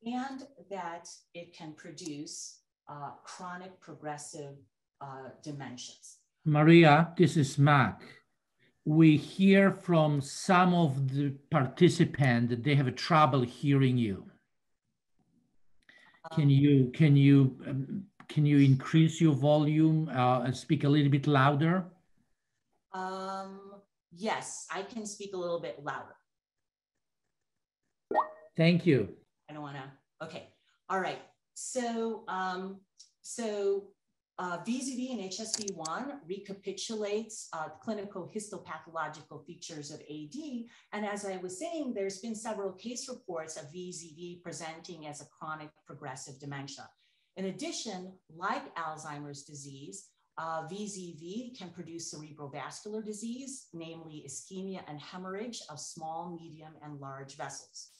and that it can produce uh, chronic progressive uh, dementias. Maria, this is Mac. We hear from some of the participants that they have trouble hearing you. Can you can you um, can you increase your volume uh, and speak a little bit louder? Um, yes, I can speak a little bit louder. Thank you. I don't want to. Okay. All right. So um, so uh, VZV and HSV1 recapitulates uh, clinical histopathological features of AD. And as I was saying, there's been several case reports of VZV presenting as a chronic progressive dementia. In addition, like Alzheimer's disease, uh, VZV can produce cerebrovascular disease, namely ischemia and hemorrhage of small, medium, and large vessels.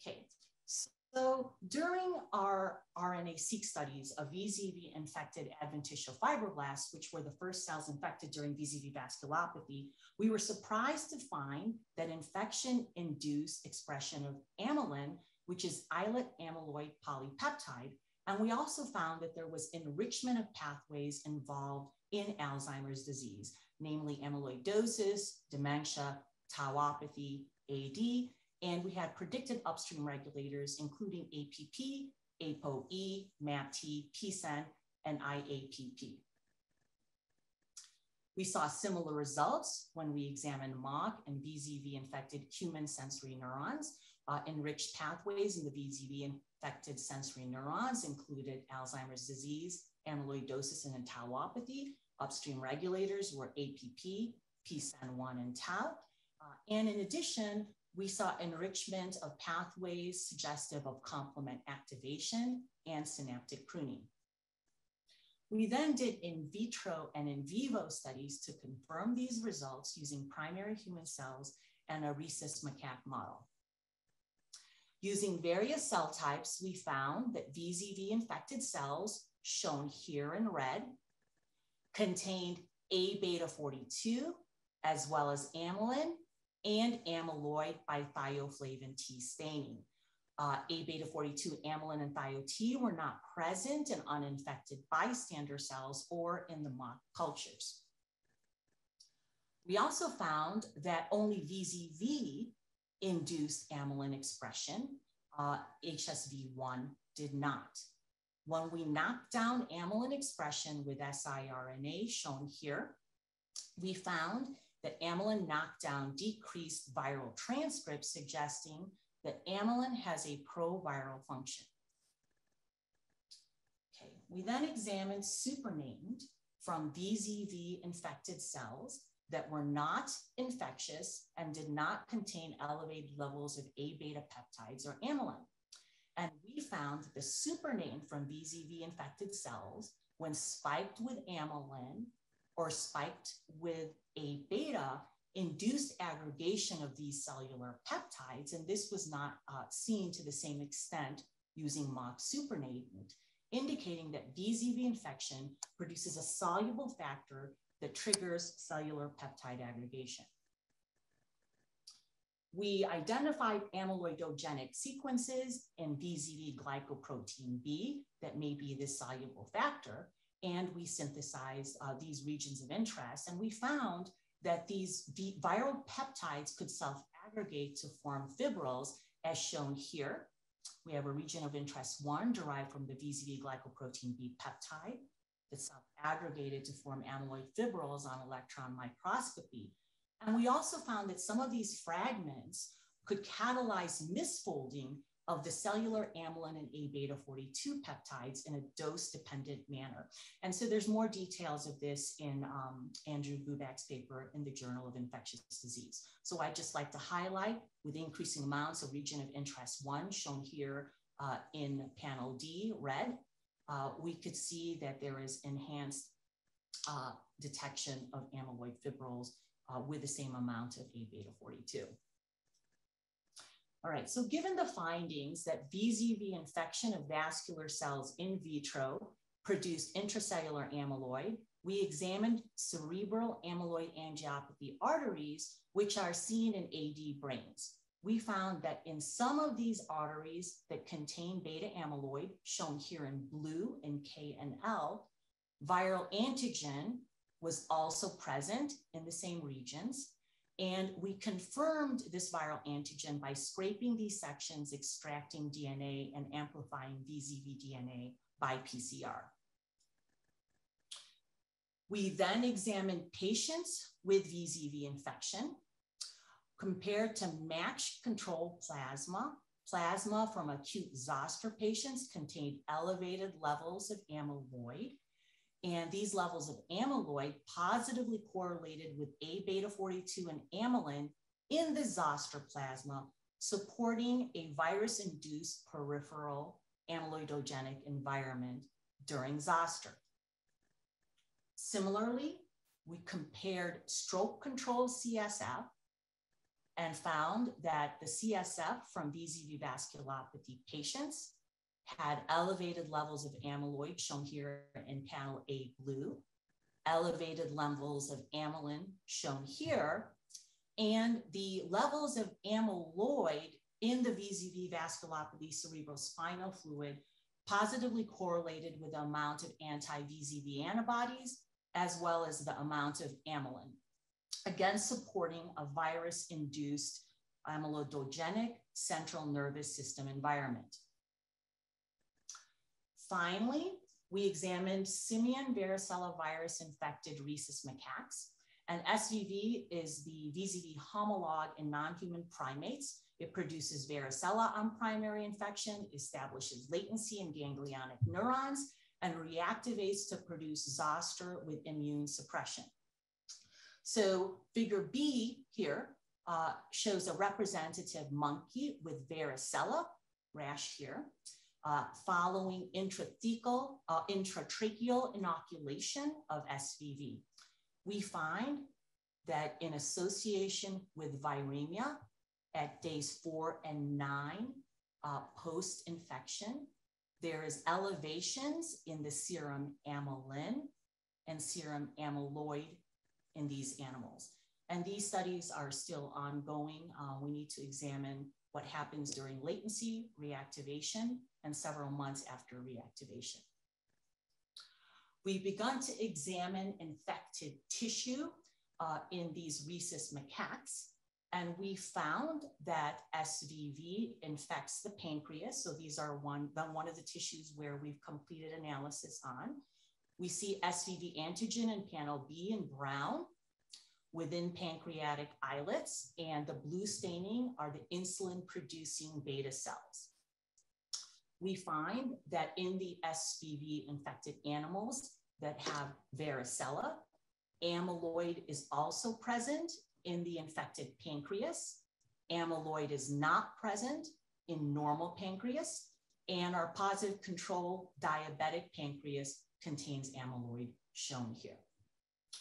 Okay, so during our RNA-seq studies of VZV infected adventitial fibroblasts, which were the first cells infected during VZV vasculopathy, we were surprised to find that infection induced expression of amylin, which is islet amyloid polypeptide. And we also found that there was enrichment of pathways involved in Alzheimer's disease, namely amyloidosis, dementia, tauopathy, AD, and we had predicted upstream regulators, including APP, ApoE, MAPT, PSEN, and IAPP. We saw similar results when we examined MOC and VZV infected human sensory neurons. Uh, enriched pathways in the VZV infected sensory neurons included Alzheimer's disease, amyloidosis, and tauopathy. Upstream regulators were APP, PSEN1, and tau. Uh, and in addition, we saw enrichment of pathways suggestive of complement activation and synaptic pruning. We then did in vitro and in vivo studies to confirm these results using primary human cells and a rhesus macaque model. Using various cell types, we found that VZV infected cells, shown here in red, contained A beta 42, as well as amylin and amyloid by thioflavin T staining. Uh, A beta 42 amylin and thio T were not present in uninfected bystander cells or in the mock cultures. We also found that only VZV induced amylin expression, uh, HSV1 did not. When we knocked down amylin expression with siRNA shown here, we found that amylin knockdown decreased viral transcripts, suggesting that amylin has a proviral function. Okay, we then examined supernamed from VZV infected cells that were not infectious and did not contain elevated levels of A beta peptides or amylin. And we found that the supernamed from VZV infected cells, when spiked with amylin or spiked with a beta induced aggregation of these cellular peptides, and this was not uh, seen to the same extent using mock supernatant, indicating that VZV infection produces a soluble factor that triggers cellular peptide aggregation. We identified amyloidogenic sequences in VZV glycoprotein B that may be this soluble factor, and we synthesized uh, these regions of interest. And we found that these viral peptides could self-aggregate to form fibrils, as shown here. We have a region of interest one derived from the VZV glycoprotein B peptide that self-aggregated to form amyloid fibrils on electron microscopy. And we also found that some of these fragments could catalyze misfolding of the cellular amylin and A beta 42 peptides in a dose dependent manner. And so there's more details of this in um, Andrew Bubak's paper in the Journal of Infectious Disease. So I'd just like to highlight with increasing amounts of region of interest one shown here uh, in panel D, red, uh, we could see that there is enhanced uh, detection of amyloid fibrils uh, with the same amount of A beta 42. All right, so given the findings that VZV infection of vascular cells in vitro produced intracellular amyloid, we examined cerebral amyloid angiopathy arteries, which are seen in AD brains. We found that in some of these arteries that contain beta amyloid, shown here in blue in K and L, viral antigen was also present in the same regions. And we confirmed this viral antigen by scraping these sections, extracting DNA, and amplifying VZV DNA by PCR. We then examined patients with VZV infection compared to matched control plasma. Plasma from acute zoster patients contained elevated levels of amyloid and these levels of amyloid positively correlated with A beta 42 and amylin in the zoster plasma, supporting a virus induced peripheral amyloidogenic environment during zoster. Similarly, we compared stroke control CSF and found that the CSF from VZV vasculopathy patients had elevated levels of amyloid shown here in panel A blue, elevated levels of amylin shown here, and the levels of amyloid in the VZV vasculopathy cerebrospinal fluid positively correlated with the amount of anti-VZV antibodies as well as the amount of amylin, again supporting a virus-induced amyloidogenic central nervous system environment. Finally, we examined simian varicella virus infected rhesus macaques. And SVV is the VZV homologue in non-human primates. It produces varicella on primary infection, establishes latency in ganglionic neurons, and reactivates to produce zoster with immune suppression. So figure B here uh, shows a representative monkey with varicella, rash here, uh, following intrathecal, uh, intratracheal inoculation of SVV. We find that in association with viremia at days four and nine uh, post-infection, there is elevations in the serum amylin and serum amyloid in these animals. And these studies are still ongoing. Uh, we need to examine what happens during latency, reactivation, and several months after reactivation. We've begun to examine infected tissue uh, in these rhesus macaques, and we found that SVV infects the pancreas. So these are one, one of the tissues where we've completed analysis on. We see SVV antigen in panel B in brown within pancreatic islets, and the blue staining are the insulin producing beta cells. We find that in the SVV infected animals that have varicella, amyloid is also present in the infected pancreas. Amyloid is not present in normal pancreas, and our positive control diabetic pancreas contains amyloid shown here.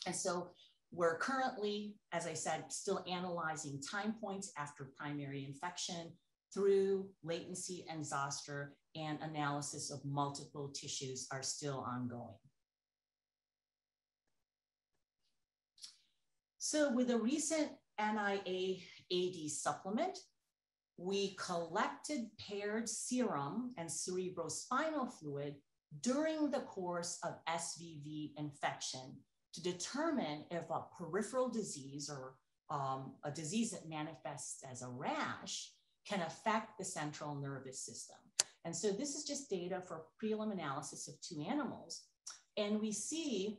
And so we're currently, as I said, still analyzing time points after primary infection through latency and zoster and analysis of multiple tissues are still ongoing. So with a recent NIA AD supplement, we collected paired serum and cerebrospinal fluid during the course of SVV infection to determine if a peripheral disease or um, a disease that manifests as a rash can affect the central nervous system. And so this is just data for prelim analysis of two animals. And we see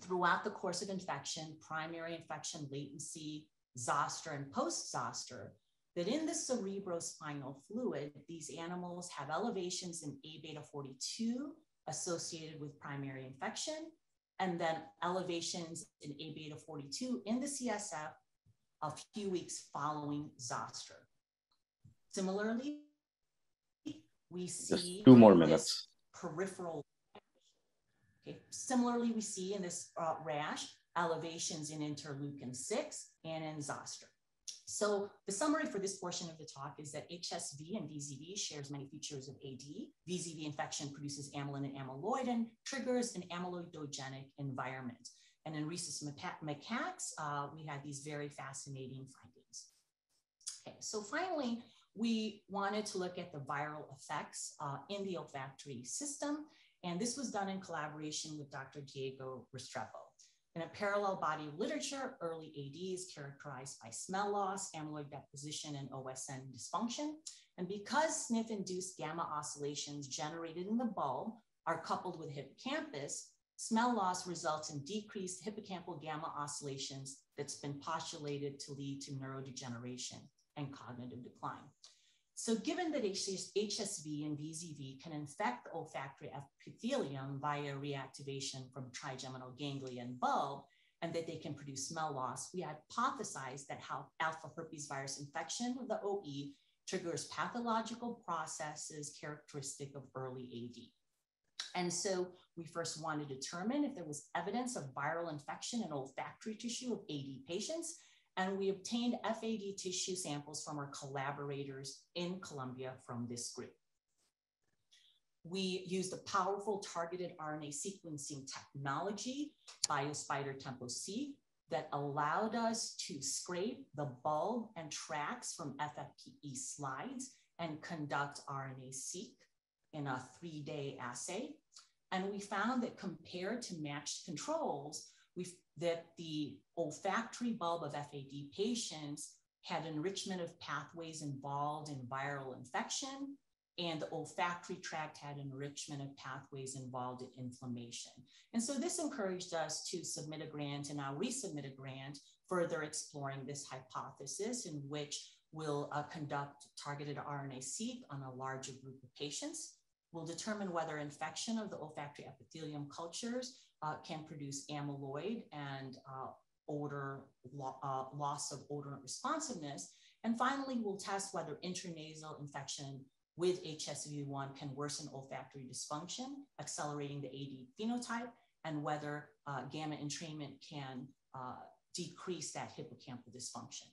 throughout the course of infection, primary infection latency, zoster, and post-zoster, that in the cerebrospinal fluid, these animals have elevations in A beta 42 associated with primary infection, and then elevations in A beta 42 in the CSF a few weeks following zoster. Similarly, we see Just two more minutes. peripheral Okay. Similarly, we see in this uh, rash elevations in interleukin 6 and in zoster. So the summary for this portion of the talk is that HSV and VZV shares many features of AD. VZV infection produces amylin and amyloid and triggers an amyloidogenic environment. And in rhesus macaques, uh, we had these very fascinating findings. Okay, so finally, we wanted to look at the viral effects uh, in the olfactory system and this was done in collaboration with Dr. Diego Restrepo. In a parallel body of literature, early AD is characterized by smell loss, amyloid deposition, and OSN dysfunction. And because SNF-induced gamma oscillations generated in the bulb are coupled with hippocampus, smell loss results in decreased hippocampal gamma oscillations that's been postulated to lead to neurodegeneration and cognitive decline. So given that HSV and VZV can infect the olfactory epithelium via reactivation from trigeminal ganglion bulb, and that they can produce smell loss, we hypothesized that how alpha herpes virus infection, of the OE, triggers pathological processes characteristic of early AD. And so we first wanted to determine if there was evidence of viral infection in olfactory tissue of AD patients. And we obtained FAD tissue samples from our collaborators in Columbia from this group. We used a powerful targeted RNA sequencing technology, BioSpider Tempo C, that allowed us to scrape the bulb and tracks from FFPE slides and conduct RNA-seq in a three-day assay. And we found that compared to matched controls, we that the olfactory bulb of FAD patients had enrichment of pathways involved in viral infection, and the olfactory tract had enrichment of pathways involved in inflammation. And so this encouraged us to submit a grant and now resubmit a grant further exploring this hypothesis in which we'll uh, conduct targeted RNA-seq on a larger group of patients. We'll determine whether infection of the olfactory epithelium cultures uh, can produce amyloid and uh, odor lo uh, loss of odorant responsiveness. And finally, we'll test whether intranasal infection with HSV1 can worsen olfactory dysfunction, accelerating the AD phenotype, and whether uh, gamma entrainment can uh, decrease that hippocampal dysfunction.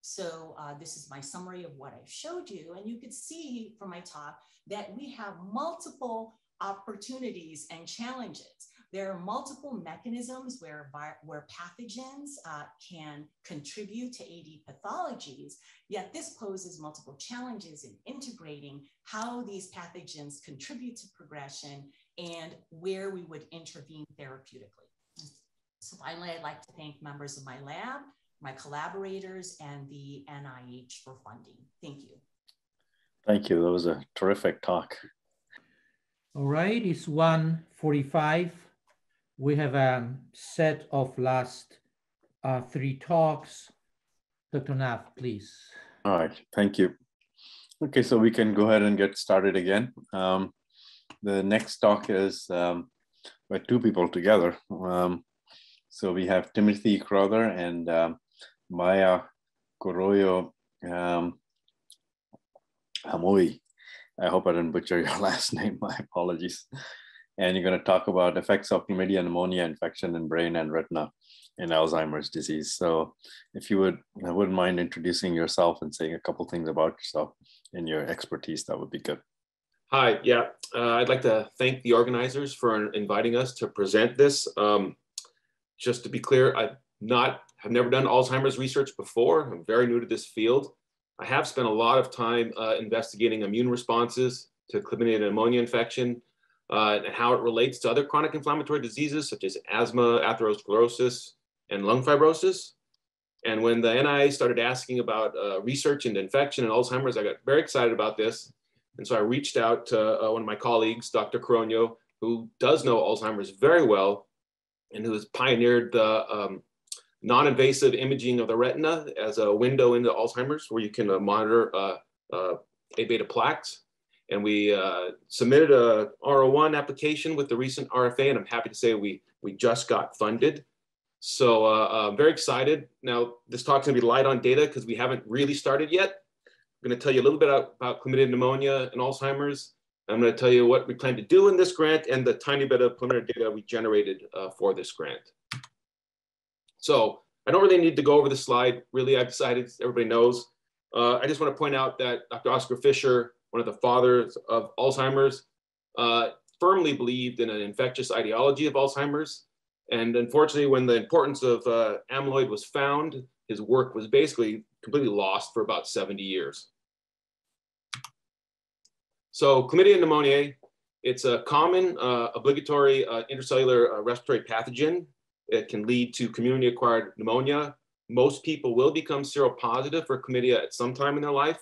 So uh, this is my summary of what I showed you. And you could see from my talk that we have multiple opportunities and challenges. There are multiple mechanisms where, where pathogens uh, can contribute to AD pathologies, yet this poses multiple challenges in integrating how these pathogens contribute to progression and where we would intervene therapeutically. So finally, I'd like to thank members of my lab, my collaborators, and the NIH for funding. Thank you. Thank you. That was a terrific talk. All right, it's 145 we have a set of last uh, three talks. Dr. Nav, please. All right, thank you. Okay, so we can go ahead and get started again. Um, the next talk is um, by two people together. Um, so we have Timothy Crowther and um, Maya Coroyo um. I hope I didn't butcher your last name. My apologies and you're going to talk about effects of chlamydia pneumonia infection in brain and retina in Alzheimer's disease. So if you would, I wouldn't mind introducing yourself and saying a couple things about yourself and your expertise, that would be good. Hi, yeah, uh, I'd like to thank the organizers for inviting us to present this. Um, just to be clear, I've not, have never done Alzheimer's research before. I'm very new to this field. I have spent a lot of time uh, investigating immune responses to chlamydia pneumonia infection, uh, and how it relates to other chronic inflammatory diseases such as asthma, atherosclerosis, and lung fibrosis. And when the NIA started asking about uh, research into infection and Alzheimer's, I got very excited about this. And so I reached out to uh, one of my colleagues, Dr. Coronio, who does know Alzheimer's very well and who has pioneered the um, non-invasive imaging of the retina as a window into Alzheimer's where you can uh, monitor uh, uh, A beta plaques. And we uh, submitted a R01 application with the recent RFA, and I'm happy to say we, we just got funded. So uh, I'm uh, very excited. Now, this talk's gonna be light on data because we haven't really started yet. I'm gonna tell you a little bit about, about chlamydia pneumonia and Alzheimer's. I'm gonna tell you what we plan to do in this grant and the tiny bit of preliminary data we generated uh, for this grant. So I don't really need to go over the slide. Really, I've decided everybody knows. Uh, I just wanna point out that Dr. Oscar Fischer one of the fathers of Alzheimer's, uh, firmly believed in an infectious ideology of Alzheimer's. And unfortunately, when the importance of uh, amyloid was found, his work was basically completely lost for about 70 years. So chlamydia pneumoniae, it's a common uh, obligatory uh, intercellular uh, respiratory pathogen. It can lead to community-acquired pneumonia. Most people will become seropositive for chlamydia at some time in their life.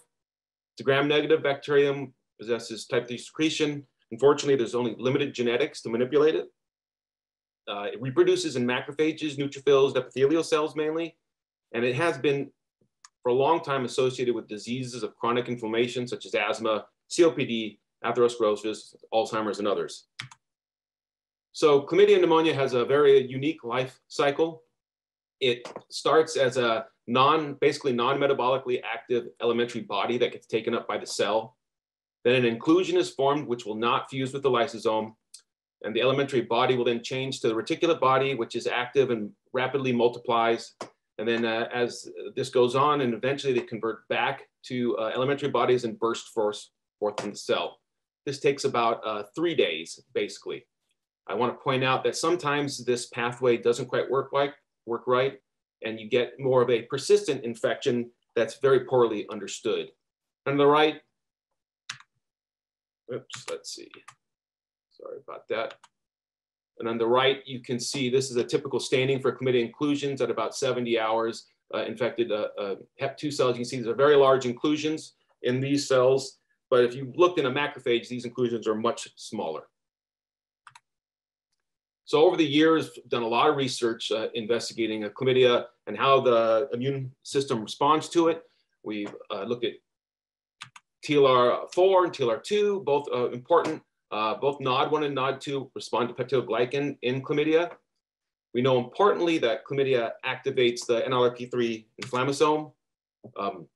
The gram-negative bacterium possesses type 3 secretion. Unfortunately, there's only limited genetics to manipulate it. Uh, it reproduces in macrophages, neutrophils, epithelial cells mainly, and it has been for a long time associated with diseases of chronic inflammation such as asthma, COPD, atherosclerosis, Alzheimer's, and others. So chlamydia pneumonia has a very unique life cycle. It starts as a non, basically non-metabolically active elementary body that gets taken up by the cell. Then an inclusion is formed, which will not fuse with the lysosome. And the elementary body will then change to the reticulate body, which is active and rapidly multiplies. And then uh, as this goes on, and eventually they convert back to uh, elementary bodies and burst forth, forth from the cell. This takes about uh, three days, basically. I want to point out that sometimes this pathway doesn't quite work, like, work right, and you get more of a persistent infection that's very poorly understood. On the right, oops, let's see. Sorry about that. And on the right, you can see this is a typical staining for chlamydia inclusions at about 70 hours. Uh, infected uh, uh, HEP2 cells, you can see these are very large inclusions in these cells. But if you looked in a macrophage, these inclusions are much smaller. So over the years, done a lot of research uh, investigating chlamydia and how the immune system responds to it. We've uh, looked at TLR4 and TLR2, both uh, important. Uh, both NOD1 and NOD2 respond to peptidoglycan in chlamydia. We know importantly that chlamydia activates the NLRP3 inflammasome. Um,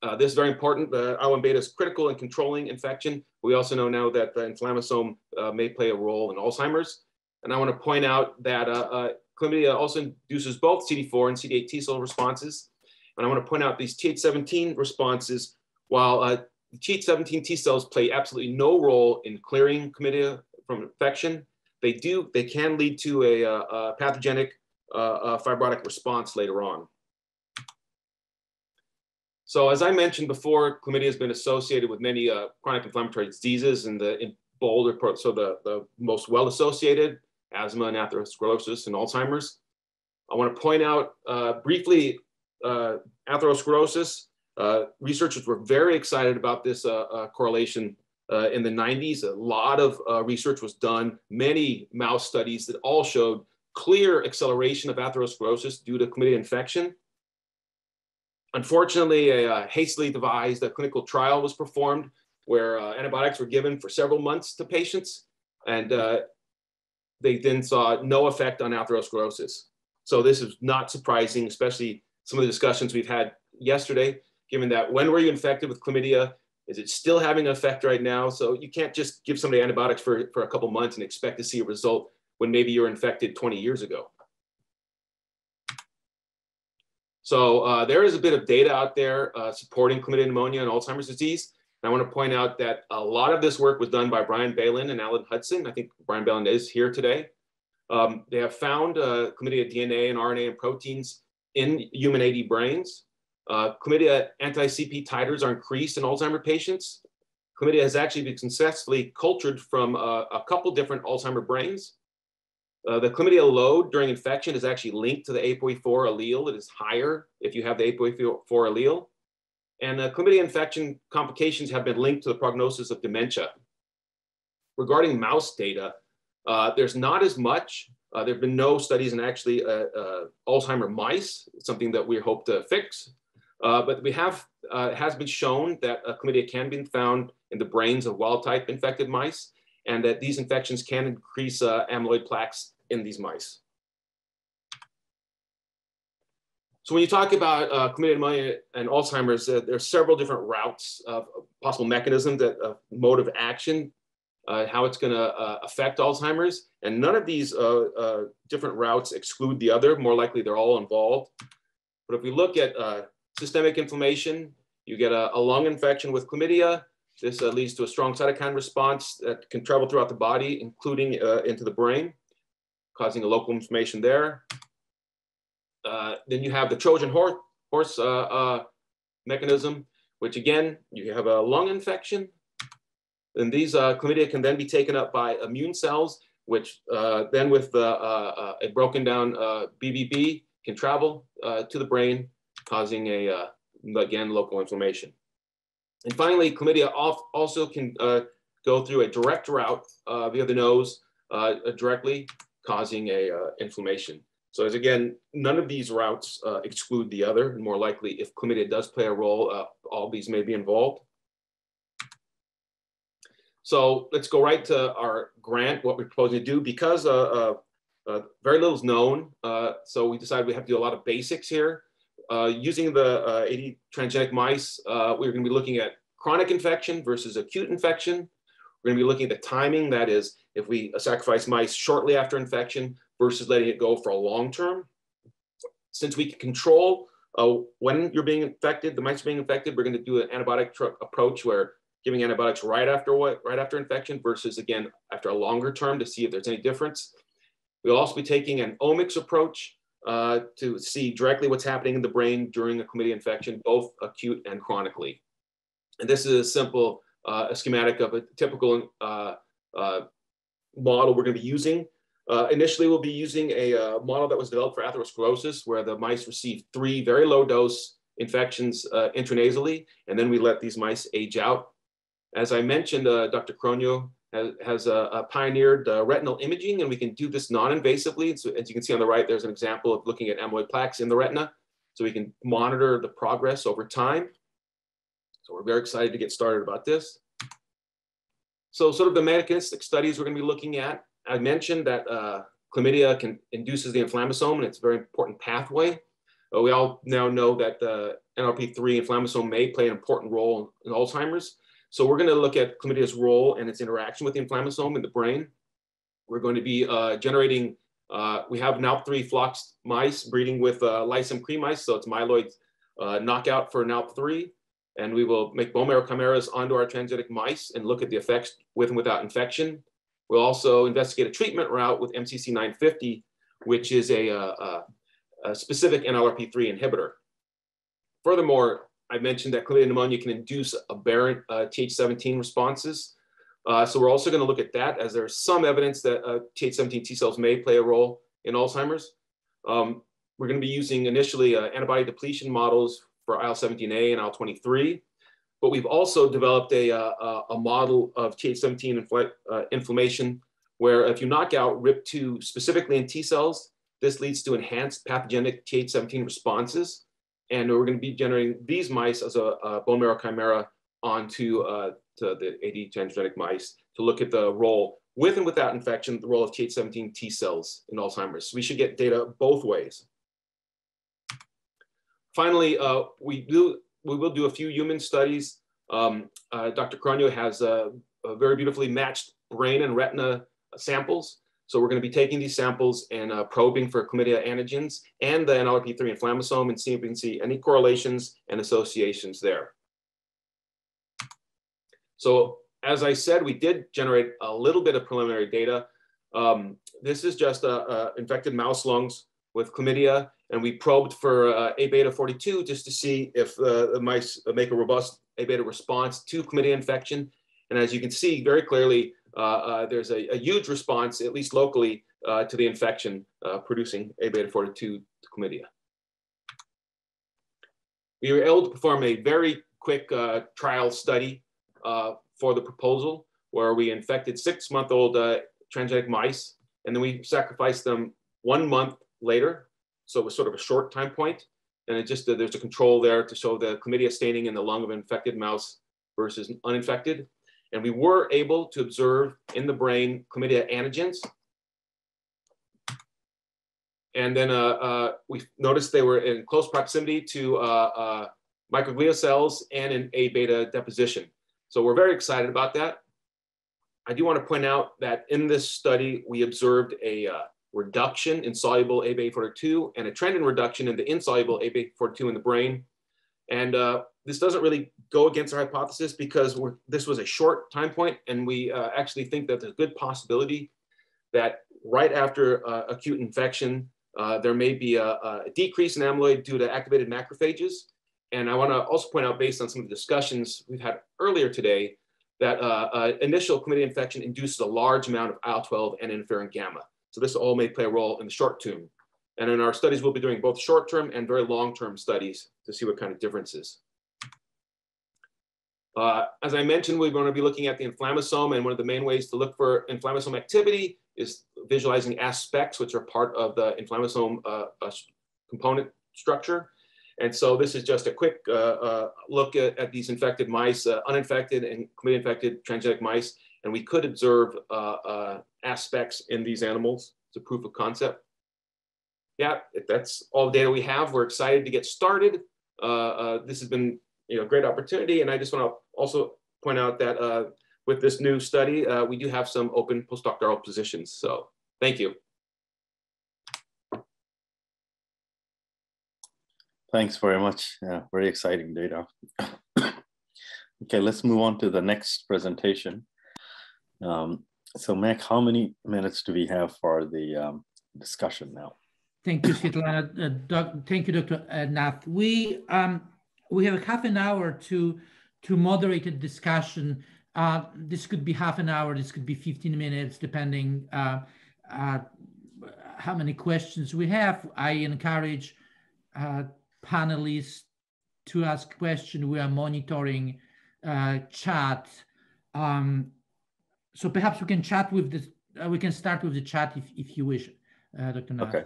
uh, this is very important. The IL-1 beta is critical in controlling infection. We also know now that the inflammasome uh, may play a role in Alzheimer's. And I want to point out that uh, uh, chlamydia also induces both CD4 and CD8 T cell responses. And I want to point out these Th17 responses, while uh, Th17 T cells play absolutely no role in clearing chlamydia from infection, they do, they can lead to a, a, a pathogenic uh, a fibrotic response later on. So as I mentioned before, chlamydia has been associated with many uh, chronic inflammatory diseases and the in bold, so the, the most well associated asthma and atherosclerosis and Alzheimer's. I want to point out uh, briefly uh, atherosclerosis. Uh, researchers were very excited about this uh, uh, correlation uh, in the 90s. A lot of research was done, many mouse studies that all showed clear acceleration of atherosclerosis due to chlamydia infection. Unfortunately, a hastily devised a clinical trial was performed where antibiotics were given for several months to patients. And they then saw no effect on atherosclerosis. So this is not surprising, especially some of the discussions we've had yesterday, given that when were you infected with chlamydia? Is it still having an effect right now? So you can't just give somebody antibiotics for, for a couple months and expect to see a result when maybe you're infected 20 years ago. So uh, there is a bit of data out there uh, supporting chlamydia pneumonia and Alzheimer's disease. And I want to point out that a lot of this work was done by Brian Balin and Alan Hudson. I think Brian Balin is here today. Um, they have found uh, chlamydia DNA and RNA and proteins in human AD brains. Uh, chlamydia anti-CP titers are increased in Alzheimer patients. Chlamydia has actually been successfully cultured from uh, a couple different Alzheimer brains. Uh, the chlamydia load during infection is actually linked to the ApoE4 allele. It is higher if you have the ApoE4 allele. And uh, chlamydia infection complications have been linked to the prognosis of dementia. Regarding mouse data, uh, there's not as much. Uh, there have been no studies in actually uh, uh, Alzheimer mice, something that we hope to fix. Uh, but we have, has been shown that chlamydia can be found in the brains of wild type infected mice, and that these infections can increase amyloid plaques in these mice. So when you talk about uh, chlamydia pneumonia and Alzheimer's, uh, there are several different routes of possible mechanisms, that uh, mode of action, uh, how it's going to uh, affect Alzheimer's. And none of these uh, uh, different routes exclude the other. More likely, they're all involved. But if we look at systemic inflammation, you get a, a lung infection with chlamydia. This leads to a strong cytokine response that can travel throughout the body, including into the brain, causing a local inflammation there. Uh, then you have the Trojan horse, horse uh, uh, mechanism, which again, you have a lung infection. And these uh, chlamydia can then be taken up by immune cells, which uh, then with uh, uh, a broken down BBB can travel to the brain, causing a, again, local inflammation. And finally, chlamydia also can go through a direct route via the nose directly, causing a inflammation. So as again, none of these routes uh, exclude the other. More likely, if chlamydia does play a role, uh, all these may be involved. So let's go right to our grant, what we're proposing to do. Because uh, uh, uh very little is known, uh, so we decided we have to do a lot of basics here. using the uh, AD transgenic mice, we're going to be looking at chronic infection versus acute infection. We're going to be looking at the timing, that is, if we sacrifice mice shortly after infection versus letting it go for a long term. Since we can control uh, when you're being infected, the mice are being infected, we're going to do an antibiotic approach where giving antibiotics right after what, right after infection versus again after a longer term to see if there's any difference. We'll also be taking an omics approach uh, to see directly what's happening in the brain during a chlamydia infection, both acute and chronically. And this is a simple uh, a schematic of a typical uh, uh model we're going to be using. Uh, initially, we'll be using a uh, model that was developed for atherosclerosis, where the mice received three very low dose infections intranasally, and then we let these mice age out. As I mentioned, Dr. Cronio has, has uh, pioneered uh, retinal imaging, and we can do this non-invasively. So as you can see on the right, there's an example of looking at amyloid plaques in the retina. So we can monitor the progress over time. So we're very excited to get started about this. So sort of the mechanistic studies we're gonna be looking at, I mentioned that uh, chlamydia can induces the inflammasome, and it's a very important pathway. Uh, we all now know that the NLRP3 inflammasome may play an important role in Alzheimer's. So we're going to look at chlamydia's role and its interaction with the inflammasome in the brain. We're going to be uh, generating, uh, we have NALP3 flox mice breeding with uh, lysum cree mice, so it's myeloid knockout for NALP3. And we will make bone marrow chimeras onto our transgenic mice and look at the effects with and without infection. We'll also investigate a treatment route with MCC 950, which is a, a, uh, uh, a specific NLRP3 inhibitor. Furthermore, I mentioned that chlamydia pneumonia can induce aberrant uh, Th17 responses. Uh, so we're also going to look at that as there's some evidence that uh, Th17 T cells may play a role in Alzheimer's. Um, we're going to be using initially uh, antibody depletion models for IL-17A and IL-23, but we've also developed a, uh, a model of Th17 infl uh, inflammation where if you knock out RIP2 specifically in T cells, this leads to enhanced pathogenic Th17 responses. And we're going to be generating these mice as a, a bone marrow chimera onto uh, the AD transgenic mice to look at the role with and without infection, the role of Th17 T cells in Alzheimer's. So we should get data both ways. Finally, uh, we, do, we will do a few human studies. Um, uh, Dr. Cronio has a, a, very beautifully matched brain and retina samples. So we're going to be taking these samples and uh, probing for chlamydia antigens and the NLRP3 inflammasome and see if we can see any correlations and associations there. So as I said, we did generate a little bit of preliminary data. Um, this is just uh, uh, infected mouse lungs with chlamydia, and we probed for uh, A beta 42 just to see if uh, the mice make a robust A beta response to chlamydia infection. And as you can see very clearly, uh, uh, there's a, a, huge response, at least locally, uh, to the infection producing A beta 42 chlamydia. We were able to perform a very quick trial study for the proposal where we infected six month old transgenic mice and then we sacrificed them one month later. So it was sort of a short time point. And it just, uh, there's a control there to show the chlamydia staining in the lung of an infected mouse versus uninfected. And we were able to observe in the brain chlamydia antigens. And then uh, uh, we noticed they were in close proximity to uh, uh, microglia cells and in A beta deposition. So we're very excited about that. I do want to point out that in this study, we observed a uh, reduction in soluble A beta 42 and a trend in reduction in the insoluble A beta 42 in the brain. And uh, this doesn't really go against our hypothesis because this was a short time point, and we uh, actually think that there's a good possibility that right after uh, acute infection, uh, there may be a, a, decrease in amyloid due to activated macrophages. And I want to also point out, based on some of the discussions we've had earlier today, that uh, uh, initial chlamydia infection induces a large amount of IL-12 and interferon gamma. So this all may play a role in the short term. And in our studies, we'll be doing both short-term and very long-term studies to see what kind of differences. Uh, as I mentioned, we're going to be looking at the inflammasome, and one of the main ways to look for inflammasome activity is visualizing aspects, which are part of the inflammasome uh, uh, component structure. And so this is just a quick uh, uh, look at, at, these infected mice, uh, uninfected and completely infected transgenic mice, and we could observe aspects in these animals. It's a proof of concept. yeah, that's all the data we have. We're excited to get started. Uh, uh, this has been you know, a great opportunity. And I just want to also point out that uh, with this new study, uh, we do have some open postdoctoral positions. So thank you. Thanks very much. Yeah, very exciting data. okay, let's move on to the next presentation. Um, so Mac, how many minutes do we have for the um, discussion now? Thank you, Svetlana. Uh, doc, thank you, Dr. Nath. We um, we have half an hour to to moderate a discussion. Uh, this could be half an hour. This could be 15 minutes, depending uh, uh, how many questions we have. I encourage uh, panelists to ask questions. We are monitoring uh, chat. Um, so perhaps we can chat with this. Uh, we can start with the chat if, if you wish, Dr. Nath. Okay.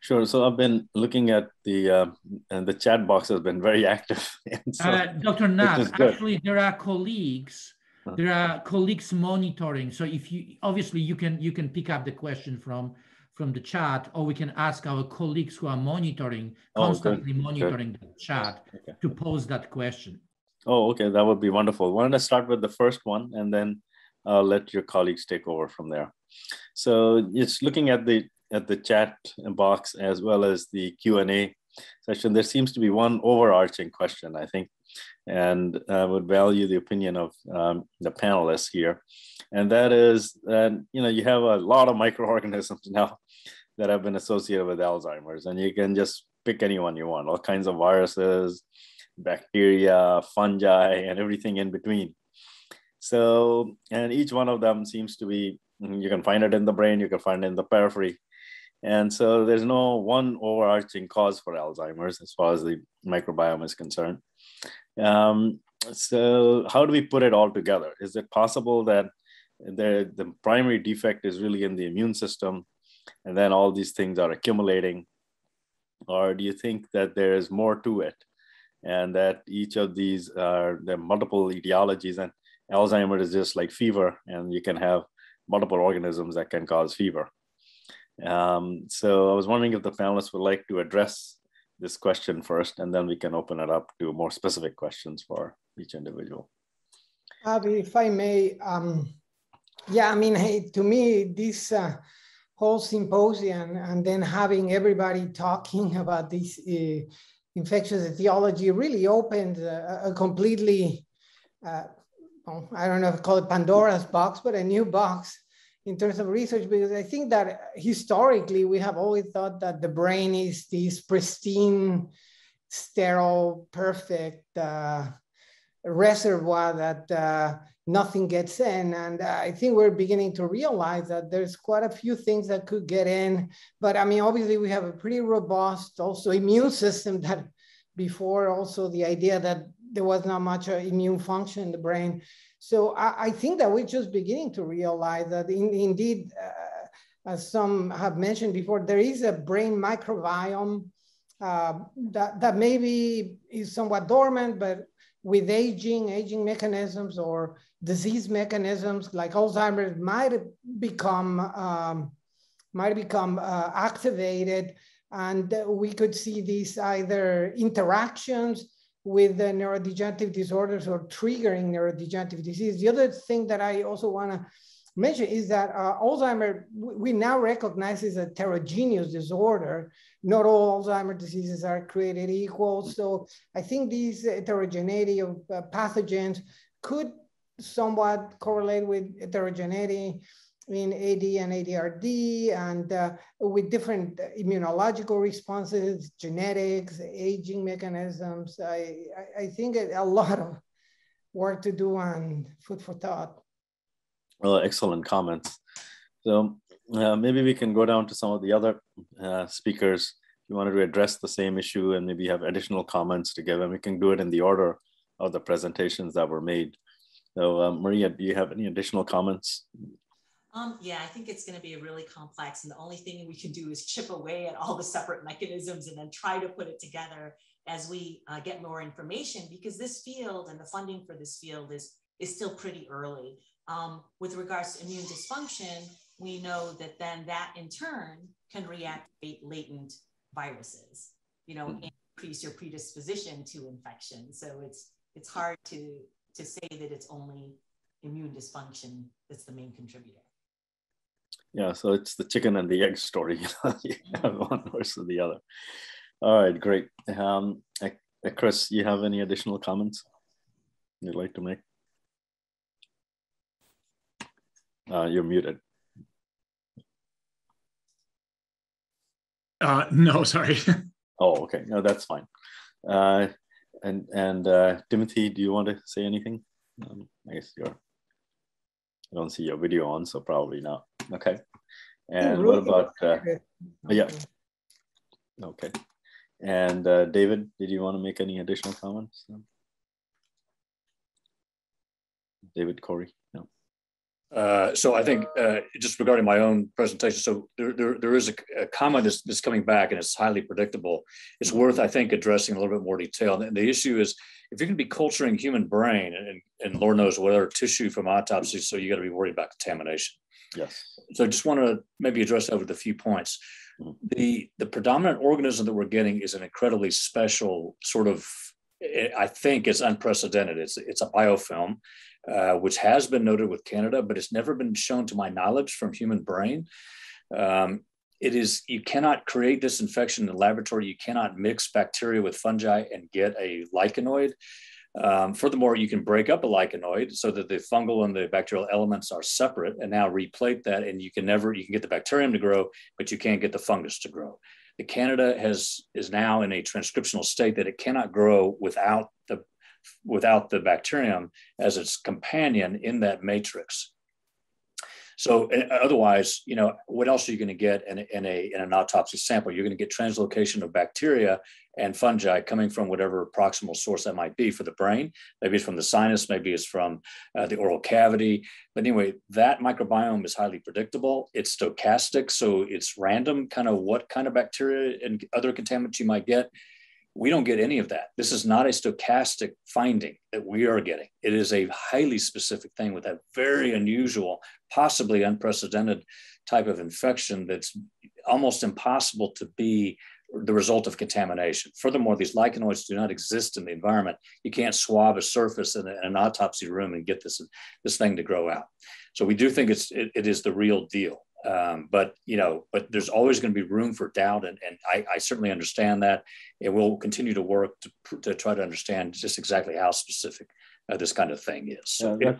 Sure. So I've been looking at the uh, and the chat box has been very active. So, uh, Dr. Nath, actually, there are colleagues. There are colleagues monitoring. So if you obviously you can you can pick up the question from from the chat, or we can ask our colleagues who are monitoring oh, constantly monitoring the chat okay. to pose that question. Oh, okay, that would be wonderful. Why don't I start with the first one, and then I'll let your colleagues take over from there. So it's looking at the at the chat box as well as the Q&A session, there seems to be one overarching question, I think, and I would value the opinion of um, the panelists here. And that is that, you know, you have a lot of microorganisms now that have been associated with Alzheimer's, and you can just pick anyone you want, all kinds of viruses, bacteria, fungi, and everything in between. So, and each one of them seems to be, you can find it in the brain, you can find it in the periphery, and so there's no one overarching cause for Alzheimer's as far as the microbiome is concerned. Um, so how do we put it all together? Is it possible that the, the primary defect is really in the immune system and then all these things are accumulating? Or do you think that there is more to it and that each of these are the multiple etiologies and Alzheimer's is just like fever and you can have multiple organisms that can cause fever? Um, so I was wondering if the panelists would like to address this question first, and then we can open it up to more specific questions for each individual. Abby, if I may, um, yeah, I mean, hey, to me, this uh, whole symposium and then having everybody talking about this uh, infectious etiology really opened a, a completely, uh, I don't know if I call it Pandora's box, but a new box in terms of research because I think that historically we have always thought that the brain is this pristine, sterile, perfect uh, reservoir that uh, nothing gets in. And I think we're beginning to realize that there's quite a few things that could get in. But I mean, obviously, we have a pretty robust also immune system that before also the idea that there was not much uh, immune function in the brain. So I, I, think that we're just beginning to realize that in, indeed, uh, as some have mentioned before, there is a brain microbiome uh, that, that maybe is somewhat dormant, but with aging, aging mechanisms or disease mechanisms like Alzheimer's might become um, might become uh, activated, and we could see these either interactions with the neurodegenerative disorders or triggering neurodegenerative disease. The other thing that I also want to mention is that uh, Alzheimer, we now recognize is a heterogeneous disorder. Not all Alzheimer diseases are created equal. So I think these heterogeneity of uh, pathogens could somewhat correlate with heterogeneity in AD and ADRD and uh, with different immunological responses, genetics, aging mechanisms. I, I think a lot of work to do and food for thought. Well, excellent comments. So uh, maybe we can go down to some of the other uh, speakers. If you wanted to address the same issue and maybe have additional comments to give, and we can do it in the order of the presentations that were made. So uh, Maria, do you have any additional comments? Um, yeah, I think it's going to be a really complex. And the only thing we can do is chip away at all the separate mechanisms and then try to put it together as we uh, get more information because this field and the funding for this field is, is still pretty early. Um, with regards to immune dysfunction, we know that then that in turn can reactivate latent viruses, you know, mm-hmm. increase your predisposition to infection. So it's it's hard to to say that it's only immune dysfunction that's the main contributor. Yeah, so it's the chicken and the egg story. You, know? you have one versus the other. All right, great. Um, Chris, you have any additional comments you'd like to make? Uh, you're muted. Uh, no, sorry. oh, okay. No, that's fine. Uh, and and uh, Timothy, do you want to say anything? Um, I guess you're. I don't see your video on, so probably not. Okay. And what about? Uh, yeah. Okay. And uh, David, did you want to make any additional comments? David Corey. Uh, so I think uh, just regarding my own presentation, so there, there, there is a, a comment that's, that's, coming back and it's highly predictable. It's worth, I think, addressing a little bit more detail. And the issue is if you're going to be culturing human brain and, and Lord knows what other tissue from autopsy, so you got to be worried about contamination. Yes. So I just want to maybe address that with a few points. Mm-hmm. The, the predominant organism that we're getting is an incredibly special sort of, I think it's unprecedented. It's, it's a biofilm uh, which has been noted with Canada, but it's never been shown to my knowledge from human brain. Um, it is you cannot create this infection in the laboratory. You cannot mix bacteria with fungi and get a lichenoid. Um, furthermore, you can break up a lichenoid so that the fungal and the bacterial elements are separate and now replate that. And you can never, you can get the bacterium to grow, but you can't get the fungus to grow. The Canada has, is now in a transcriptional state that it cannot grow without the without the bacterium as its companion in that matrix. So otherwise, you know, what else are you going to get in, in, a, in an autopsy sample? You're going to get translocation of bacteria and fungi coming from whatever proximal source that might be for the brain. Maybe it's from the sinus, maybe it's from uh, the oral cavity. But anyway, that microbiome is highly predictable. It's stochastic, so it's random, kind of what kind of bacteria and other contaminants you might get. We don't get any of that. This is not a stochastic finding that we are getting. It is a highly specific thing with a very unusual, possibly unprecedented type of infection that's almost impossible to be the result of contamination. Furthermore, these lichenoids do not exist in the environment. You can't swab a surface in, in an autopsy room and get this, this thing to grow out. So we do think it's, it, it is the real deal. Um, but you know, but there's always going to be room for doubt, and, and I, I certainly understand that. And we'll continue to work to, to try to understand just exactly how specific uh, this kind of thing is. So, yeah,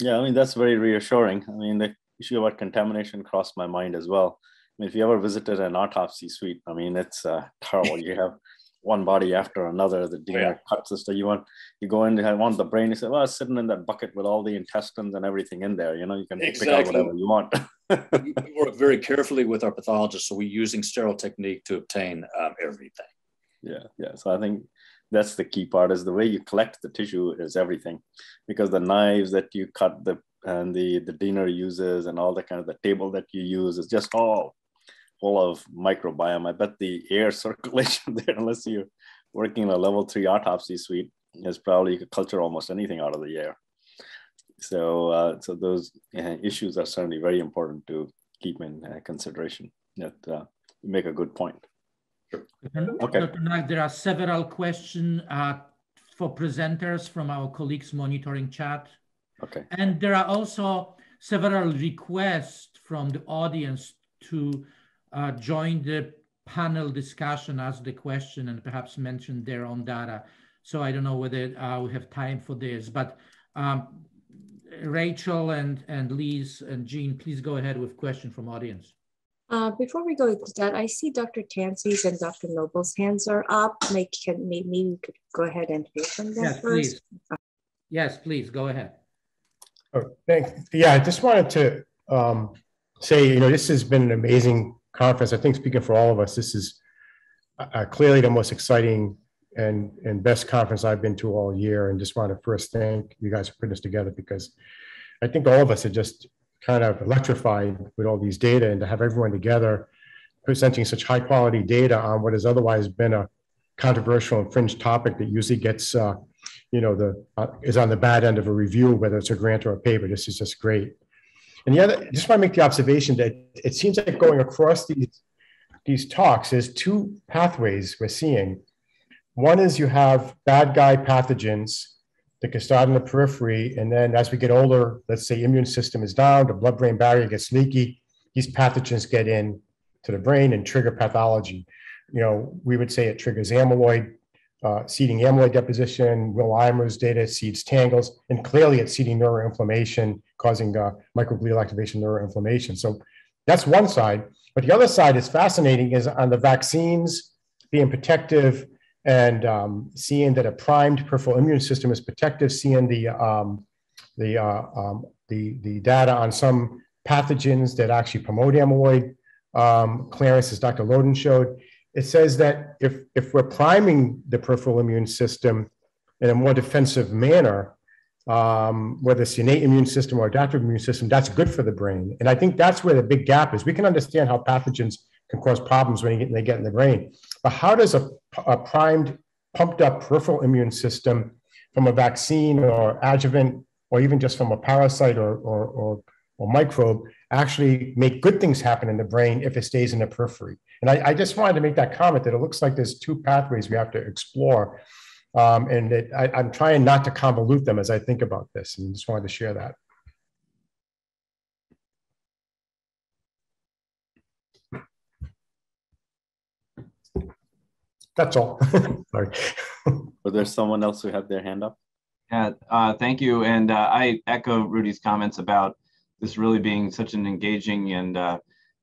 yeah, I mean that's very reassuring. I mean, the issue about contamination crossed my mind as well. I mean, if you ever visited an autopsy suite, I mean, it's uh, terrible. You have one body after another. The DNA yeah. cuts the You want you go in, and want the brain. You say, well, it's sitting in that bucket with all the intestines and everything in there. You know, you can exactly. pick out whatever you want. we work very carefully with our pathologists, so we're using sterile technique to obtain um, everything. Yeah, yeah. So I think that's the key part is the way you collect the tissue is everything, because the knives that you cut the and the the Diener uses and all the kind of the table that you use is just all full of microbiome. I bet the air circulation there, unless you're working in a level three autopsy suite, is probably you could culture almost anything out of the air. So, uh, so those uh, issues are certainly very important to keep in uh, consideration. That uh, you make a good point. Sure. Okay. Dr. Knight, there are several questions uh, for presenters from our colleagues monitoring chat. Okay. And there are also several requests from the audience to uh, join the panel discussion, ask the question, and perhaps mention their own data. So I don't know whether uh, we have time for this, but um, Rachel and, and Liz and Jean, please go ahead with question from audience. Uh, before we go to that, I see Dr. Tansey's and Dr. Noble's hands are up. Like, can, maybe we could go ahead and hear from them yes, first. Please. Yes, please, go ahead. Oh, thank, yeah, I just wanted to um, say, you know, this has been an amazing conference. I think speaking for all of us, this is uh, clearly the most exciting and, and best conference I've been to all year. And just want to first thank you guys for putting this together because I think all of us are just kind of electrified with all these data and to have everyone together presenting such high quality data on what has otherwise been a controversial and fringe topic that usually gets, uh, you know, the uh, is on the bad end of a review, whether it's a grant or a paper. This is just great. And the other, just want to make the observation that it seems like going across these, these talks, there's two pathways we're seeing. One is you have bad guy pathogens that can start in the periphery. And then as we get older, let's say immune system is down, the blood-brain barrier gets leaky, these pathogens get in to the brain and trigger pathology. You know, we would say it triggers amyloid, uh, seeding amyloid deposition, Alzheimer's data seeds tangles, and clearly it's seeding neuroinflammation, causing uh, microglial activation neuroinflammation. So that's one side. But the other side is fascinating is on the vaccines being protective and um, seeing that a primed peripheral immune system is protective, seeing the, um, the, uh, um, the, the data on some pathogens that actually promote amyloid um, clearance, as Dr. Loden showed, it says that if, if we're priming the peripheral immune system in a more defensive manner, um, whether it's the innate immune system or adaptive immune system, that's good for the brain. And I think that's where the big gap is. We can understand how pathogens can cause problems when they get in the brain. But how does a, a primed, pumped up peripheral immune system from a vaccine or adjuvant, or even just from a parasite or, or, or, or microbe, actually make good things happen in the brain if it stays in the periphery? And I, I just wanted to make that comment that it looks like there's two pathways we have to explore. Um, and it, I, I'm trying not to convolute them as I think about this, and just wanted to share that. That's all. Sorry. Was there someone else who had their hand up? Yeah, uh, thank you. And uh, I echo Rudy's comments about this really being such an engaging and uh,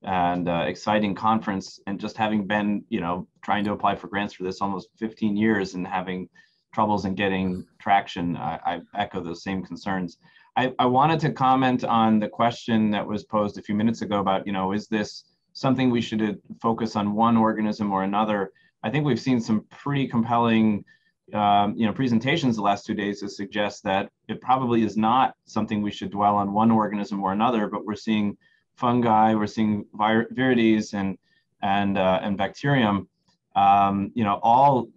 and uh, exciting conference. And just having been, you know, trying to apply for grants for this almost 15 years and having troubles in getting traction, I, I echo those same concerns. I, I wanted to comment on the question that was posed a few minutes ago about, you know, is this something we should focus on one organism or another? I think we've seen some pretty compelling um, you know, presentations the last two days to suggest that it probably is not something we should dwell on one organism or another, but we're seeing fungi, we're seeing vir- and and uh, and bacterium, um, you know, all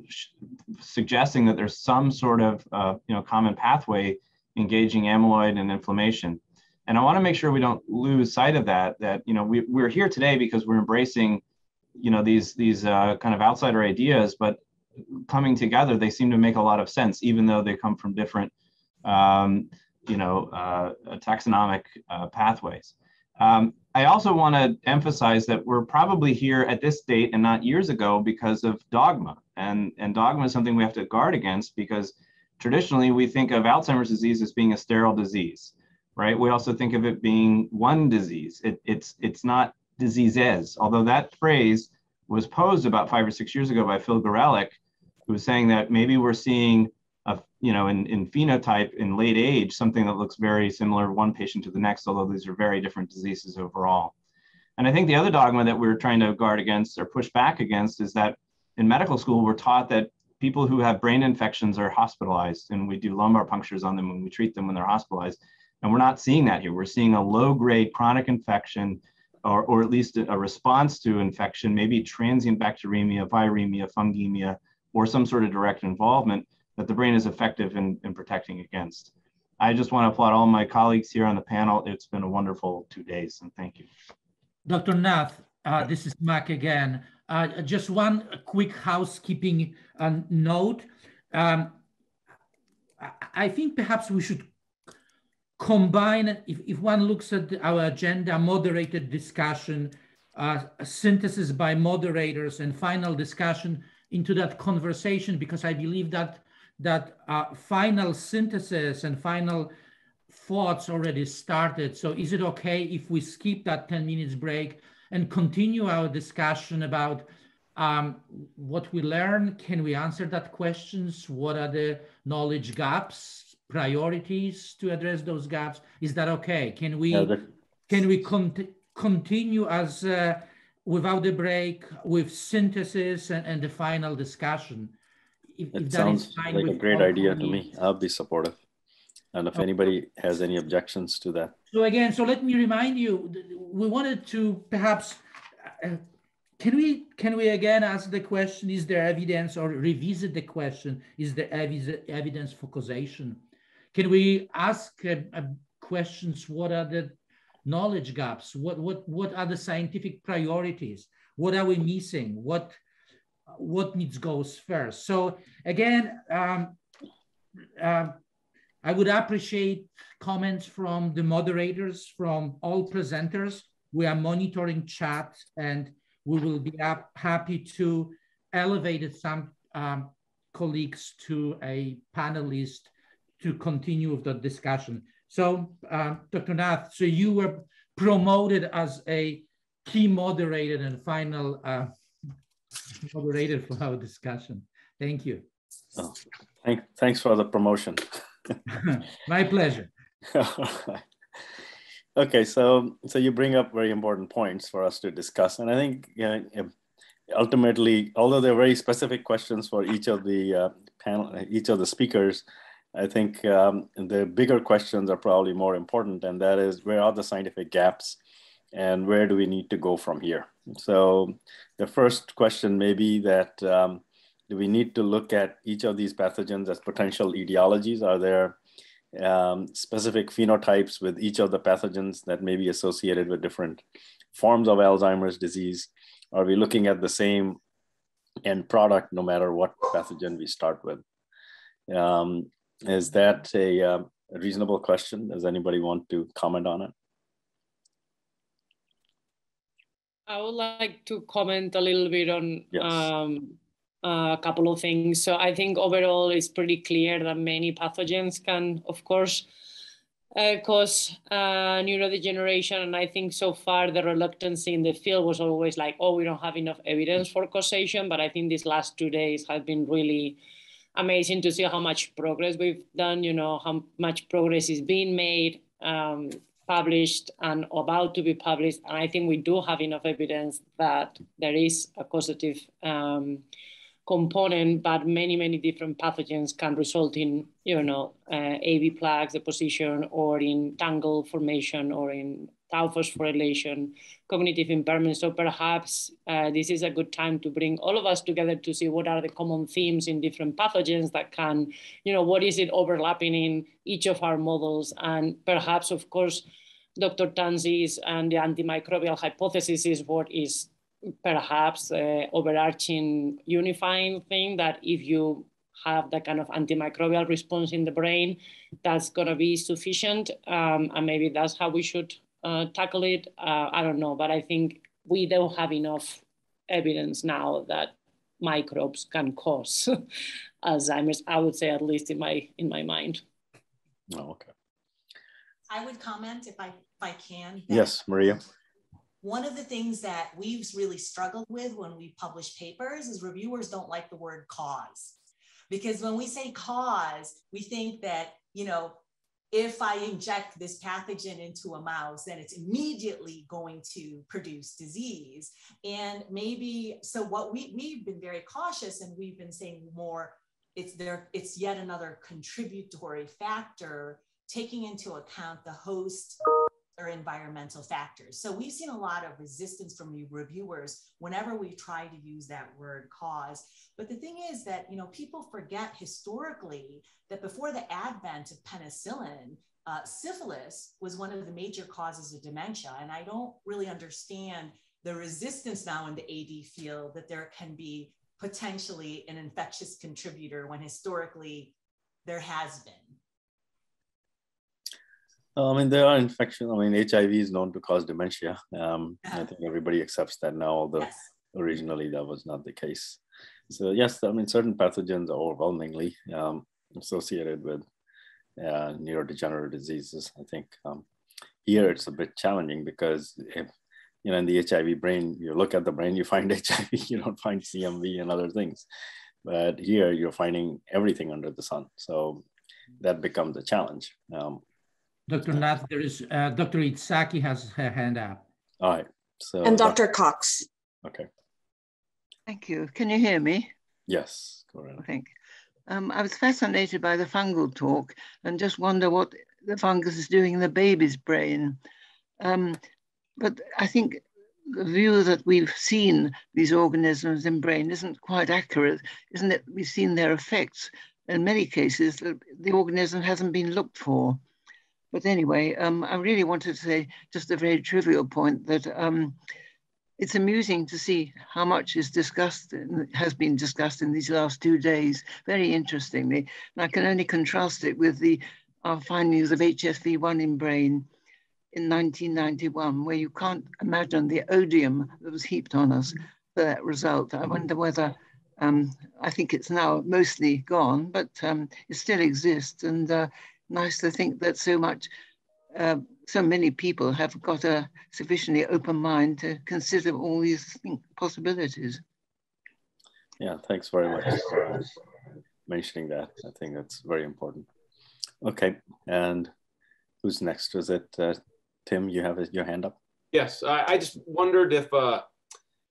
suggesting that there's some sort of uh, you know common pathway engaging amyloid and inflammation. And I want to make sure we don't lose sight of that. That you know we, we're here today because we're embracing you know these these uh, kind of outsider ideas, but coming together, they seem to make a lot of sense, even though they come from different um, you know uh, taxonomic uh, pathways. Um, I also want to emphasize that we're probably here at this date and not years ago because of dogma, and and dogma is something we have to guard against because traditionally we think of Alzheimer's disease as being a sterile disease, right? We also think of it being one disease. It, it's it's not diseases. Although that phrase was posed about five or six years ago by Phil Gorelick, who was saying that maybe we're seeing you know, in, in phenotype in late age, something that looks very similar one patient to the next, although these are very different diseases overall. And I think the other dogma that we're trying to guard against or push back against is that in medical school, we're taught that people who have brain infections are hospitalized and we do lumbar punctures on them and we treat them when they're hospitalized. And we're not seeing that here. We're seeing a low grade chronic infection or, or at least a response to infection, maybe transient bacteremia, viremia, fungemia, or some sort of direct involvement that the brain is effective in, in protecting against. I just want to applaud all my colleagues here on the panel. It's been a wonderful two days, and thank you. Dr. Nath, uh, this is Mac again. Uh, just one quick housekeeping uh, note. Um, I think perhaps we should combine, if, if one looks at our agenda, moderated discussion, uh, synthesis by moderators and final discussion into that conversation, because I believe that that uh, final synthesis and final thoughts already started. So is it okay if we skip that 10 minutes break and continue our discussion about um, what we learn? Can we answer that questions? What are the knowledge gaps? priorities to address those gaps. Is that okay? Can we yeah, can we continue as uh, without the break with synthesis and, and the final discussion? If, it if sounds like a great idea to me. I'll be supportive. And if okay. anybody has any objections to that. So again, so let me remind you, we wanted to perhaps, uh, can we can we again ask the question, is there evidence or revisit the question, is there evidence for causation? Can we ask uh, uh, questions? What are the knowledge gaps? What, what, what are the scientific priorities? What are we missing? What, what needs goes first? So again, um, uh, I would appreciate comments from the moderators, from all presenters. We are monitoring chat and we will be happy to elevate some um, colleagues to a panelist to continue with the discussion. So uh, Dr. Nath, so you were promoted as a key moderator and final uh, moderator for our discussion. Thank you. Oh, thank, thanks for the promotion. My pleasure. okay, so so you bring up very important points for us to discuss, and I think ultimately, although they're very specific questions for each of the uh, panel, each of the speakers, I think um, the bigger questions are probably more important, and that is where are the scientific gaps, and where do we need to go from here? So the first question may be that um, do we need to look at each of these pathogens as potential etiologies? Are there um, specific phenotypes with each of the pathogens that may be associated with different forms of Alzheimer's disease? Are we looking at the same end product no matter what pathogen we start with? Um, is that a, uh, a, reasonable question? Does anybody want to comment on it? I would like to comment a little bit on yes. um, a couple of things. So I think overall it's pretty clear that many pathogens can, of course, uh, cause uh, neurodegeneration. And I think so far the reluctance in the field was always like, oh, we don't have enough evidence for causation. But I think these last two days have been really amazing to see how much progress we've done, you know, how much progress is being made, um, published, and about to be published. And I think we do have enough evidence that there is a causative um, component, but many, many different pathogens can result in, you know, uh, AV plaques deposition or in tangle formation or in tau phosphorylation, cognitive impairment. So perhaps uh, this is a good time to bring all of us together to see what are the common themes in different pathogens that can, you know, what is it overlapping in each of our models? And perhaps, of course, Dr. Tanzi's and the antimicrobial hypothesis is what is perhaps uh, overarching unifying thing that if you have that kind of antimicrobial response in the brain, that's going to be sufficient. Um, and maybe that's how we should uh, tackle it. Uh, I don't know, but I think we don't have enough evidence now that microbes can cause Alzheimer's. I would say, at least in my in my mind. Oh, okay. I would comment if I if I can. Yes, Maria one of the things that we've really struggled with when we publish papers is reviewers don't like the word cause. Because when we say cause, we think that, you know, if I inject this pathogen into a mouse, then it's immediately going to produce disease. And maybe, so what we, we've been very cautious and we've been saying more, it's there, it's yet another contributory factor taking into account the host or environmental factors. So we've seen a lot of resistance from reviewers whenever we try to use that word cause. But the thing is that, you know, people forget historically that before the advent of penicillin, uh, syphilis was one of the major causes of dementia. And I don't really understand the resistance now in the AD field that there can be potentially an infectious contributor when historically there has been. I mean, there are infections. I mean, HIV is known to cause dementia. Um, I think everybody accepts that now, although yes. originally that was not the case. So yes, I mean, certain pathogens are overwhelmingly um, associated with uh, neurodegenerative diseases. I think um, here it's a bit challenging because if, you know, in the HIV brain, you look at the brain, you find HIV, you don't find CMV and other things. But here you're finding everything under the sun. So that becomes a challenge. Um, Dr. Nath, there is uh, Dr. Itzaki has her hand up. All right. So and Dr. Cox. Okay. Thank you. Can you hear me? Yes, go ahead. Thank you. Um, I was fascinated by the fungal talk and just wonder what the fungus is doing in the baby's brain. Um, but I think the view that we've seen these organisms in brain isn't quite accurate, isn't it? We've seen their effects. In many cases, the, the organism hasn't been looked for. But anyway, um, I really wanted to say just a very trivial point that um, it's amusing to see how much is discussed has been discussed in these last two days, very interestingly. And I can only contrast it with the our findings of HSV1 in brain in 1991, where you can't imagine the odium that was heaped on us for that result. I wonder whether, um, I think it's now mostly gone, but um, it still exists. And uh, nice to think that so much, uh, so many people have got a sufficiently open mind to consider all these possibilities. Yeah, thanks very much for mentioning that. I think that's very important. Okay, and who's next? Was it uh, Tim? You have your hand up. Yes, I, I just wondered if uh,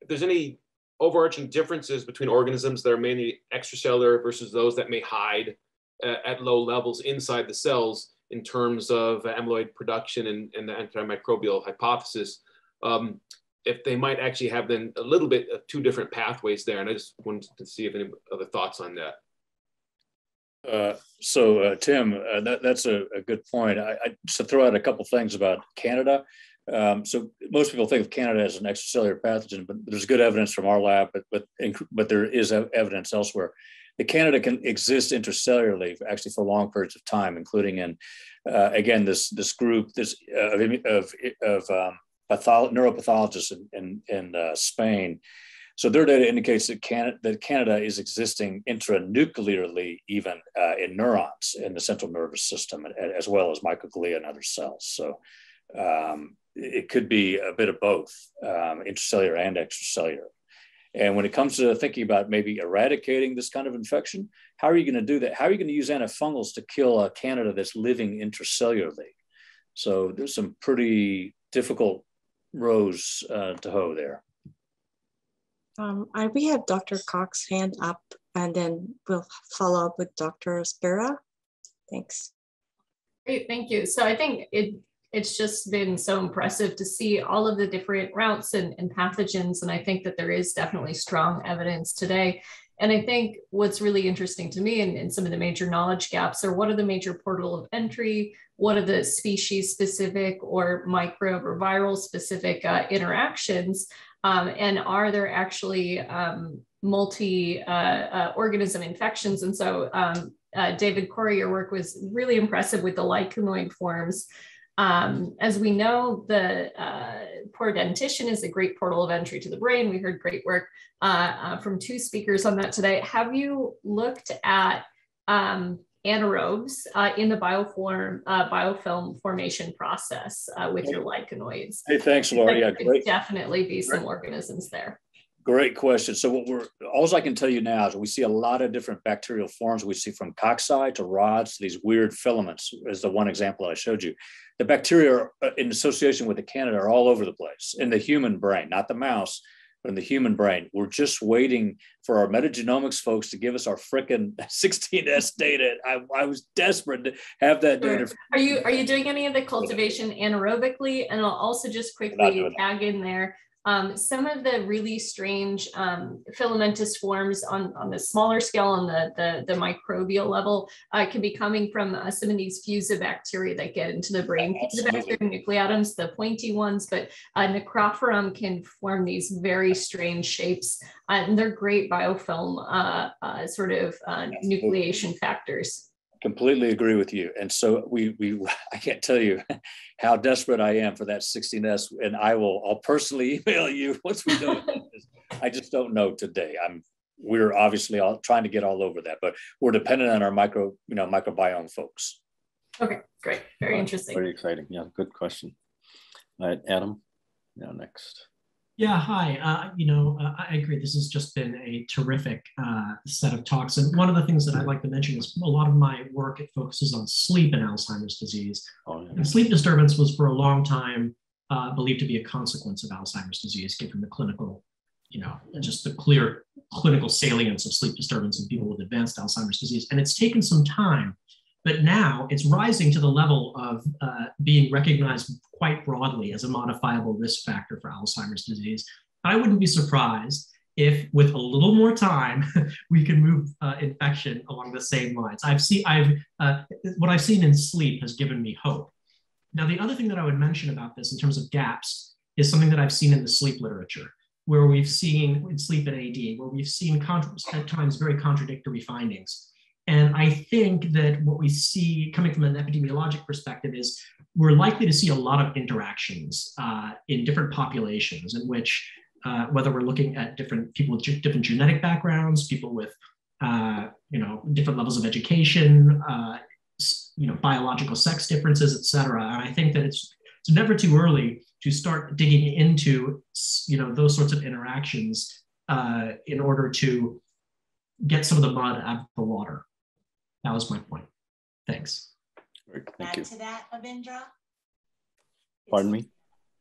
if there's any overarching differences between organisms that are mainly extracellular versus those that may hide at low levels inside the cells in terms of amyloid production and, and the antimicrobial hypothesis. Um, if they might actually have then a little bit of two different pathways there. And I just wanted to see if any other thoughts on that. Uh, so uh, Tim, uh, that, that's a, a, good point. I, I, just to throw out a couple things about Canada. Um, so most people think of Canada as an extracellular pathogen, but there's good evidence from our lab, but but but there is evidence elsewhere. The Candida can exist intracellularly, actually for long periods of time, including in uh, again this this group this uh, of of, um, patholo- neuropathologists in in, in uh, Spain so their data indicates that Canada, that Canada is existing intranuclearly, even uh, in neurons in the central nervous system, as well as microglia and other cells. So um, it could be a bit of both, um, intracellular and extracellular. And when it comes to thinking about maybe eradicating this kind of infection, how are you going to do that? How are you going to use antifungals to kill a Candida that's living intracellularly? So there's some pretty difficult rows uh, to hoe there. Um, I, we have Dr. Cox hand up and then we'll follow up with Dr. Spira. Thanks. Great, thank you. So I think it it's just been so impressive to see all of the different routes and, and pathogens. And I think that there is definitely strong evidence today. And I think what's really interesting to me and, and, some of the major knowledge gaps are what are the major portal of entry? What are the species specific or microbe or viral specific uh, interactions? Um, and are there actually um, multi uh, uh, organism infections? And so um, uh, David Corey, your work was really impressive with the lichenoid forms. Um, as we know, the uh, poor dentition is a great portal of entry to the brain. We heard great work uh, uh, from two speakers on that today. Have you looked at um, anaerobes uh, in the bioform uh, biofilm formation process uh, with your lichenoids. Hey, thanks, Laura. Yeah, great. Definitely be some organisms there. Great question. So what we're all I can tell you now is we see a lot of different bacterial forms. We see from cocci to rods to these weird filaments, is the one example I showed you. The bacteria uh, in association with the Candida are all over the place in the human brain, not the mouse, but in the human brain. We're just waiting for our metagenomics folks to give us our frickin' 16S data. I, I was desperate to have that data. Are you are you doing any of the cultivation anaerobically? And I'll also just quickly tag in there um, some of the really strange um, filamentous forms on, on the smaller scale, on the, the, the microbial level, uh, can be coming from uh, some of these fusobacteria that get into the brain. Fusobacterium nucleatum's the pointy ones, but uh, Necrophorum can form these very strange shapes. Uh, and they're great biofilm uh, uh, sort of nucleation factors completely agree with you. And so we we I can't tell you how desperate I am for that 16S. And I will I'll personally email you once we know. I just don't know today. I'm we're obviously all trying to get all over that, but we're dependent on our micro, you know, microbiome folks. Okay, great. Very interesting. Very exciting. Yeah, good question. All right, Adam. Now next. Yeah, hi. Uh, you know, uh, I agree. This has just been a terrific uh, set of talks. And one of the things that I'd like to mention is a lot of my work, it focuses on sleep and Alzheimer's disease. Oh, yeah. And sleep disturbance was for a long time uh, believed to be a consequence of Alzheimer's disease, given the clinical, you know, just the clear clinical salience of sleep disturbance in people with advanced Alzheimer's disease. And it's taken some time but now it's rising to the level of uh, being recognized quite broadly as a modifiable risk factor for Alzheimer's disease. I wouldn't be surprised if with a little more time we can move uh, infection along the same lines i've seen i've uh, what i've seen in sleep has given me hope Now, the other thing that I would mention about this in terms of gaps is something that I've seen in the sleep literature, where we've seen in sleep and AD, where we've seen at times very contradictory findings. And I think that what we see coming from an epidemiologic perspective is we're likely to see a lot of interactions uh, in different populations in which, uh, whether we're looking at different people with different genetic backgrounds, people with, uh, you know, different levels of education, uh, you know, biological sex differences, et cetera. And I think that it's, it's never too early to start digging into, you know, those sorts of interactions uh, in order to get some of the mud out of the water. That was my point. Thanks. Great, thank add you. to that, Avindra? Pardon me?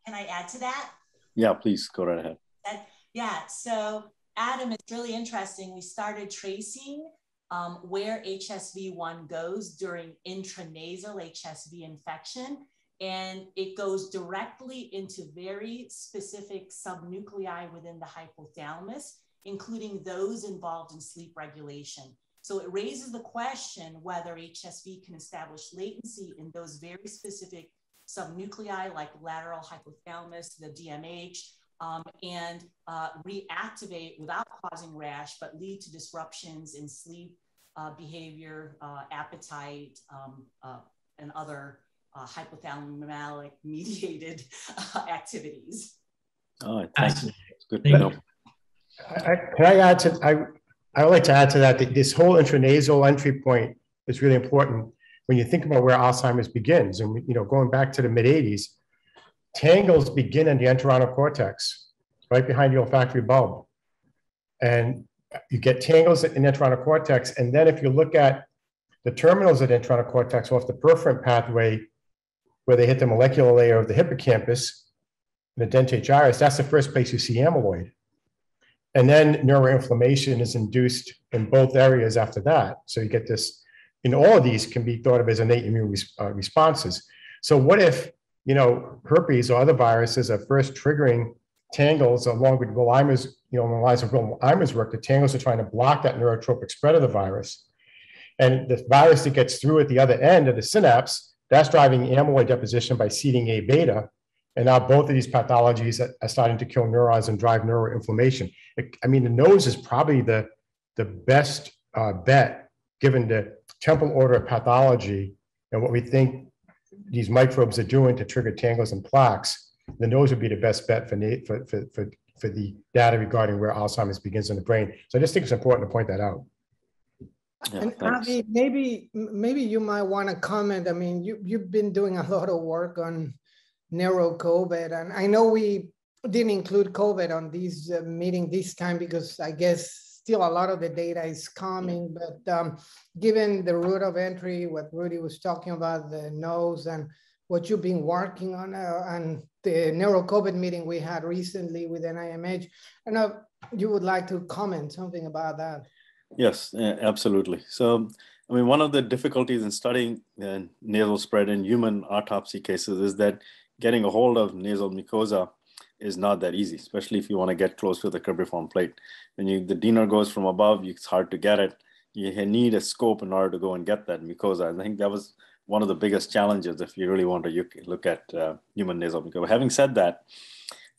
Can I add to that? Yeah, please go right ahead. That, yeah, so Adam, it's really interesting. We started tracing um, where HSV1 goes during intranasal HSV infection, and it goes directly into very specific subnuclei within the hypothalamus, including those involved in sleep regulation. So it raises the question whether HSV can establish latency in those very specific subnuclei like lateral hypothalamus, the DMH, um, and uh, reactivate without causing rash, but lead to disruptions in sleep uh, behavior, uh, appetite, um, uh, and other uh, hypothalamic mediated uh, activities. Oh, thanks. good to know. I, can I add to, I, I would like to add to that, that this whole intranasal entry point is really important when you think about where Alzheimer's begins. And, you know, going back to the mid 80s, tangles begin in the entorhinal cortex, right behind the olfactory bulb. And you get tangles in the entorhinal cortex. And then if you look at the terminals of the entorhinal cortex off the perforant pathway, where they hit the molecular layer of the hippocampus, the dentate gyrus, that's the first place you see amyloid. And then neuroinflammation is induced in both areas after that. So you get this, in all of these can be thought of as innate immune res uh, responses. So what if, you know, herpes or other viruses are first triggering tangles along with Will Alzheimer's, you know, in the lines of Will Alzheimer's work, the tangles are trying to block that neurotropic spread of the virus. And the virus that gets through at the other end of the synapse, that's driving amyloid deposition by seeding A beta. And now both of these pathologies are starting to kill neurons and drive neuroinflammation. I mean, the nose is probably the, the best uh, bet given the temporal order of pathology and what we think these microbes are doing to trigger tangles and plaques. The nose would be the best bet for, for, for, for, for the data regarding where Alzheimer's begins in the brain. So I just think it's important to point that out. Yeah, and Avi, maybe maybe you might want to comment. I mean, you you've been doing a lot of work on neuro COVID, and I know we didn't include COVID on this uh, meeting this time because I guess still a lot of the data is coming. But um, given the route of entry, what Rudy was talking about, the nose, and what you've been working on, uh, and the narrow COVID meeting we had recently with NIMH, I know you would like to comment something about that. Yes, absolutely. So, I mean, one of the difficulties in studying uh, nasal spread in human autopsy cases is that getting a hold of nasal mucosa is not that easy, especially if you want to get close to the cribriform plate. When you, the diener goes from above, it's hard to get it. You need a scope in order to go and get that mucosa. And I think that was one of the biggest challenges if you really want to look at uh, human nasal mucosa. Having said that,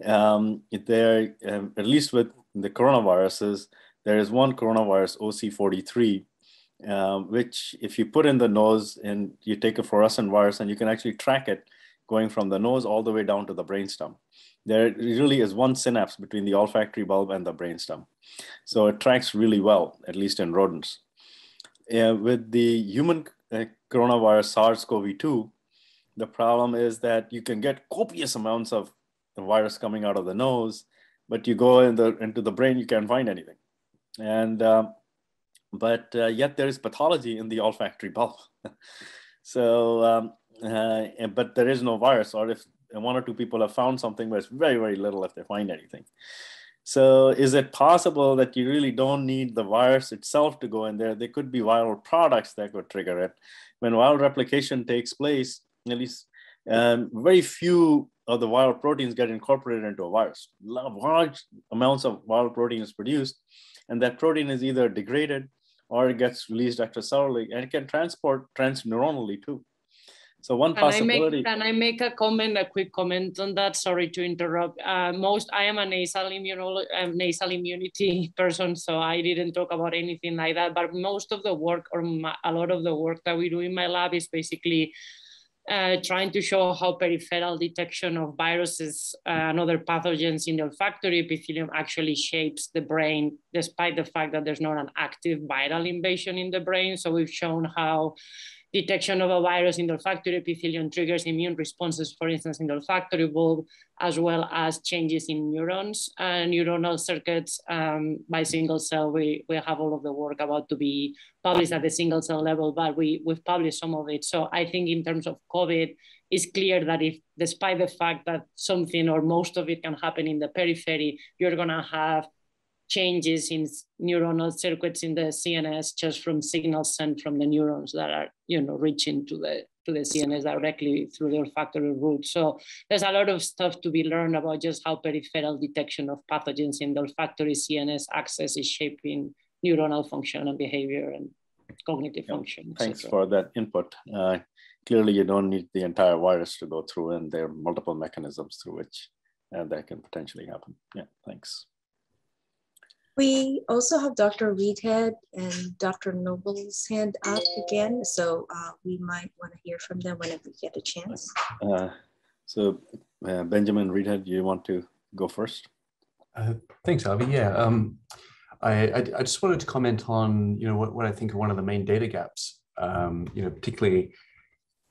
um, there, um, at least with the coronaviruses, there is one coronavirus, OC43, um, which if you put in the nose and you take a fluorescent virus and you can actually track it going from the nose all the way down to the brainstem there really is one synapse between the olfactory bulb and the brainstem. So it tracks really well, at least in rodents. Uh, with the human uh, coronavirus SARS-CoV-2, the problem is that you can get copious amounts of the virus coming out of the nose, but you go in the, into the brain, you can't find anything. And, um, but uh, yet there is pathology in the olfactory bulb. so, um, uh, but there is no virus, or if one or two people have found something, but it's very, very little if they find anything. So is it possible that you really don't need the virus itself to go in there? There could be viral products that could trigger it. When viral replication takes place, at least um, very few of the viral proteins get incorporated into a virus. Large amounts of viral protein is produced, and that protein is either degraded or it gets released extracellularly, and it can transport transneuronally too. So one can possibility. I make, can I make a comment, a quick comment on that? Sorry to interrupt. Uh, most, I am a nasal, immunolo- uh, nasal immunity person, so I didn't talk about anything like that. But most of the work or my, a lot of the work that we do in my lab is basically uh, trying to show how peripheral detection of viruses and other pathogens in the olfactory epithelium actually shapes the brain, despite the fact that there's not an active viral invasion in the brain. So we've shown how detection of a virus in the olfactory epithelium triggers immune responses, for instance, in the olfactory bulb, as well as changes in neurons and neuronal circuits um, by single cell. We, we have all of the work about to be published at the single cell level, but we, we've published some of it. So I think in terms of COVID, it's clear that if, despite the fact that something or most of it can happen in the periphery, you're gonna have changes in neuronal circuits in the CNS just from signals sent from the neurons that are, you know, reaching to the to the CNS directly through the olfactory route. So there's a lot of stuff to be learned about just how peripheral detection of pathogens in the olfactory CNS axis is shaping neuronal function and behavior and cognitive yeah. function. Thanks for that input. Uh, clearly, you don't need the entire virus to go through, and there are multiple mechanisms through which uh, that can potentially happen. Yeah, thanks. We also have Dr. Reedhead and Dr. Noble's hand up again, so uh, we might want to hear from them whenever we get a chance. Uh, so uh, Benjamin Reedhead, you want to go first? Uh, thanks, Avi. Yeah, um, I, I, I, just wanted to comment on you know what, what I think are one of the main data gaps. Um, you know, particularly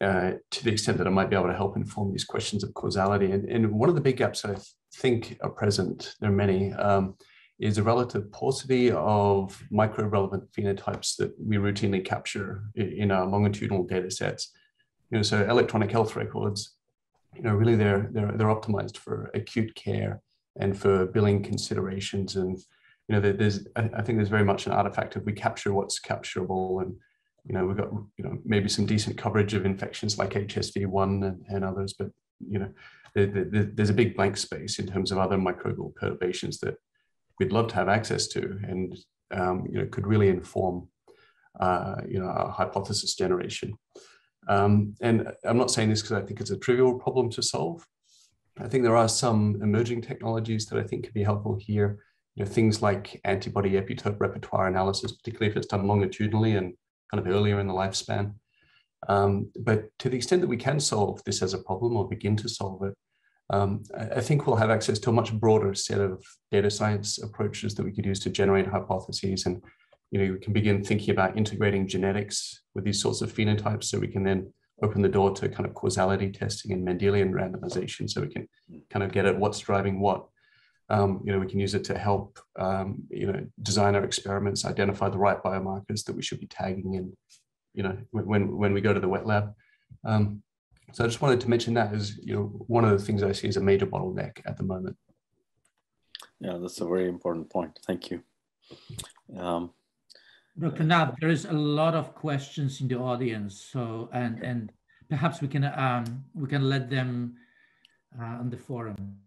uh, to the extent that I might be able to help inform these questions of causality. And, and one of the big gaps I think are present, there are many, um, is the relative paucity of micro-relevant phenotypes that we routinely capture in our longitudinal data sets. You know, so electronic health records, you know, really they're, they're, they're optimized for acute care and for billing considerations. And, you know, there's, I think there's very much an artifact of we capture what's capturable and, you know, we've got, you know, maybe some decent coverage of infections like HSV1 and, and others, but, you know, there's a big blank space in terms of other microbial perturbations that we'd love to have access to and um, you know could really inform uh, you know our hypothesis generation. Um, and I'm not saying this because I think it's a trivial problem to solve. I think there are some emerging technologies that I think could be helpful here. You know, things like antibody epitope repertoire analysis, particularly if it's done longitudinally and kind of earlier in the lifespan. Um, but to the extent that we can solve this as a problem or begin to solve it, um, I think we'll have access to a much broader set of data science approaches that we could use to generate hypotheses. And you know, we can begin thinking about integrating genetics with these sorts of phenotypes so we can then open the door to kind of causality testing and Mendelian randomization so we can kind of get at what's driving what. Um, you know, we can use it to help, um, you know, design our experiments, identify the right biomarkers that we should be tagging in, you know, when, when we go to the wet lab. Um, so I just wanted to mention that as you know one of the things I see as a major bottleneck at the moment. Yeah, that's a very important point. Thank you. Um, Dr. Knapp, there is a lot of questions in the audience, so and and perhaps we can um, we can let them uh, on the forum.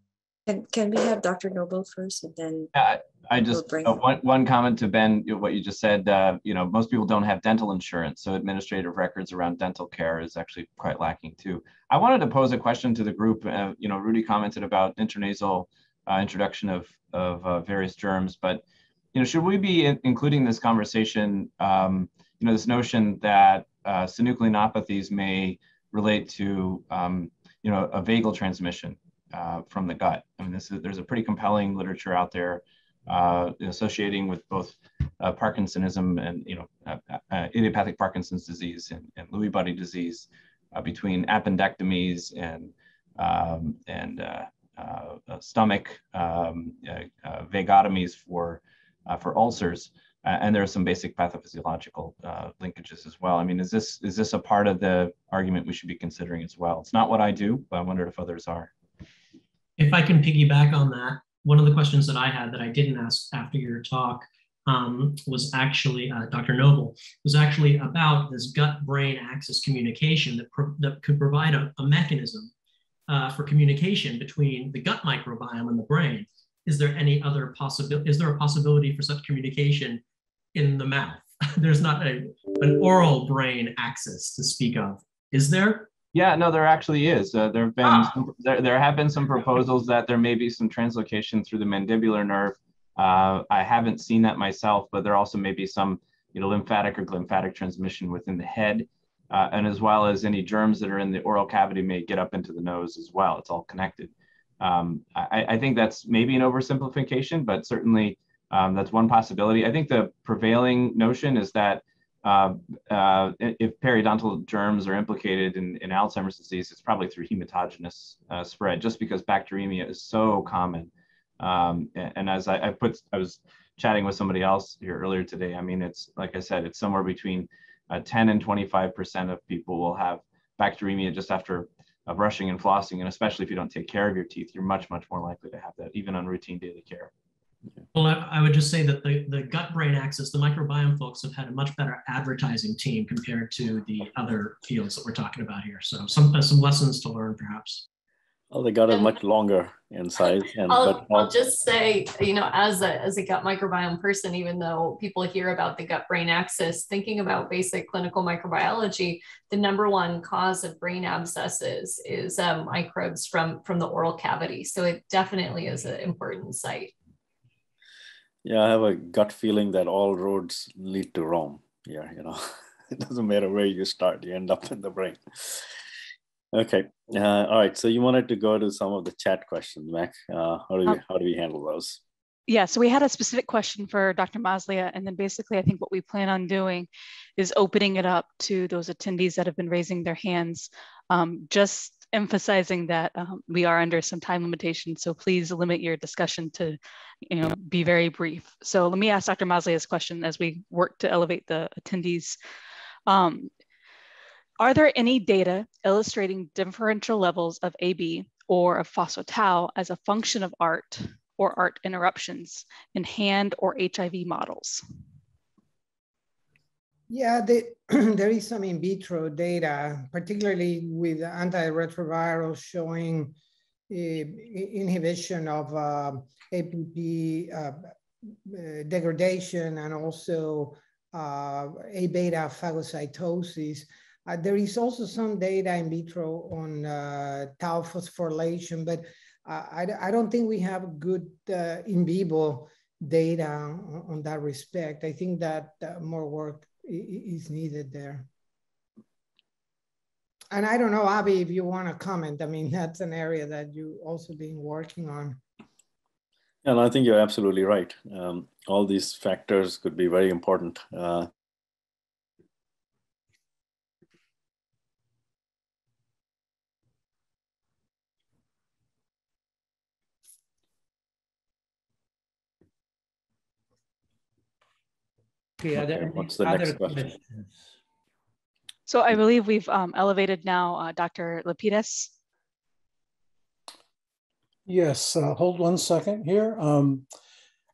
Can, can we have Dr. Noble first and then? Yeah, I just uh, one, one comment to Ben, what you just said, uh, you know, most people don't have dental insurance. So administrative records around dental care is actually quite lacking too. I wanted to pose a question to the group. Uh, you know, Rudy commented about intranasal uh, introduction of, of uh, various germs, but, you know, should we be in, including this conversation, um, you know, this notion that uh, synucleinopathies may relate to, um, you know, a vagal transmission uh, from the gut. I mean, this is, there's a pretty compelling literature out there uh, associating with both uh, Parkinsonism and you know uh, uh, idiopathic Parkinson's disease and, and Lewy body disease uh, between appendectomies and um, and stomach um, vagotomies for for ulcers. and there are some basic pathophysiological linkages as well. I mean, is this is this a part of the argument we should be considering as well? It's not what I do, but I wondered if others are. If I can piggyback on that, one of the questions that I had that I didn't ask after your talk um, was actually, uh, Dr. Noble, was actually about this gut-brain axis communication that, pro- that could provide a, a mechanism uh, for communication between the gut microbiome and the brain. Is there any other possibility? Is there a possibility for such communication in the mouth? There's not a, an oral brain axis to speak of. Is there? Yeah, no, there actually is. Uh, there have been ah. some, there, there have been some proposals that there may be some translocation through the mandibular nerve. Uh, I haven't seen that myself, but there also may be some you know lymphatic or glymphatic transmission within the head, uh, and as well as any germs that are in the oral cavity may get up into the nose as well. It's all connected. Um, I, I, think that's maybe an oversimplification, but certainly um, that's one possibility. I think the prevailing notion is that uh, uh, if periodontal germs are implicated in, in, Alzheimer's disease, it's probably through hematogenous uh, spread, just because bacteremia is so common. Um, and, and, as I, I, put, I was chatting with somebody else here earlier today. I mean, it's like I said, it's somewhere between uh, 10 and 25% of people will have bacteremia just after brushing and flossing. And especially if you don't take care of your teeth, you're much, much more likely to have that, even on routine daily care. Well, I, I, would just say that the, the gut brain axis, the microbiome folks have had a much better advertising team compared to the other fields that we're talking about here. So some, uh, some lessons to learn perhaps. Well, they got it much longer in size. And, I'll, but, I'll just say, you know, as a, as a gut microbiome person, even though people hear about the gut brain axis, thinking about basic clinical microbiology, the number one cause of brain abscesses is um, microbes from, from the oral cavity. So it definitely is an important site. Yeah, I have a gut feeling that all roads lead to Rome. Yeah, you know, it doesn't matter where you start, you end up in the brain. Okay, uh, all right. So you wanted to go to some of the chat questions, Mac. Uh, how do we um, how do we handle those? Yeah, so we had a specific question for Dr. Maslia, and then basically I think what we plan on doing is opening it up to those attendees that have been raising their hands. Um, just emphasizing that um, we are under some time limitations, so please limit your discussion to, you know, be very brief. So let me ask Dr. Maslia's question as we work to elevate the attendees. Um, are there any data illustrating differential levels of AB or of phospho-tau as a function of ART or ART interruptions in hand or HIV models? Yeah, there is some in vitro data, particularly with antiretrovirals showing uh, inhibition of uh, APP uh, degradation and also uh, A beta phagocytosis. Uh, there is also some data in vitro on uh, tau phosphorylation, but I, I, don't think we have good in vivo data on, on, that respect. I think that more work is needed there. And I don't know, Abby, if you want to comment. I mean, that's an area that you also been working on. And I think you're absolutely right. Um, all these factors could be very important. Uh, Okay, are there what's the next question? So I believe we've um, elevated now uh, Dr. Lapidus. Yes, uh, hold one second here. Um,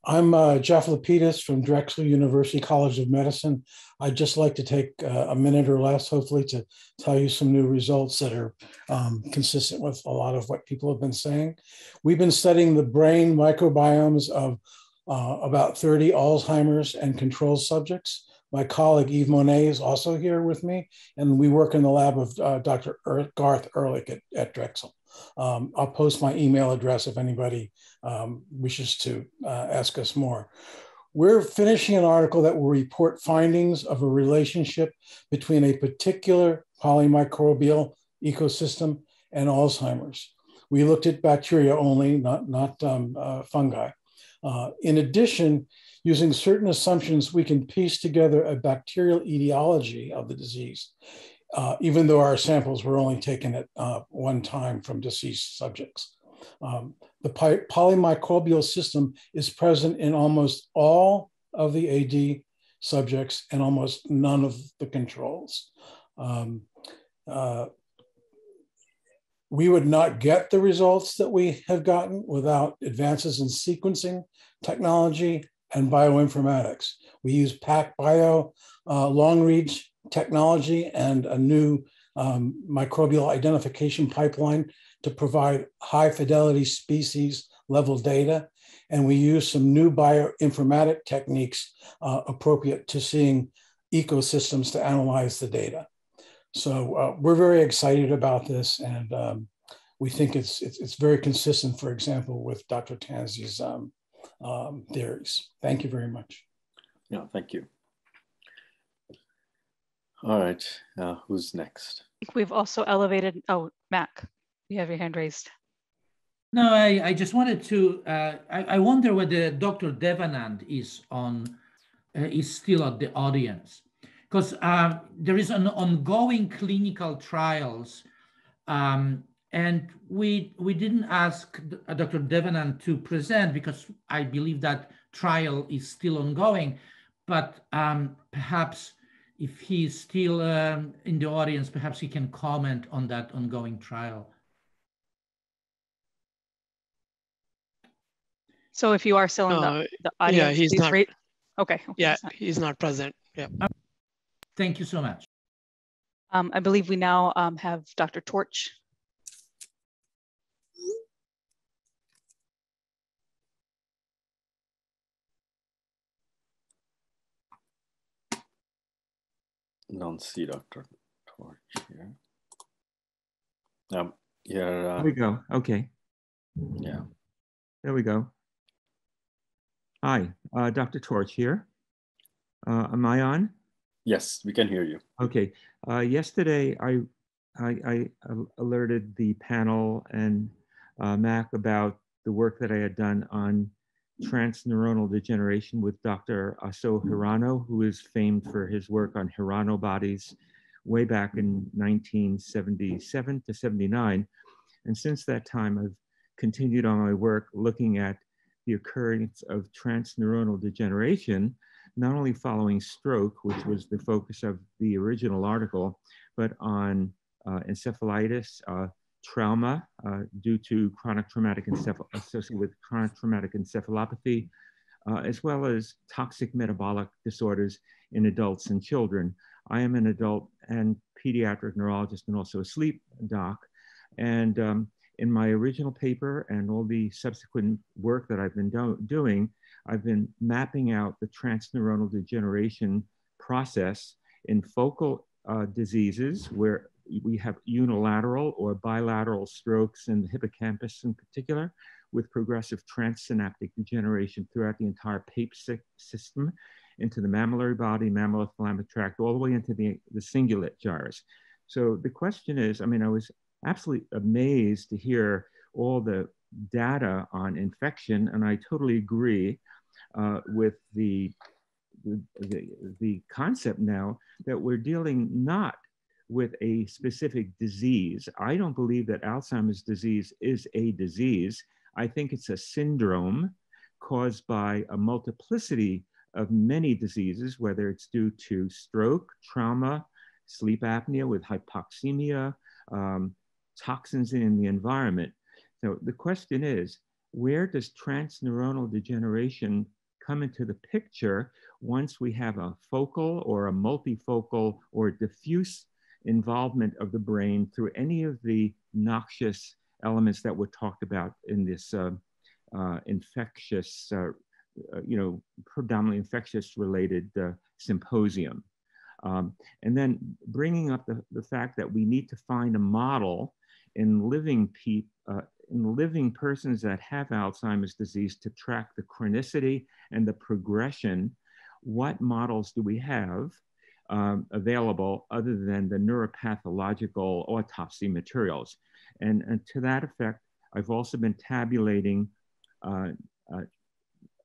I'm uh, Jeff Lapidus from Drexel University College of Medicine. I'd just like to take uh, a minute or less, hopefully, to tell you some new results that are um, consistent with a lot of what people have been saying. We've been studying the brain microbiomes of uh, about 30 Alzheimer's and control subjects. My colleague Yves Monet is also here with me, and we work in the lab of uh, Dr. Er Garth Ehrlich at, at Drexel. Um, I'll post my email address if anybody um, wishes to uh, ask us more. We're finishing an article that will report findings of a relationship between a particular polymicrobial ecosystem and Alzheimer's. We looked at bacteria only, not, not um, uh, fungi. Uh, in addition, using certain assumptions, we can piece together a bacterial etiology of the disease, uh, even though our samples were only taken at uh, one time from deceased subjects. Um, the polymicrobial system is present in almost all of the AD subjects and almost none of the controls. Um, uh, we would not get the results that we have gotten without advances in sequencing technology and bioinformatics. We use PacBio uh, long reach technology and a new um, microbial identification pipeline to provide high fidelity species level data. And we use some new bioinformatic techniques uh, appropriate to seeing ecosystems to analyze the data. So uh, we're very excited about this, and um, we think it's, it's, it's very consistent, for example, with Dr. Tansey's um, um, theories. Thank you very much. Yeah, thank you. All right, uh, who's next? I think we've also elevated, oh, Mac, you have your hand raised. No, I, I just wanted to, uh, I, I wonder whether Dr. Devanand is on, uh, is still at the audience. Because um, there is an ongoing clinical trials um, and we, we didn't ask Dr. Devanand to present because I believe that trial is still ongoing, but um, perhaps if he's still um, in the audience, perhaps he can comment on that ongoing trial. So if you are still in the, Uh, the audience, yeah, he's please not. rate. Okay. Yeah, he's not present. Yeah. Thank you so much. Um, I believe we now um, have Dr. Torch. Don't see Dr. Torch here. Um, yeah. Uh, There we go. Okay. Yeah. There we go. Hi, uh, Dr. Torch here. Uh, am I on? Yes, we can hear you. Okay. Uh, yesterday, I, I, I alerted the panel and uh, Mac about the work that I had done on transneuronal degeneration with Dr. Aso Hirano, who is famed for his work on Hirano bodies way back in 1977 to 79. And since that time, I've continued on my work looking at the occurrence of transneuronal degeneration, not only following stroke, which was the focus of the original article, but on uh, encephalitis, uh, trauma uh, due to chronic traumatic encephal associated with chronic traumatic encephalopathy, uh, as well as toxic metabolic disorders in adults and children. I am an adult and pediatric neurologist and also a sleep doc. And um, in my original paper and all the subsequent work that I've been do doing, I've been mapping out the transneuronal degeneration process in focal uh, diseases where we have unilateral or bilateral strokes in the hippocampus in particular, with progressive transsynaptic degeneration throughout the entire PAPE system, into the mammillary body, mammillothalamic tract, all the way into the, the cingulate gyrus. So the question is, I mean, I was absolutely amazed to hear all the data on infection, and I totally agree uh, with the, the, the, concept now that we're dealing not with a specific disease. I don't believe that Alzheimer's disease is a disease. I think it's a syndrome caused by a multiplicity of many diseases, whether it's due to stroke, trauma, sleep apnea with hypoxemia, um, toxins in the environment. So the question is, where does transneuronal degeneration come into the picture once we have a focal or a multifocal or diffuse involvement of the brain through any of the noxious elements that were talked about in this uh, uh, infectious, uh, uh you know, predominantly infectious related uh, symposium. Um, and then bringing up the, the fact that we need to find a model in living people, uh, in living persons that have Alzheimer's disease to track the chronicity and the progression. What models do we have um, available other than the neuropathological autopsy materials? And, and to that effect, I've also been tabulating uh, uh,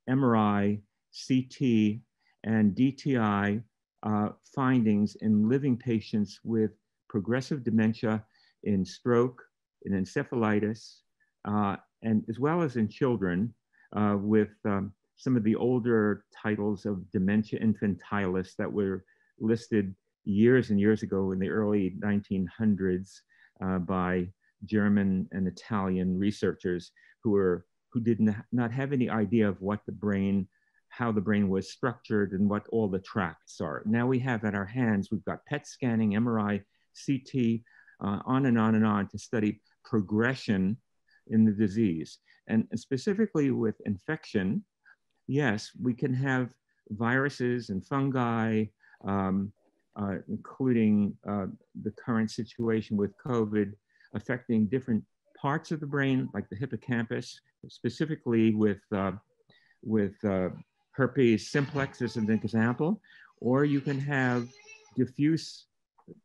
MRI, CT, and DTI uh, findings in living patients with progressive dementia in stroke, in encephalitis, uh, and as well as in children uh, with um, some of the older titles of dementia infantilis that were listed years and years ago in the early 1900s uh, by German and Italian researchers who were who did not have any idea of what the brain, how the brain was structured and what all the tracts are. Now we have at our hands, we've got PET scanning, MRI, CT, uh, on and on and on to study progression in the disease. And specifically with infection, yes, we can have viruses and fungi, um, uh, including uh, the current situation with COVID affecting different parts of the brain, like the hippocampus, specifically with, uh, with uh, herpes simplex as an example, or you can have diffuse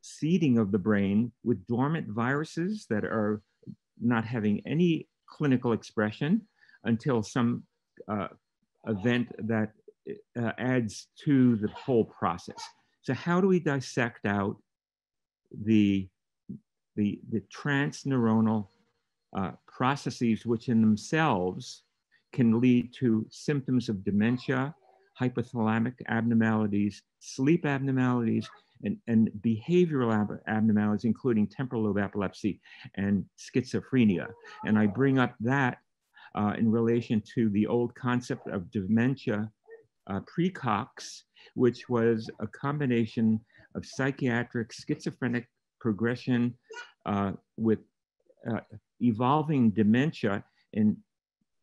seeding of the brain with dormant viruses that are not having any clinical expression until some uh, event that uh, adds to the whole process. So how do we dissect out the, the, the transneuronal uh, processes which in themselves can lead to symptoms of dementia, hypothalamic abnormalities, sleep abnormalities, and, and behavioral ab abnormalities, including temporal lobe epilepsy and schizophrenia. And I bring up that uh, in relation to the old concept of dementia uh, precox, which was a combination of psychiatric schizophrenic progression uh, with uh, evolving dementia in,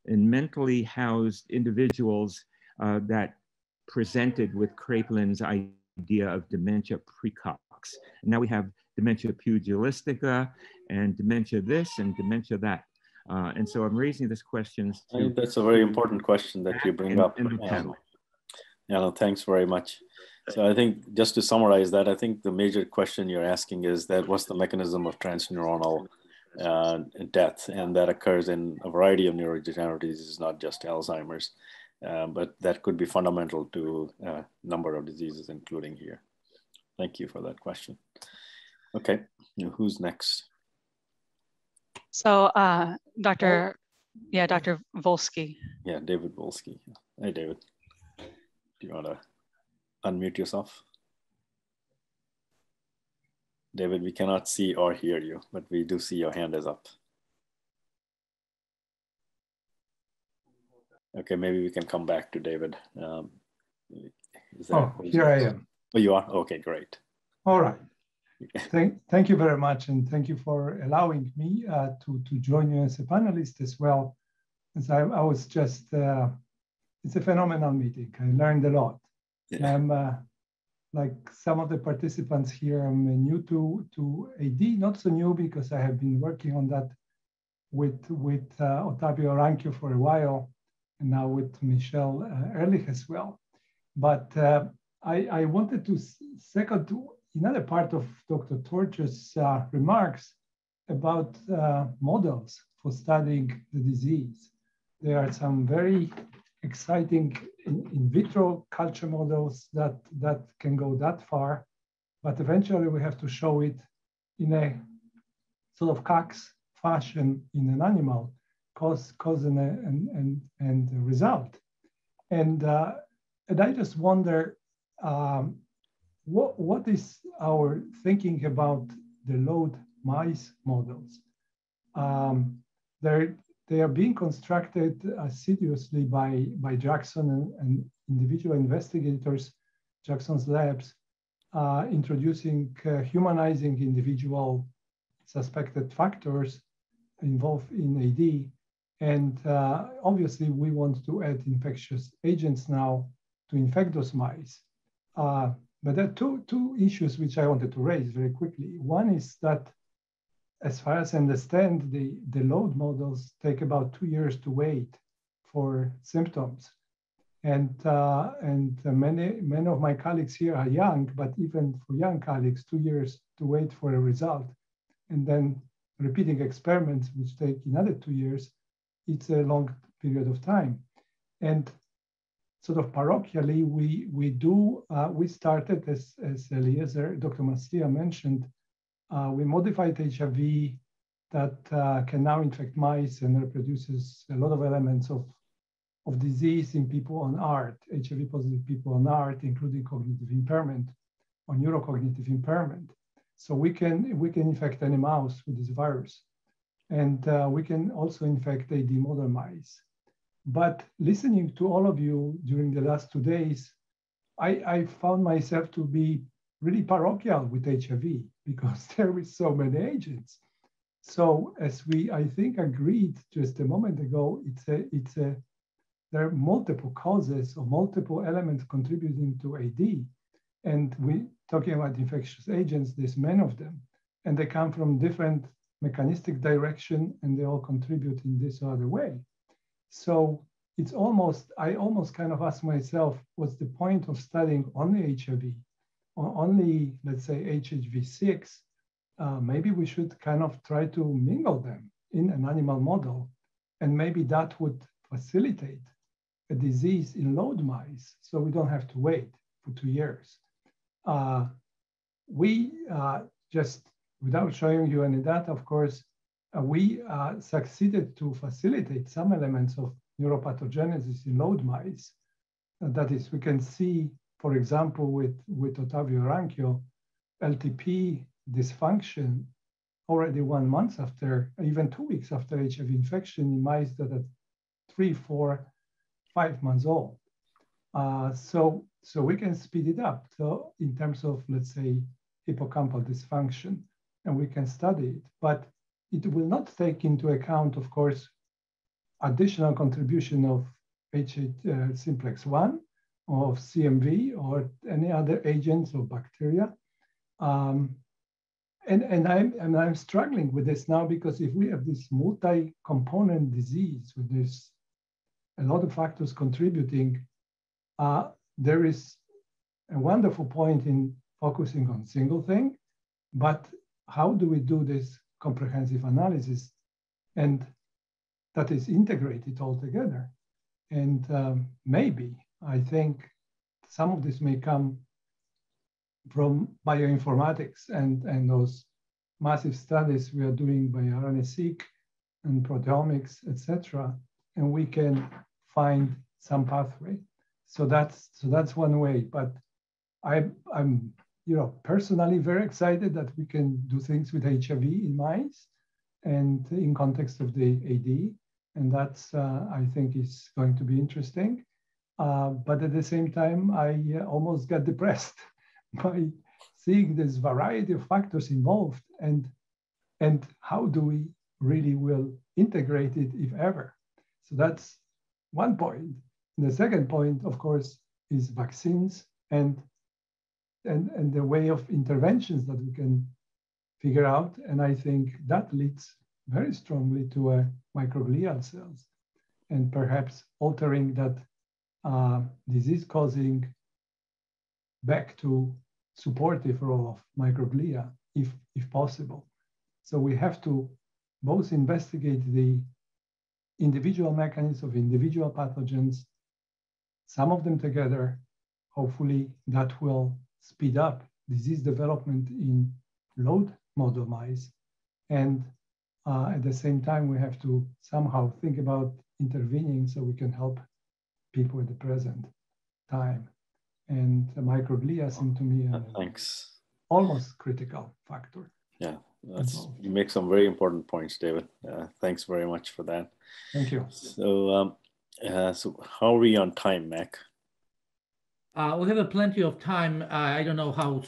in mentally housed individuals uh, that presented with Kraepelin's idea of dementia precox. Now we have dementia pugilistica and dementia this and dementia that. Uh, and so I'm raising this question. That's a very important question that you bring up. In um, yeah, no, thanks very much. So I think just to summarize that, I think the major question you're asking is that what's the mechanism of transneuronal uh, death? And that occurs in a variety of neurodegenerative diseases, not just Alzheimer's, uh, but that could be fundamental to a number of diseases, including here. Thank you for that question. Okay, who's next? So uh, Dr. Yeah, Dr. Volsky. Yeah, David Volsky. Hey, David. Do you want to unmute yourself? David, we cannot see or hear you, but we do see your hand is up. Okay, maybe we can come back to David. Um, oh, here I am. Oh, you are? Okay, great. All right. thank, thank you very much. And thank you for allowing me uh, to, to join you as a panelist as well. As I, I was just, uh, it's a phenomenal meeting. I learned a lot. Yeah. I'm uh, like some of the participants here, I'm new to, to AD, not so new because I have been working on that with, with uh, Ottavio Ranchio for a while, and now with Michelle uh, Ehrlich as well. But uh, I, I wanted to second another part of Dr. Torch's uh, remarks about uh, models for studying the disease. There are some very exciting in, in, vitro culture models that, that can go that far, but eventually we have to show it in a sort of CAX fashion in an animal, cause, cause and, and, and, and result. And, uh, and I just wonder, um, what, what is our thinking about the load mice models? Um, they're, they are being constructed assiduously by, by Jackson and, and individual investigators, Jackson's labs, uh, introducing uh, humanizing individual suspected factors involved in AD. And uh, obviously, we want to add infectious agents now to infect those mice. Uh, but there are two, two issues which I wanted to raise very quickly. One is that, as far as I understand, the, the load models take about two years to wait for symptoms. And, uh, and many, many of my colleagues here are young, but even for young colleagues, two years to wait for a result. And then repeating experiments, which take another two years, it's a long period of time. And sort of parochially, we, we do, uh, we started as, as Eliezer, Dr. Maslia mentioned, uh, we modified HIV that uh, can now infect mice and reproduces a lot of elements of, of disease in people on ART, HIV positive people on ART, including cognitive impairment or neurocognitive impairment. So we can, we can infect any mouse with this virus. And uh, we can also infect AD model mice. But listening to all of you during the last two days, I, I found myself to be really parochial with HIV because there were so many agents. So as we, I think, agreed just a moment ago, it's a, it's a, there are multiple causes or multiple elements contributing to AD. And we talking about infectious agents, there's many of them, and they come from different mechanistic direction, and they all contribute in this or other way. So it's almost, I almost kind of ask myself, what's the point of studying only HIV or only, let's say, HHV6? Uh, maybe we should kind of try to mingle them in an animal model, and maybe that would facilitate a disease in load mice, so we don't have to wait for two years. Uh, we uh, just, without showing you any data, of course, uh, we uh, succeeded to facilitate some elements of neuropathogenesis in load mice. Uh, that is, we can see, for example, with, with Ottavio Ranchio, LTP dysfunction already one month after, even two weeks after HIV infection in mice that are three, four, five months old. Uh, so, so we can speed it up. So in terms of, let's say, hippocampal dysfunction, and we can study it, but it will not take into account, of course, additional contribution of H uh, simplex 1 of CMV or any other agents or bacteria. Um, and, and, I'm, and I'm struggling with this now because if we have this multi-component disease with this, a lot of factors contributing, uh, there is a wonderful point in focusing on single thing, but how do we do this comprehensive analysis? And that is integrated all together. And um, maybe I think some of this may come from bioinformatics and, and those massive studies we are doing by RNA-seq and proteomics, etc. And we can find some pathway. So that's so that's one way. But I, I'm you know personally very excited that we can do things with HIV in mice and in context of the AD and that's uh, I think is going to be interesting. Uh, but at the same time, I uh, almost got depressed by seeing this variety of factors involved and and how do we really will integrate it if ever. So that's one point. And the second point, of course, is vaccines and and and the way of interventions that we can figure out. And I think that leads very strongly to a microglial cells and perhaps altering that uh, disease causing back to supportive role of microglia if, if possible. So we have to both investigate the individual mechanisms of individual pathogens, some of them together. Hopefully that will speed up disease development in load model mice and uh, at the same time, we have to somehow think about intervening so we can help people at the present time. And microglia seem to me a Thanks. almost critical factor. Yeah, that's, you make some very important points, David. Uh, thanks very much for that. Thank you. So, um, uh, so how are we on time, Mac? Uh, we have a plenty of time. I don't know how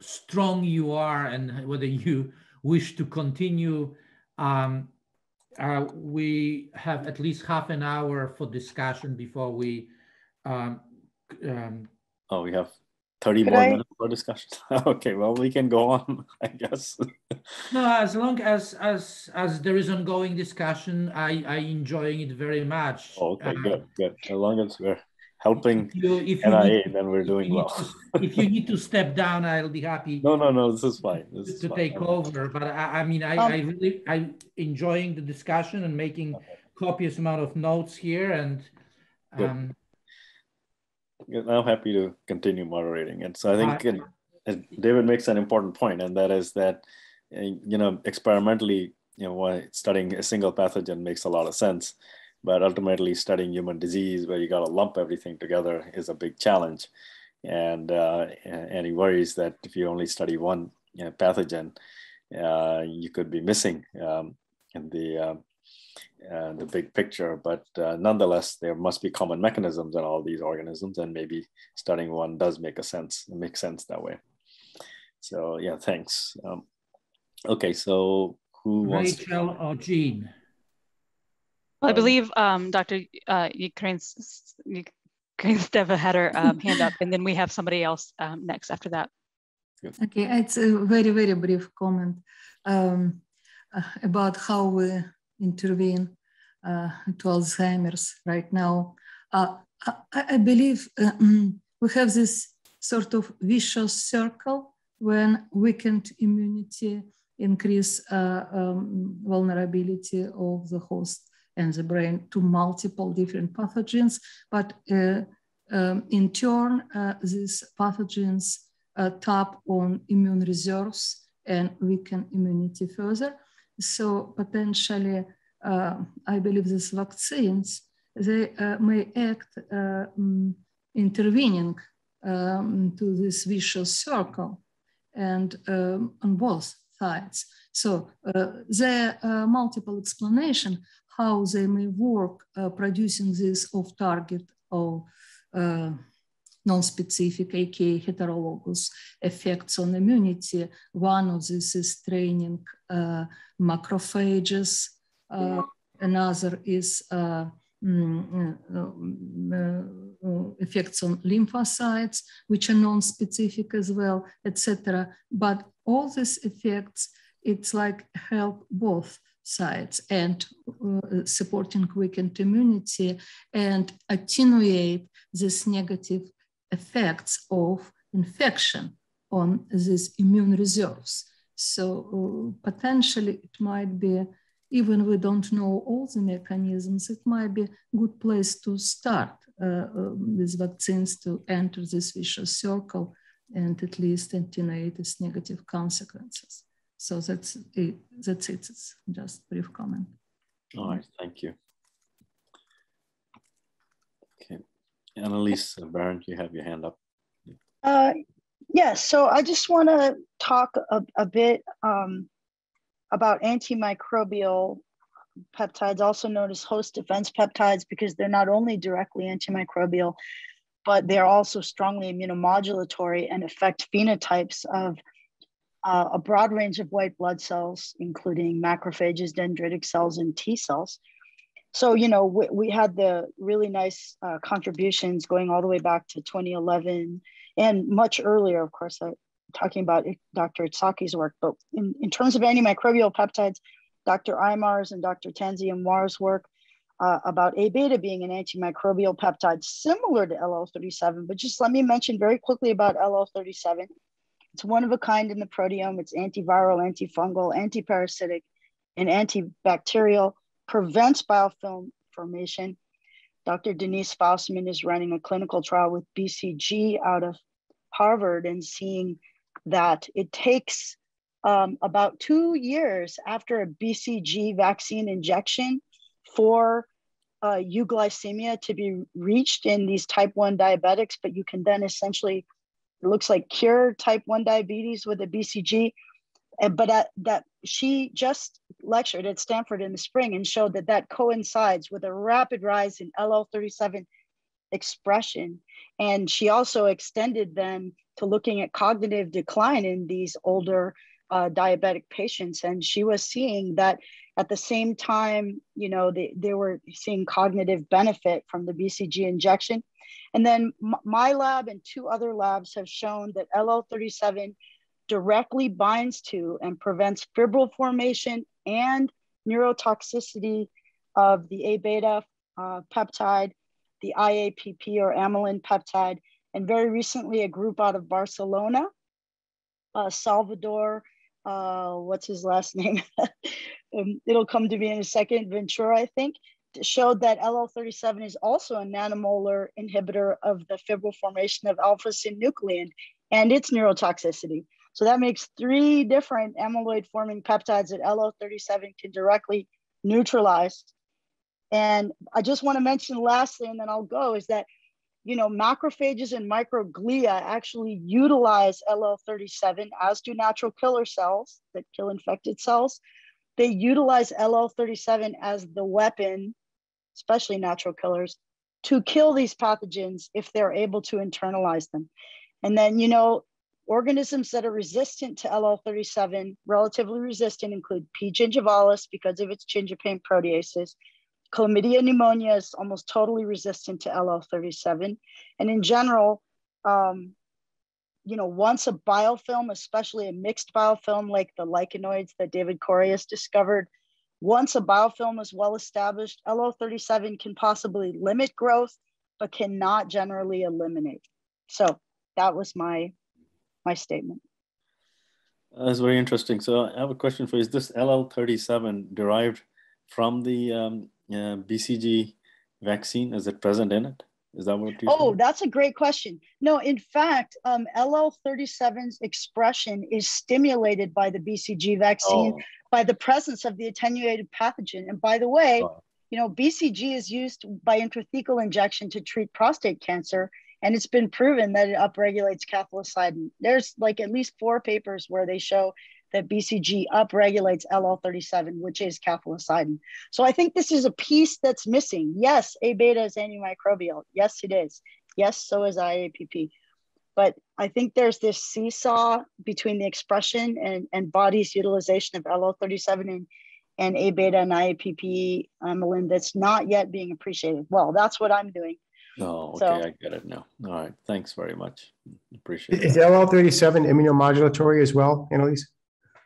strong you are and whether you wish to continue, um, uh, we have at least half an hour for discussion before we. Um, um, oh, we have 30 more I... minutes for discussion. okay, well, we can go on, I guess. no, as long as as as there is ongoing discussion, I I enjoying it very much. Oh, okay, uh, good, good. As long as we're helping if you, if NIA, need, then we're doing well. To, if you need to step down, I'll be happy. No, no, no, this is fine. This to, is fine. take over. But I, I mean, I, um, I really, I'm enjoying the discussion and making okay. copious amount of notes here. And um, I'm happy to continue moderating. And so I think uh, it, David makes an important point, and that is that, eh, you know, experimentally, you know, why studying a single pathogen makes a lot of sense but ultimately studying human disease where you got to lump everything together is a big challenge. And uh, and he worries that if you only study one you know, pathogen uh, you could be missing um, in the uh, uh the big picture. But uh, nonetheless there must be common mechanisms in all these organisms and maybe studying one does make a sense it makes sense that way. So yeah thanks. Um, okay so who wants Rachel to... or Jean well, I believe um, Dr. Uh, Ukraine's, Ukraine's had her um, hand up, and then we have somebody else um, next after that. Okay, it's a very, very brief comment um, uh, about how we intervene uh, to Alzheimer's right now. Uh, I, I, believe uh, we have this sort of vicious circle when weakened immunity increase uh, um, vulnerability of the host and the brain to multiple different pathogens, but uh, um, in turn, these pathogens uh, tap on immune reserves and weaken immunity further. So potentially, uh, I believe these vaccines, they uh, may act um, intervening um, to this vicious circle and um, on both sides. So uh, there are multiple explanation how they may work uh, producing this off-target or uh, non-specific, aka heterologous effects on immunity. One of these is training uh, macrophages. Uh, another is uh, mm, uh, uh, effects on lymphocytes, which are non-specific as well, etc. But all these effects, it's like help both sides and uh, supporting weakened immunity and attenuate these negative effects of infection on these immune reserves. So uh, potentially it might be, even we don't know all the mechanisms, it might be a good place to start uh, uh, these vaccines to enter this vicious circle and at least attenuate its negative consequences. So that's it. That's it. It's just brief comment. All right, thank you. Okay. Annelise Barron, you have your hand up. Uh, yes, yeah, so I just want to talk a, a bit um, about antimicrobial peptides, also known as host defense peptides, because they're not only directly antimicrobial, but they're also strongly immunomodulatory and affect phenotypes of uh, a broad range of white blood cells, including macrophages, dendritic cells, and T cells. So you know we, we had the really nice uh, contributions going all the way back to 2011 and much earlier of course uh, talking about dr Itzhaki's work. But in, in terms of antimicrobial peptides dr Eimer's and dr tanzi and Moir's work uh, about a beta being an antimicrobial peptide similar to ll37 but just let me mention very quickly about ll37 it's one of a kind in the proteome it's antiviral antifungal antiparasitic and antibacterial prevents biofilm formation. Dr. Denise Faustman is running a clinical trial with BCG out of Harvard and seeing that it takes um, about two years after a BCG vaccine injection for uh, euglycemia to be reached in these type 1 diabetics, but you can then essentially, it looks like cure type 1 diabetes with a BCG but at, that she just lectured at Stanford in the spring and showed that that coincides with a rapid rise in LL37 expression. And she also extended then to looking at cognitive decline in these older uh, diabetic patients. And she was seeing that at the same time, you know, they, they were seeing cognitive benefit from the BCG injection. And then my lab and two other labs have shown that LL37 directly binds to and prevents fibril formation and neurotoxicity of the A beta uh, peptide, the IAPP or amylin peptide, and very recently a group out of Barcelona, uh, Salvador, uh, what's his last name? um, it'll come to me in a second, Ventura, I think, showed that LL37 is also a nanomolar inhibitor of the fibril formation of alpha synuclein and its neurotoxicity. So that makes three different amyloid forming peptides that LL37 can directly neutralize. And I just want to mention lastly, and then I'll go, is that you know, macrophages and microglia actually utilize LL37, as do natural killer cells that kill infected cells. They utilize LL37 as the weapon, especially natural killers, to kill these pathogens if they're able to internalize them. And then, you know, Organisms that are resistant to LL37, relatively resistant, include P. gingivalis because of its gingipain proteases. Chlamydia pneumonia is almost totally resistant to LL37. And in general, um, you know, once a biofilm, especially a mixed biofilm like the lichenoids that David Corry has discovered, once a biofilm is well established, LL37 can possibly limit growth, but cannot generally eliminate. So that was my my statement. That's very interesting. So I have a question for you. Is this LL37 derived from the um, uh, BCG vaccine? Is it present in it? Is that what you Oh, that's a great question. No, in fact, um, LL37's expression is stimulated by the BCG vaccine oh. By the presence of the attenuated pathogen. And by the way, you know, BCG is used by intrathecal injection to treat prostate cancer and it's been proven that it upregulates cathelicidin. There's like at least four papers where they show that BCG upregulates LL37, which is cathelicidin. So I think this is a piece that's missing. Yes, A beta is antimicrobial. Yes, it is. Yes, so is IAPP. But I think there's this seesaw between the expression and, and body's utilization of LL37 and, and A beta and IAPP amylin that's not yet being appreciated. Well, that's what I'm doing. Oh, okay, so, I get it now. All right, thanks very much. Appreciate it. Is LL37 immunomodulatory as well, Annelise?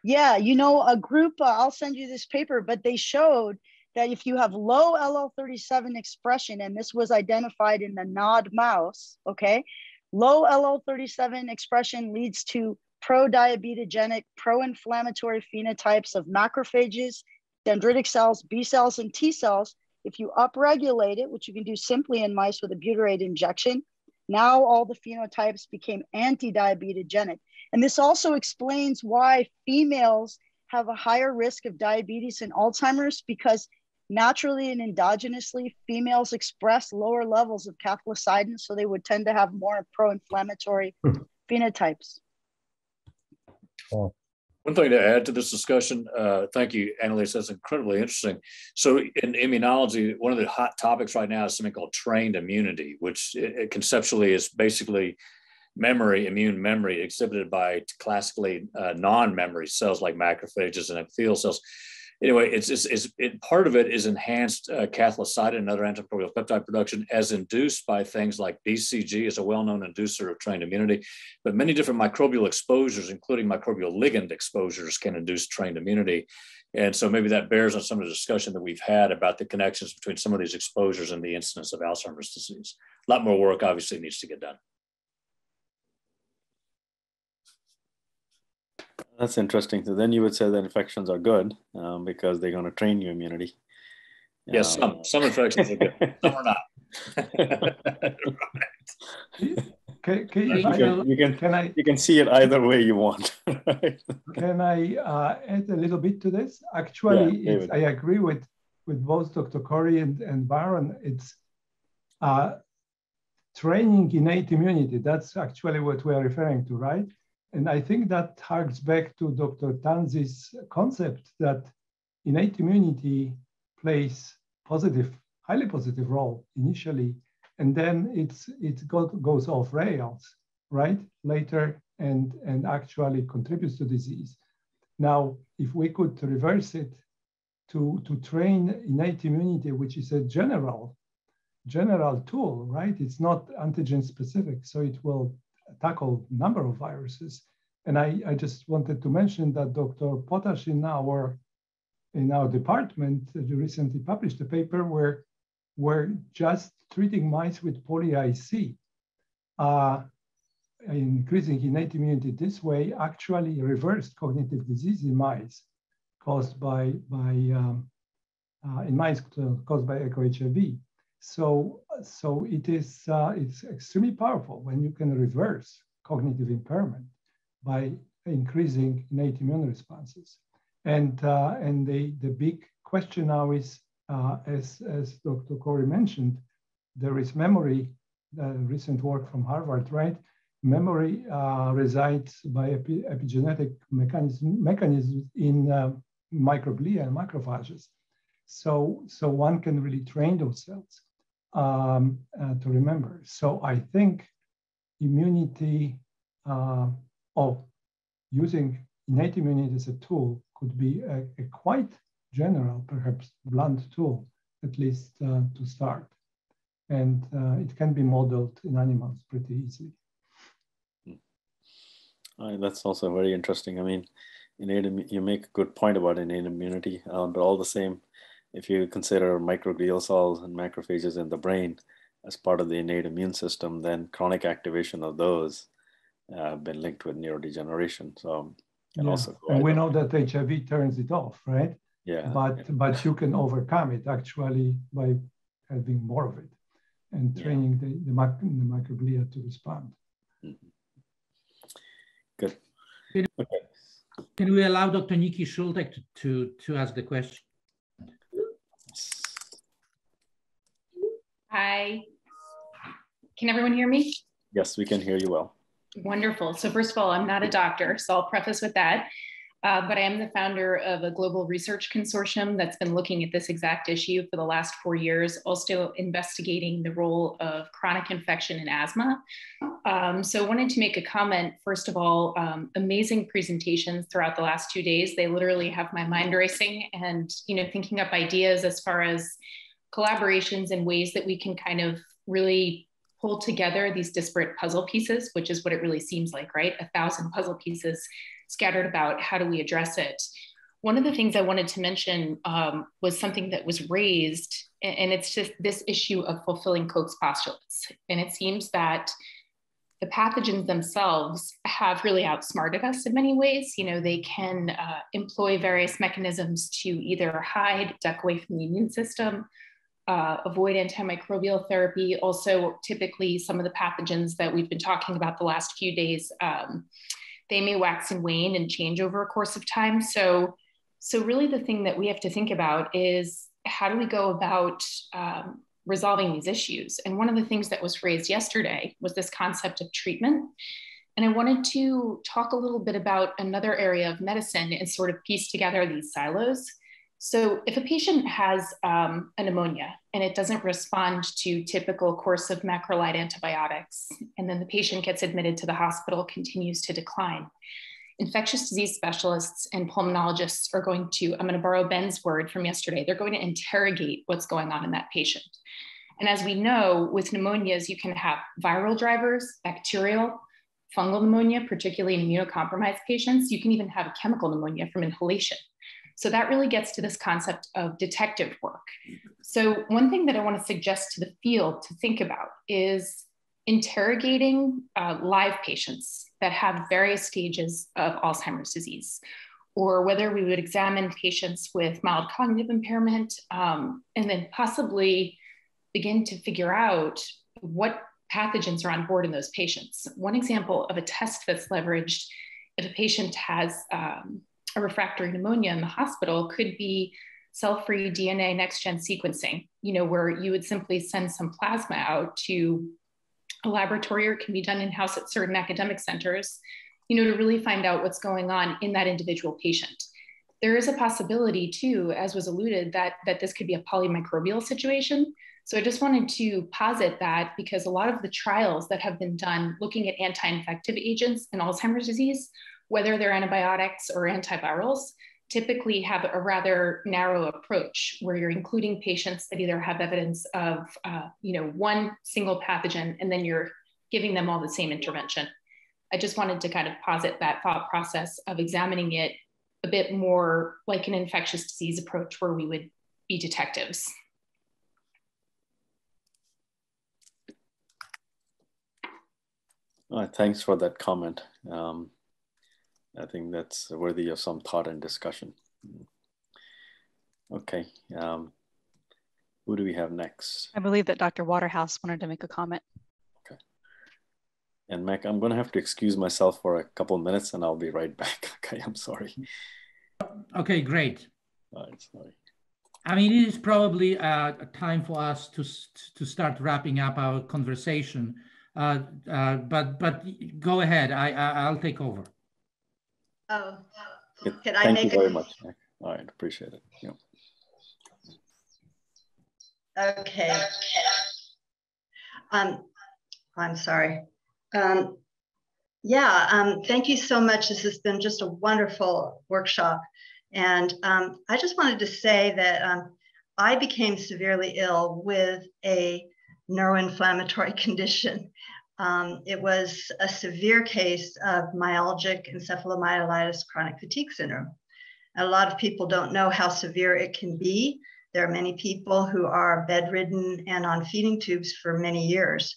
Yeah, you know, a group, uh, I'll send you this paper, but they showed that if you have low LL37 expression, and this was identified in the NOD mouse, okay, low LL37 expression leads to pro-diabetogenic, pro-inflammatory phenotypes of macrophages, dendritic cells, B cells, and T cells, if you upregulate it, which you can do simply in mice with a butyrate injection, now all the phenotypes became anti-diabetogenic. And this also explains why females have a higher risk of diabetes and Alzheimer's because naturally and endogenously, females express lower levels of cathelicidin, so they would tend to have more pro-inflammatory hmm. phenotypes. One thing to add to this discussion, uh, thank you, Annelise, that's incredibly interesting. So in immunology, one of the hot topics right now is something called trained immunity, which it, conceptually is basically memory, immune memory exhibited by classically uh, non-memory cells like macrophages and epithelial cells anyway, it's, it's, it's it, part of it is enhanced uh, cathelicidin and other antimicrobial peptide production as induced by things like BCG is a well-known inducer of trained immunity, but many different microbial exposures, including microbial ligand exposures can induce trained immunity. And so maybe that bears on some of the discussion that we've had about the connections between some of these exposures and the incidence of Alzheimer's disease. A lot more work obviously needs to get done. That's interesting. So then you would say that infections are good um, because they're going to train your immunity. Yes, um, some some infections are good, some are not. can, can, you, can, you, can, can I, you can see it either way you want. Right? Can I uh, add a little bit to this? Actually, yeah, I agree with, with both Dr. Corry and, and Byron. It's uh, training innate immunity. That's actually what we are referring to, right? And I think that harks back to Dr. Tanzi's concept that innate immunity plays positive, highly positive role initially, and then it's it goes off rails, right? Later and, and actually contributes to disease. Now, if we could reverse it to, to train innate immunity, which is a general, general tool, right? It's not antigen specific, so it will tackle number of viruses. And I, I just wanted to mention that Dr. Potash in our in our department recently published a paper where we're just treating mice with poly-IC, uh, increasing innate immunity this way actually reversed cognitive disease in mice caused by, by um, uh, in mice caused by EcoHIV. So, so it is uh, it's extremely powerful when you can reverse cognitive impairment by increasing innate immune responses. And, uh, and the, the big question now is, uh, as, as Dr. Corry mentioned, there is memory, uh, recent work from Harvard, right? Memory uh, resides by epi epigenetic mechanism, mechanisms in uh, microglia and macrophages. So, so one can really train those cells um, uh, to remember. So I think immunity uh, of using innate immunity as a tool could be a, a quite general, perhaps blunt tool, at least uh, to start. And uh, it can be modeled in animals pretty easily. Uh, that's also very interesting. I mean, innate, you make a good point about innate immunity, but all the same, if you consider microglial cells and macrophages in the brain as part of the innate immune system, then chronic activation of those uh, have been linked with neurodegeneration. So, yeah. and we know that HIV turns it off, right? Yeah. But yeah. but you can overcome it actually by having more of it and training yeah. the, the, mic- the microglia to respond. Mm-hmm. Good. Can, okay. can we allow Dr. Nikki Schultek to, to, to ask the question? Hi. Can everyone hear me? Yes, we can hear you well. Wonderful. So first of all, I'm not a doctor, so I'll preface with that. Uh, but I am the founder of a global research consortium that's been looking at this exact issue for the last four years, also investigating the role of chronic infection in asthma. Um, so I wanted to make a comment, first of all, um, amazing presentations throughout the last two days. They literally have my mind racing and, you know, thinking up ideas as far as collaborations and ways that we can kind of really pull together these disparate puzzle pieces, which is what it really seems like, right? A thousand puzzle pieces scattered about. How do we address it? One of the things I wanted to mention um, was something that was raised, and it's just this issue of fulfilling Koch's postulates. And it seems that the pathogens themselves have really outsmarted us in many ways. You know, they can uh, employ various mechanisms to either hide, duck away from the immune system, uh, avoid antimicrobial therapy. Also, typically, some of the pathogens that we've been talking about the last few days um, they may wax and wane and change over a course of time. So, so really the thing that we have to think about is how do we go about um, resolving these issues? And one of the things that was raised yesterday was this concept of treatment. And I wanted to talk a little bit about another area of medicine and sort of piece together these silos. So if a patient has um, a pneumonia and it doesn't respond to typical course of macrolide antibiotics, and then the patient gets admitted to the hospital, continues to decline, infectious disease specialists and pulmonologists are going to, I'm going to borrow Ben's word from yesterday, they're going to interrogate what's going on in that patient. And as we know, with pneumonias, you can have viral drivers, bacterial, fungal pneumonia, particularly in immunocompromised patients. You can even have a chemical pneumonia from inhalation. So that really gets to this concept of detective work. So, one thing that I want to suggest to the field to think about is interrogating uh, live patients that have various stages of Alzheimer's disease, or whether we would examine patients with mild cognitive impairment um, and then possibly begin to figure out what pathogens are on board in those patients. One example of a test that's leveraged if a patient has um, a refractory pneumonia in the hospital could be cell-free DNA next-gen sequencing, you know, where you would simply send some plasma out to a laboratory or it can be done in-house at certain academic centers, you know, to really find out what's going on in that individual patient. There is a possibility too, as was alluded, that, that this could be a polymicrobial situation. So I just wanted to posit that because a lot of the trials that have been done looking at anti-infective agents in Alzheimer's disease whether they're antibiotics or antivirals, typically have a rather narrow approach where you're including patients that either have evidence of uh, you know one single pathogen and then you're giving them all the same intervention. I just wanted to kind of posit that thought process of examining it a bit more like an infectious disease approach where we would be detectives. Uh, thanks for that comment. Um, I think that's worthy of some thought and discussion. Okay. Um, who do we have next? I believe that Dr. Waterhouse wanted to make a comment. Okay. And Mac, I'm going to have to excuse myself for a couple of minutes and I'll be right back. Okay, I'm sorry. Okay, great. All right, sorry. I mean, it is probably uh, a time for us to, to start wrapping up our conversation. Uh, uh, but but go ahead. I, I I'll take over. Oh, Yeah, can I Thank make you very much. Mac. All right, appreciate it. Yeah. okay. Um, I'm sorry. Um, yeah, um, thank you so much. This has been just a wonderful workshop. And um, I just wanted to say that um, I became severely ill with a neuroinflammatory condition Um, it was a severe case of myalgic encephalomyelitis chronic fatigue syndrome. A lot of people don't know how severe it can be. There are many people who are bedridden and on feeding tubes for many years.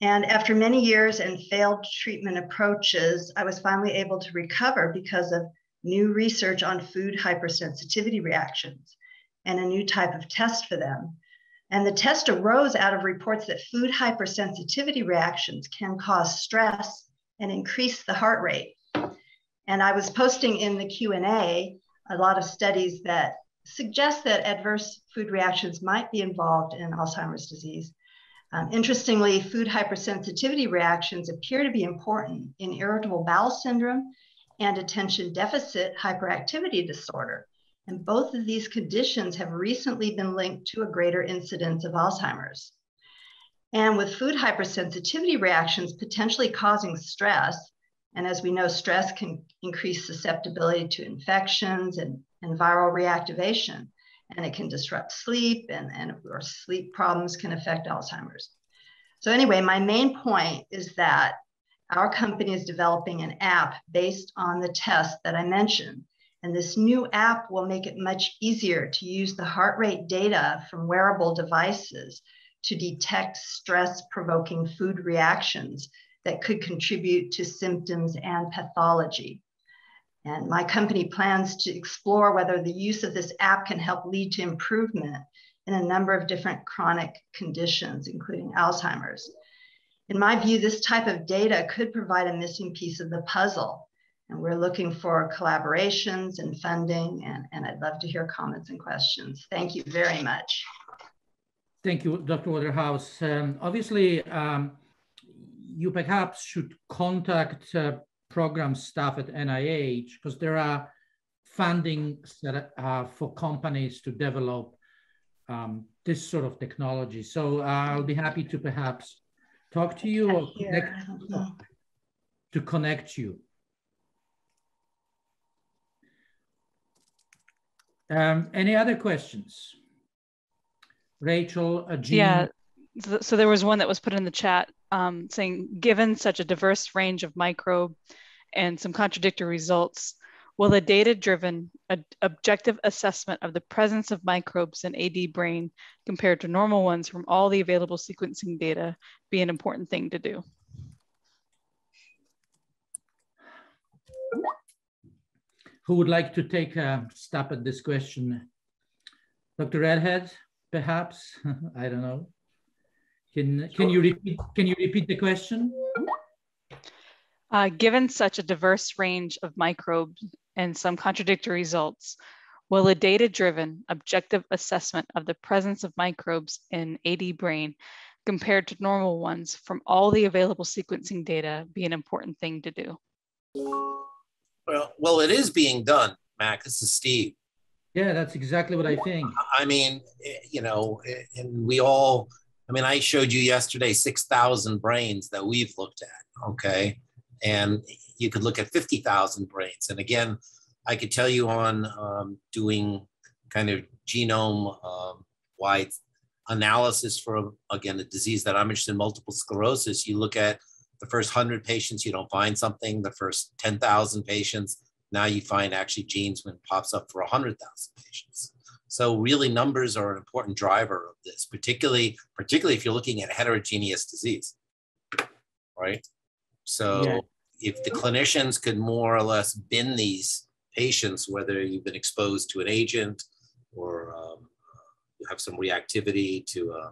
And after many years and failed treatment approaches, I was finally able to recover because of new research on food hypersensitivity reactions and a new type of test for them. And the test arose out of reports that food hypersensitivity reactions can cause stress and increase the heart rate. And I was posting in the Q&A a lot of studies that suggest that adverse food reactions might be involved in Alzheimer's disease. Um, interestingly, food hypersensitivity reactions appear to be important in irritable bowel syndrome and attention deficit hyperactivity disorder. And both of these conditions have recently been linked to a greater incidence of Alzheimer's. And with food hypersensitivity reactions potentially causing stress, and as we know, stress can increase susceptibility to infections and, and viral reactivation, and it can disrupt sleep, and, and course, sleep problems can affect Alzheimer's. So, anyway, my main point is that our company is developing an app based on the test that I mentioned and this new app will make it much easier to use the heart rate data from wearable devices to detect stress provoking food reactions that could contribute to symptoms and pathology. And my company plans to explore whether the use of this app can help lead to improvement in a number of different chronic conditions, including Alzheimer's. In my view, this type of data could provide a missing piece of the puzzle and we're looking for collaborations and funding, and, and I'd love to hear comments and questions. Thank you very much. Thank you, Dr. Waterhouse. Um, obviously, um, you perhaps should contact uh, program staff at NIH because there are funding that uh, for companies to develop um, this sort of technology. So uh, I'll be happy to perhaps talk to you or connect, to connect you. Um, any other questions? Rachel, Jean? Yeah, so there was one that was put in the chat um, saying, given such a diverse range of microbe and some contradictory results, will a data-driven objective assessment of the presence of microbes in AD brain compared to normal ones from all the available sequencing data be an important thing to do? Who would like to take a stab at this question? Dr. Readhead, perhaps? I don't know. Can, can, you repeat, can you repeat the question? Uh, given such a diverse range of microbes and some contradictory results, will a data-driven objective assessment of the presence of microbes in AD brain compared to normal ones from all the available sequencing data be an important thing to do? Well, well, it is being done, Mac. This is Steve. Yeah, that's exactly what I think. I mean, eh, you know, eh, and we all, I mean, I showed you yesterday 6,000 brains that we've looked at, okay? And you could look at 50,000 brains. And again, I could tell you on um, doing kind of genome um, wide analysis for, again, a disease that I'm interested in, multiple sclerosis, you look at the first 100 patients, you don't find something. The first 10,000 patients, now you find actually genes when it pops up for 100,000 patients. So really numbers are an important driver of this, particularly, particularly if you're looking at heterogeneous disease, right? So yeah. if the clinicians could more or less bin these patients, whether you've been exposed to an agent or um, you have some reactivity to, uh,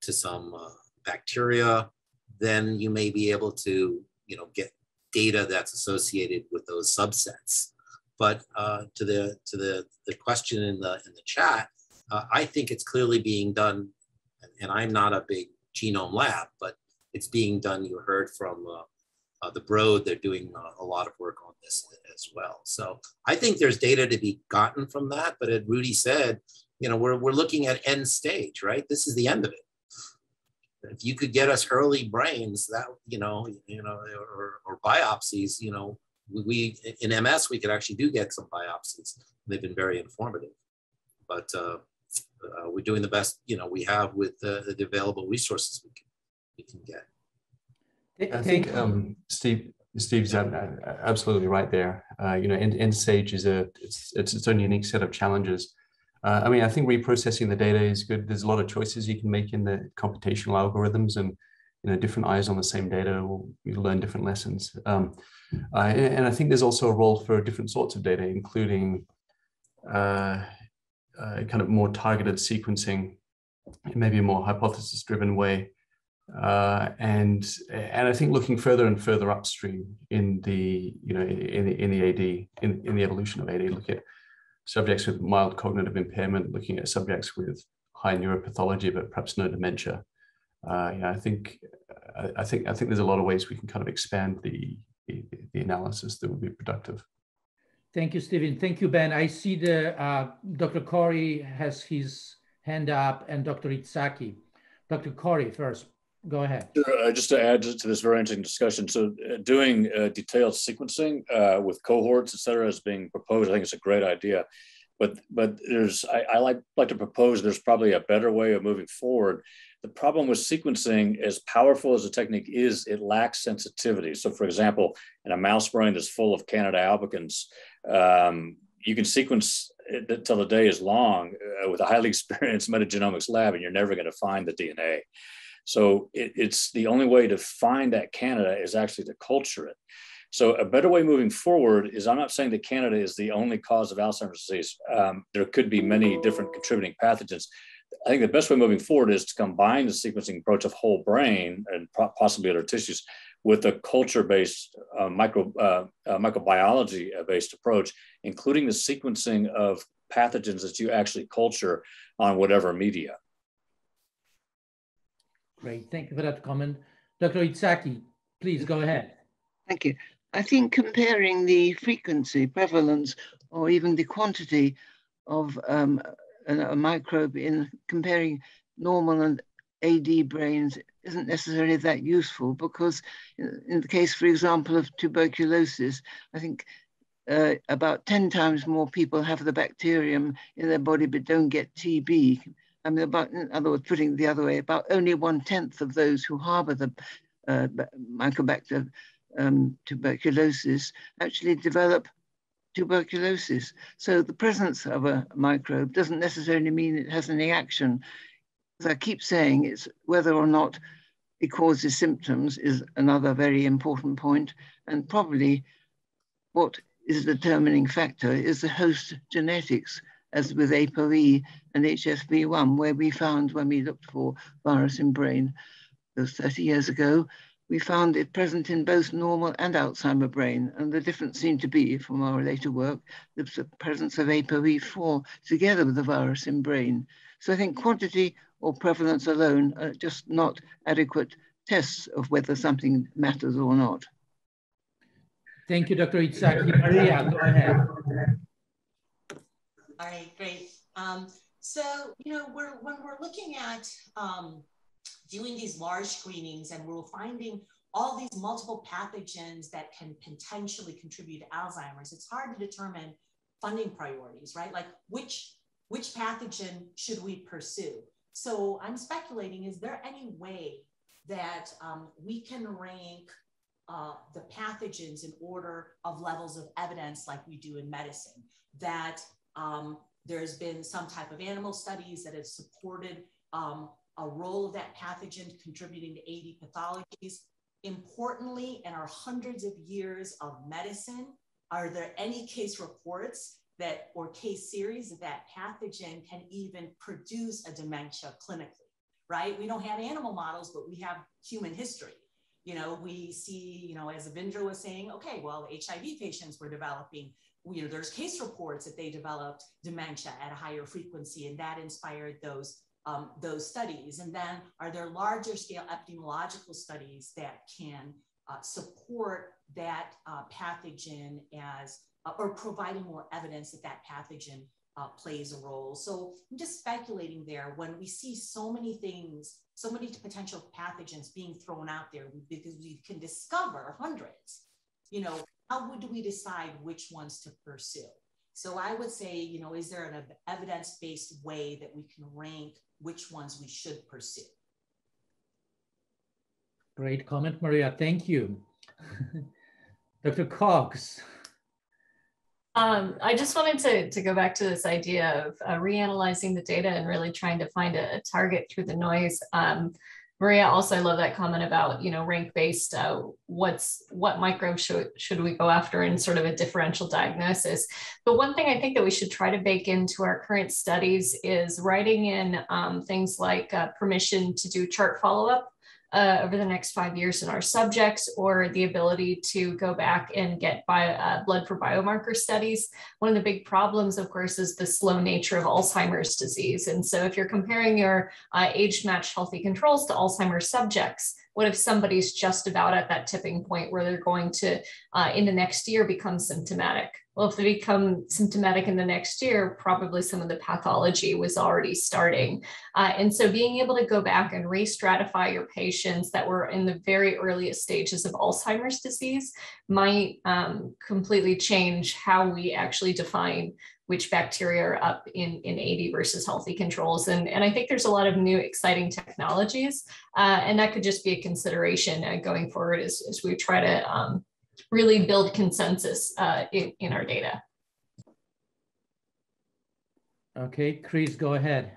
to some uh, bacteria, then you may be able to, you know, get data that's associated with those subsets. But uh, to the to the the question in the in the chat, uh, I think it's clearly being done, and I'm not a big genome lab, but it's being done. You heard from uh, uh the Broad; they're doing uh, a lot of work on this as well. So I think there's data to be gotten from that. But as Rudy said, you know, we're we're looking at end stage, right? This is the end of it if you could get us early brains that you know you know or, or biopsies you know we in ms we could actually do get some biopsies they've been very informative but uh, uh, we're doing the best you know we have with uh, the available resources we can we can get I think um, Steve Steve's absolutely right there. Uh, you know, end, stage is a it's, it's its own unique set of challenges. Uh, I mean, I think reprocessing the data is good. There's a lot of choices you can make in the computational algorithms, and you know, different eyes on the same data will you learn different lessons. Um, and, and, I think there's also a role for different sorts of data, including uh, uh, kind of more targeted sequencing, maybe a more hypothesis-driven way. Uh, and and I think looking further and further upstream in the you know in the in the AD in, in the evolution of AD, look at subjects with mild cognitive impairment, looking at subjects with high neuropathology but perhaps no dementia. Uh, yeah, I think I, think I think there's a lot of ways we can kind of expand the the, the analysis that would be productive. Thank you, Stephen. Thank you, Ben. I see the uh, Dr. Corry has his hand up and Dr. Itzhaki. Dr. Corry first go ahead. Uh, just to add to this very interesting discussion, so uh, doing uh, detailed sequencing uh, with cohorts, et cetera, is being proposed. I think it's a great idea, but but there's I, I, like like to propose there's probably a better way of moving forward. The problem with sequencing, as powerful as the technique is, it lacks sensitivity. So, for example, in a mouse brain that's full of Candida albicans, um, you can sequence until the day is long uh, with a highly experienced metagenomics lab, and you're never going to find the DNA. So it, it's the only way to find that Candida is actually to culture it. So a better way moving forward is I'm not saying that Candida is the only cause of Alzheimer's disease. Um, there could be many different contributing pathogens. I think the best way moving forward is to combine the sequencing approach of whole brain and possibly other tissues with a culture-based uh, micro uh, uh, microbiology-based approach, including the sequencing of pathogens that you actually culture on whatever media. Great, thank you for that comment. Dr. Itzhaki, please go ahead. Thank you. I think comparing the frequency, prevalence, or even the quantity of um, a, a, microbe in comparing normal and AD brains isn't necessarily that useful because in, in the case, for example, of tuberculosis, I think uh, about 10 times more people have the bacterium in their body but don't get TB I mean, about, in other words, putting it the other way, about only one tenth of those who harbor the uh, Mycobacter um, tuberculosis actually develop tuberculosis. So the presence of a microbe doesn't necessarily mean it has any action. As I keep saying, it's whether or not it causes symptoms is another very important point, and probably what is the determining factor is the host genetics as with ApoE and HSV1, where we found when we looked for virus in brain those 30 years ago, we found it present in both normal and Alzheimer brain. And the difference seemed to be, from our later work, the presence of ApoE4 together with the virus in brain. So I think quantity or prevalence alone are just not adequate tests of whether something matters or not. Thank you, Dr. Itzhaki. Maria, go ahead. All right, great. Um, so, you know, we're, when we're looking at um, doing these large screenings and we're finding all these multiple pathogens that can potentially contribute to Alzheimer's, it's hard to determine funding priorities, right? Like which, which pathogen should we pursue? So I'm speculating, is there any way that um, we can rank uh, the pathogens in order of levels of evidence like we do in medicine? That um, there's been some type of animal studies that have supported um, a role of that pathogen contributing to AD pathologies. Importantly, in our hundreds of years of medicine, are there any case reports that or case series that that pathogen can even produce a dementia clinically, right? We don't have animal models, but we have human history. You know, we see, you know, as Avindra was saying, okay, well, HIV patients were developing you know, there's case reports that they developed dementia at a higher frequency, and that inspired those um, those studies. And then, are there larger scale epidemiological studies that can uh, support that uh, pathogen as uh, or providing more evidence that that pathogen uh, plays a role? So I'm just speculating there. When we see so many things, so many potential pathogens being thrown out there, because we can discover hundreds. You know, how would we decide which ones to pursue? So I would say, you know, is there an evidence-based way that we can rank which ones we should pursue? Great comment, Maria. Thank you. Dr. Cox. Um, I just wanted to, to go back to this idea of uh, reanalyzing the data and really trying to find a, a target through the noise. Um, Maria, also I love that comment about, you know, rank based, uh, what's what microbe should, should we go after in sort of a differential diagnosis. But one thing I think that we should try to bake into our current studies is writing in um, things like uh, permission to do chart follow up uh, over the next five years in our subjects or the ability to go back and get bio, uh, blood for biomarker studies. One of the big problems, of course, is the slow nature of Alzheimer's disease. And so if you're comparing your uh, age-matched healthy controls to Alzheimer's subjects, what if somebody's just about at that tipping point where they're going to, uh, in the next year, become symptomatic? Well, if they become symptomatic in the next year, probably some of the pathology was already starting. Uh, and so being able to go back and re-stratify your patients that were in the very earliest stages of Alzheimer's disease might um, completely change how we actually define which bacteria are up in, in AD versus healthy controls. And, and I think there's a lot of new exciting technologies, uh, and that could just be a consideration uh, going forward as, as we try to um, really build consensus uh, in, in our data. Okay, Chris, go ahead.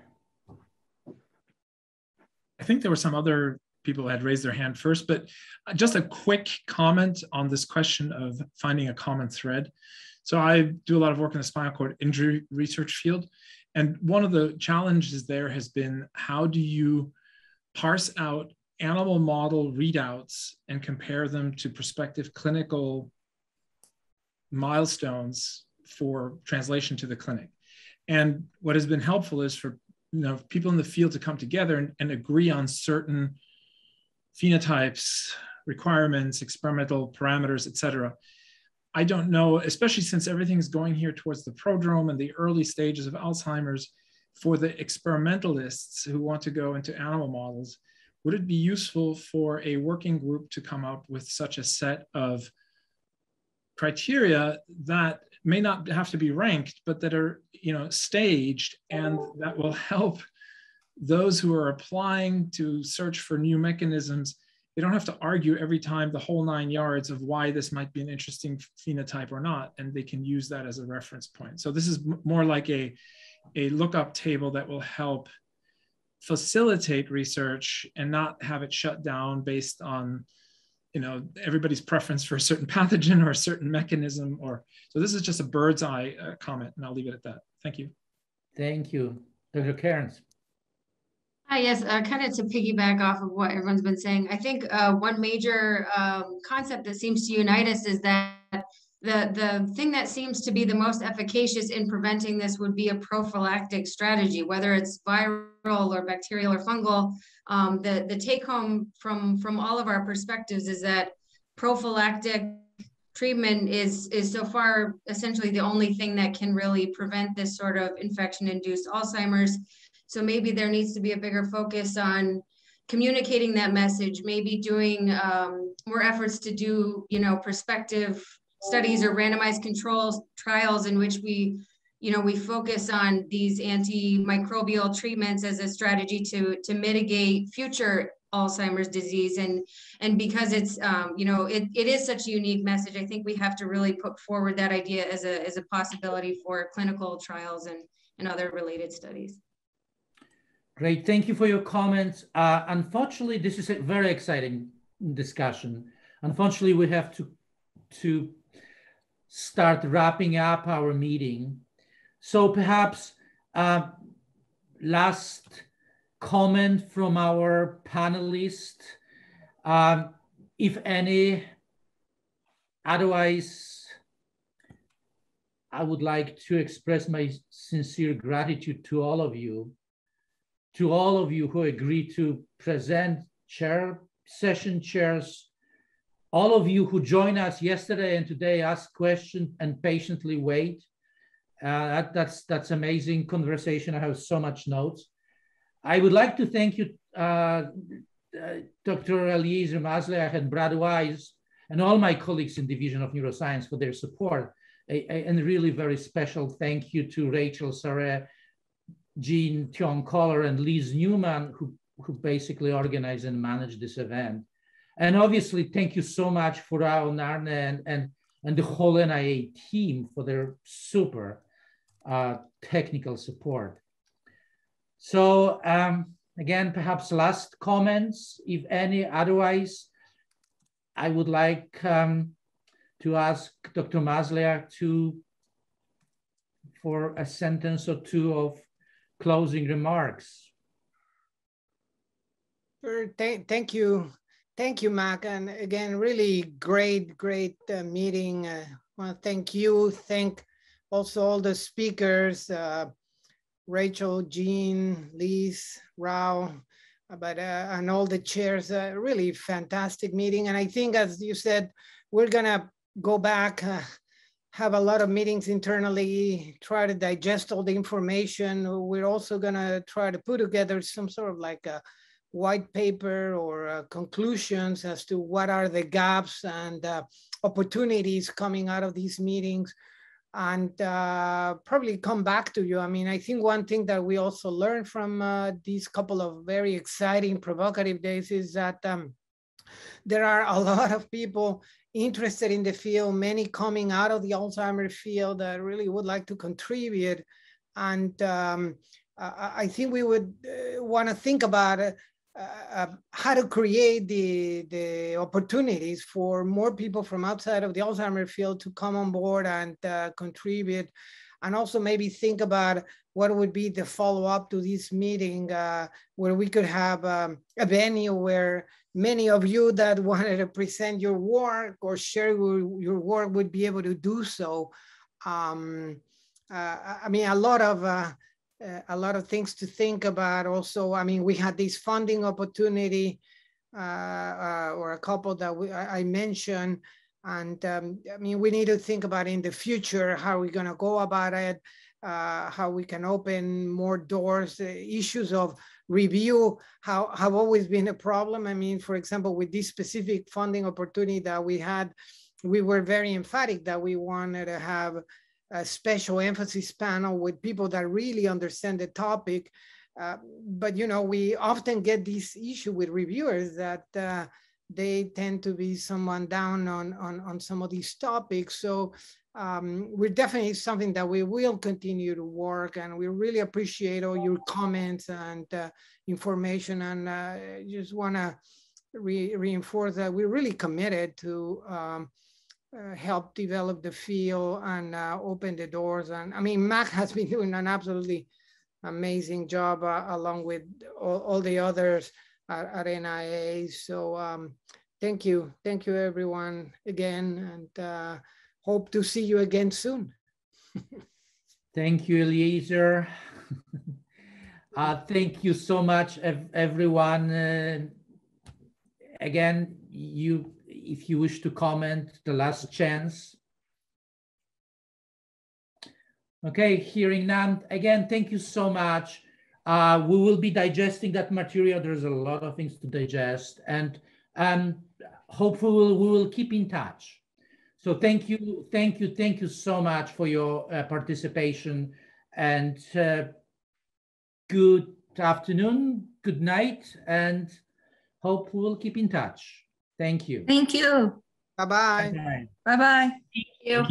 I think there were some other people who had raised their hand first, but just a quick comment on this question of finding a common thread. So I do a lot of work in the spinal cord injury research field. And one of the challenges there has been how do you parse out animal model readouts and compare them to prospective clinical milestones for translation to the clinic. And what has been helpful is for you know people in the field to come together and, and agree on certain phenotypes, requirements, experimental parameters, et cetera. I don't know, especially since everything is going here towards the prodrome and the early stages of Alzheimer's, for the experimentalists who want to go into animal models, would it be useful for a working group to come up with such a set of criteria that may not have to be ranked, but that are you know staged and that will help those who are applying to search for new mechanisms? They don't have to argue every time the whole nine yards of why this might be an interesting phenotype or not and they can use that as a reference point. So this is more like a a lookup table that will help facilitate research and not have it shut down based on you know everybody's preference for a certain pathogen or a certain mechanism or so this is just a bird's eye uh, comment and i'll leave it at that. Thank you. Thank you. Dr cairns. Hi, yes, uh, kind of to piggyback off of what everyone's been saying. I think uh, one major um, concept that seems to unite us is that the, the thing that seems to be the most efficacious in preventing this would be a prophylactic strategy, whether it's viral or bacterial or fungal. Um, the, the take home from, from all of our perspectives is that prophylactic treatment is, is so far essentially the only thing that can really prevent this sort of infection induced Alzheimer's. So maybe there needs to be a bigger focus on communicating that message, maybe doing um, more efforts to do, you know, prospective studies or randomized control trials in which we you know we focus on these antimicrobial treatments as a strategy to to mitigate future alzheimer's disease. And and because it's um, you know it, it is such a unique message i think we have to really put forward that idea as a as a possibility for clinical trials and and other related studies. Great. Thank you for your comments. Uh, unfortunately this is a very exciting discussion. Unfortunately we have to to start wrapping up our meeting. So perhaps uh, last comment from our panelists, um, if any. Otherwise, I would like to express my sincere gratitude to all of you, to all of you who agreed to present chair session chairs all of you who joined us yesterday and today ask questions and patiently wait. Uh, that, that's, that's amazing conversation. I have so much notes. I would like to thank you, uh, uh, Dr. Eliezer Masliah and Brad Wise, and all my colleagues in Division of Neuroscience for their support. A, a, and really very special thank you to Rachel Sarre, Jean Tiong Kohler, and Liz Newman, who, who basically organized and managed this event. And obviously, thank you so much for our Arne and, and, and the whole NIA team for their super uh, technical support. So um, again, perhaps last comments, if any, otherwise, I would like um, to ask Dr. Masliah to, for a sentence or two of closing remarks. Thank, thank you. Thank you, Mac. And again, really great, great uh, meeting. Uh, to thank you. Thank also all the speakers, uh, Rachel, Jean, Liz, Rao, uh, but uh, and all the chairs. Uh, really fantastic meeting. And I think, as you said, we're gonna go back, have a lot of meetings internally, try to digest all the information. We're also gonna try to put together some sort of like a white paper or uh, conclusions as to what are the gaps and uh, opportunities coming out of these meetings and uh, probably come back to you. I mean, I think one thing that we also learned from uh, these couple of very exciting, provocative days is that um, there are a lot of people interested in the field, many coming out of the Alzheimer field that really would like to contribute. And um, I think we would uh, want to think about uh, uh, how to create the, the opportunities for more people from outside of the Alzheimer field to come on board and uh, contribute. And also maybe think about what would be the follow-up to this meeting uh, where we could have um, a venue where many of you that wanted to present your work or share your work would be able to do so. Um, uh, I mean, a lot of uh, a lot of things to think about. Also, I mean, we had this funding opportunity uh, uh, or a couple that we, I, mentioned. And um, I mean, we need to think about in the future how we're going to go about it, uh, how we can open more doors. issues of review how have always been a problem. I mean, for example, with this specific funding opportunity that we had, we were very emphatic that we wanted to have a special emphasis panel with people that really understand the topic. Uh, but you know, we often get this issue with reviewers that uh, they tend to be someone down on, on, on some of these topics. So um, we're definitely something that we will continue to work and we really appreciate all your comments and uh, information and uh, just want to re reinforce that we're really committed to um, uh, help develop the field and uh, open the doors. And I mean, Mac has been doing an absolutely amazing job uh, along with all, all, the others at, at NIA. So um, thank you. Thank you everyone again and uh, hope to see you again soon. thank you, Eliezer. Uh, thank you so much, everyone. Uh, again, you if you wish to comment, the last chance. Okay, hearing none. Again, thank you so much. Uh, we will be digesting that material. There's a lot of things to digest and um, hopefully we'll, we will keep in touch. So thank you, thank you, thank you so much for your uh, participation and uh, good afternoon, good night, and hope we will keep in touch. Thank you. Thank you. Bye-bye. Bye-bye. Thank you.